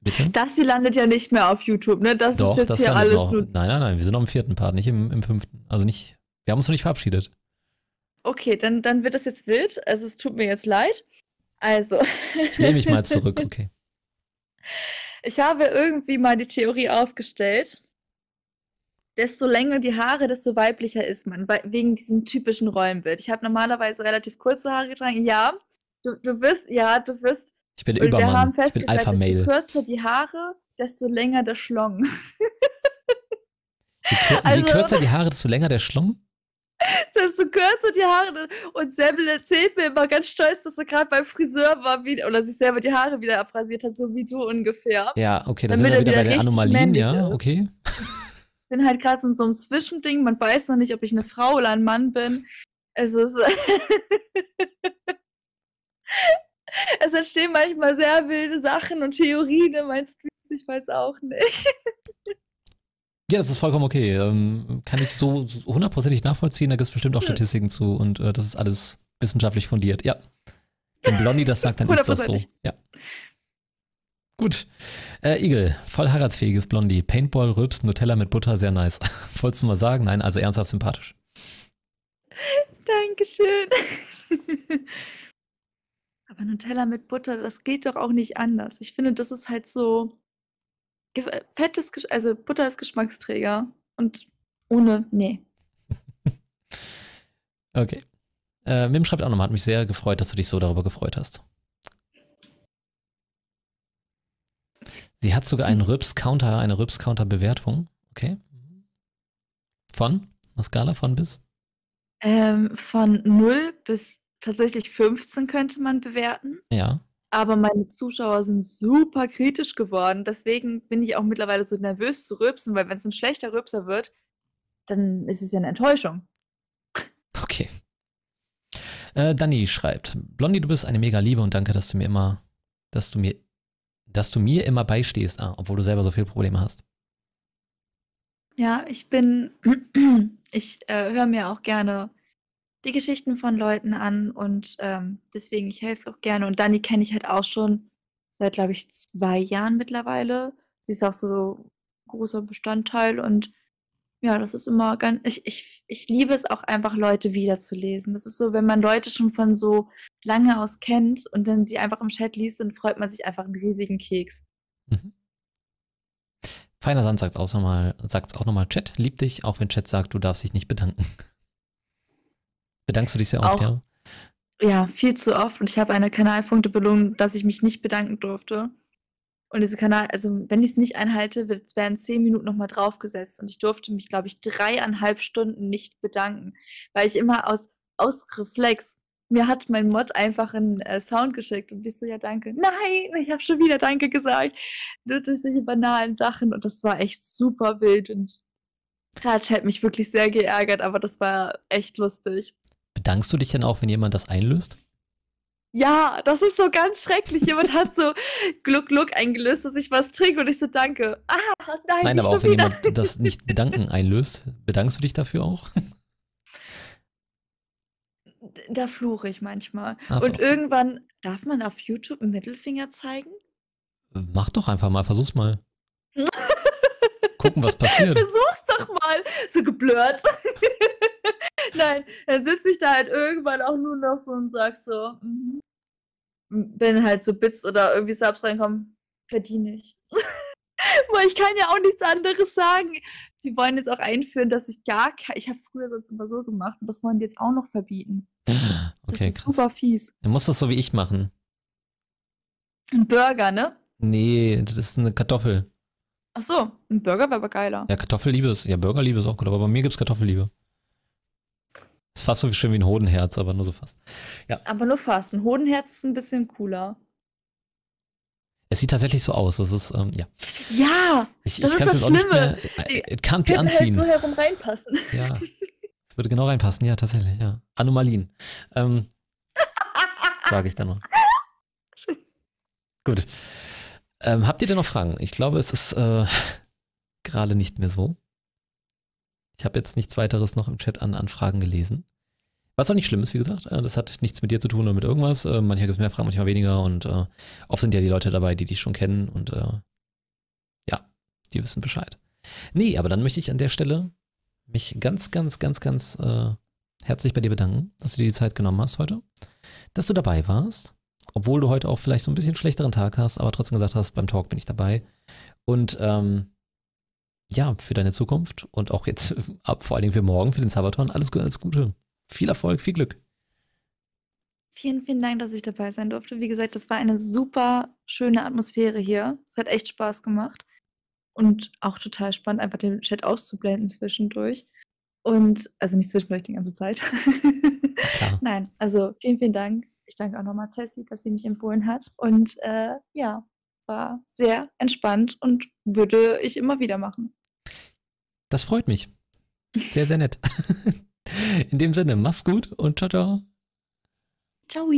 Bitte? Das hier landet ja nicht mehr auf YouTube, ne? Das Doch, ist jetzt das hier alles noch. Nein, nein, nein, wir sind noch im vierten Part, nicht im, im fünften. Also nicht, wir haben uns noch nicht verabschiedet. Okay, dann, dann wird das jetzt wild. Also es tut mir jetzt leid. Also. Ich nehme mich mal zurück, okay. Ich habe irgendwie mal die Theorie aufgestellt, desto länger die Haare, desto weiblicher ist man, wegen diesem typischen Rollenbild. Ich habe normalerweise relativ kurze Haare getragen. Ja, du, du wirst, ja, du wirst. Ich bin Und wir haben Übermann, ich bin festgestellt, desto kürzer die Haare, desto länger der Schlong. Je, kür Also- je kürzer die Haare, desto länger der Schlong. desto kürzer die Haare. Und Sebel erzählt mir immer ganz stolz, dass er gerade beim Friseur war wieder, oder sich selber die Haare wieder abrasiert hat, so wie du ungefähr. Ja, okay, da Damit sind wir er wieder bei wieder den Anomalien, ja, ist. okay. bin halt gerade in so einem Zwischending. Man weiß noch nicht, ob ich eine Frau oder ein Mann bin. Es ist. es entstehen manchmal sehr wilde Sachen und Theorien in meinen Streams. Ich weiß auch nicht. Ja, das ist vollkommen okay. Ähm, kann ich so hundertprozentig nachvollziehen. Da gibt es bestimmt auch Statistiken zu und äh, das ist alles wissenschaftlich fundiert. Ja. Wenn Blondie das sagt, dann ist das so. Ja. Gut. Äh, Igel, voll heiratsfähiges Blondie. Paintball, Rülps, Nutella mit Butter, sehr nice. Wolltest du mal sagen? Nein, also ernsthaft sympathisch. Dankeschön. Aber Nutella mit Butter, das geht doch auch nicht anders. Ich finde, das ist halt so Fett ist, also Butter ist Geschmacksträger und ohne, nee. okay. Äh, Mim schreibt auch nochmal, hat mich sehr gefreut, dass du dich so darüber gefreut hast. Sie hat sogar einen Rübs-Counter, eine Rübs-Counter-Bewertung. Okay. Von? Eine Skala von bis? Ähm, von 0 bis tatsächlich 15 könnte man bewerten. Ja. Aber meine Zuschauer sind super kritisch geworden. Deswegen bin ich auch mittlerweile so nervös zu rülpsen, weil wenn es ein schlechter Rülpser wird, dann ist es ja eine Enttäuschung. Okay. Äh, Dani schreibt, Blondie, du bist eine mega Liebe und danke, dass du mir immer, dass du mir, dass du mir immer beistehst, ah, obwohl du selber so viele Probleme hast. Ja, ich bin, ich äh, höre mir auch gerne die Geschichten von Leuten an und ähm, deswegen, ich helfe auch gerne. Und Dani kenne ich halt auch schon seit, glaube ich, zwei Jahren mittlerweile. Sie ist auch so großer Bestandteil und ja, das ist immer ganz, ich, ich, ich liebe es auch einfach, Leute wiederzulesen. Das ist so, wenn man Leute schon von so lange aus kennt und dann die einfach im Chat liest, dann freut man sich einfach einen riesigen Keks. Mhm. Feiner Sand sagt sagt's auch nochmal, Chat liebt dich, auch wenn Chat sagt, du darfst dich nicht bedanken. Bedankst du dich sehr oft, ja? Ja, viel zu oft. Und ich habe eine Kanalpunktebelohnung, dass ich mich nicht bedanken durfte. Und diese Kanal, also wenn ich es nicht einhalte, werden zehn Minuten nochmal draufgesetzt. Und ich durfte mich, glaube ich, dreieinhalb Stunden nicht bedanken, weil ich immer aus, aus Reflex, mir hat mein Mod einfach einen äh, Sound geschickt und ich so, ja, danke. Nein, ich habe schon wieder Danke gesagt. Nur durch solche banalen Sachen. Und das war echt super wild. Und Touch hat mich wirklich sehr geärgert, aber das war echt lustig. Bedankst du dich denn auch, wenn jemand das einlöst? Ja, das ist so ganz schrecklich. Jemand hat so Gluck Gluck eingelöst, dass ich was trinke und ich so danke. Ah, nein, nein aber auch wenn wieder. jemand das nicht bedanken einlöst, bedankst du dich dafür auch? Da fluche ich manchmal. So. Und irgendwann darf man auf YouTube einen Mittelfinger zeigen? Mach doch einfach mal, versuch's mal. Gucken, was passiert. Versuch's doch mal. So geblurrt. Nein, dann sitze ich da halt irgendwann auch nur noch so und sag so, mm, wenn halt so Bits oder irgendwie Subs reinkommen, verdiene ich. Weil ich kann ja auch nichts anderes sagen. Sie wollen jetzt auch einführen, dass ich gar kein, ich habe früher sonst immer so gemacht und das wollen die jetzt auch noch verbieten. Okay, das ist krass. super fies. Du musst das so wie ich machen. Ein Burger, ne? Nee, das ist eine Kartoffel. Ach so, ein Burger wäre aber geiler. Ja, Kartoffelliebe ist, ja, Burgerliebe ist auch gut, aber bei mir gibt es Kartoffelliebe. Ist fast so schön wie ein Hodenherz, aber nur so fast. Ja. Aber nur fast. Ein Hodenherz ist ein bisschen cooler. Es sieht tatsächlich so aus. Das ist, ähm, ja. Ja, ich, das ich kann es auch nicht mehr. It can't be anziehen. Halt so herum reinpassen. Ja. Würde genau reinpassen, ja, tatsächlich, ja. Anomalien. Ähm, Sage ich dann noch. Gut. Ähm, habt ihr denn noch Fragen? Ich glaube, es ist äh, gerade nicht mehr so. Ich habe jetzt nichts weiteres noch im Chat an Anfragen gelesen. Was auch nicht schlimm ist, wie gesagt. Äh, das hat nichts mit dir zu tun oder mit irgendwas. Äh, manchmal gibt es mehr Fragen, manchmal weniger. Und äh, oft sind ja die Leute dabei, die dich schon kennen. Und äh, ja, die wissen Bescheid. Nee, aber dann möchte ich an der Stelle mich ganz, ganz, ganz, ganz äh, herzlich bei dir bedanken, dass du dir die Zeit genommen hast heute. Dass du dabei warst. Obwohl du heute auch vielleicht so ein bisschen schlechteren Tag hast, aber trotzdem gesagt hast, beim Talk bin ich dabei. Und ähm, ja, für deine Zukunft und auch jetzt ab, vor allen Dingen für morgen, für den Sabaton, alles, alles Gute. Viel Erfolg, viel Glück. Vielen, vielen Dank, dass ich dabei sein durfte. Wie gesagt, das war eine super schöne Atmosphäre hier. Es hat echt Spaß gemacht. Und auch total spannend, einfach den Chat auszublenden zwischendurch. Und, also nicht zwischendurch die ganze Zeit. Nein, also vielen, vielen Dank. Ich danke auch nochmal Cessi, dass sie mich empfohlen hat. Und äh, ja, war sehr entspannt und würde ich immer wieder machen. Das freut mich. Sehr, sehr nett. In dem Sinne, mach's gut und ciao, ciao. Ciao.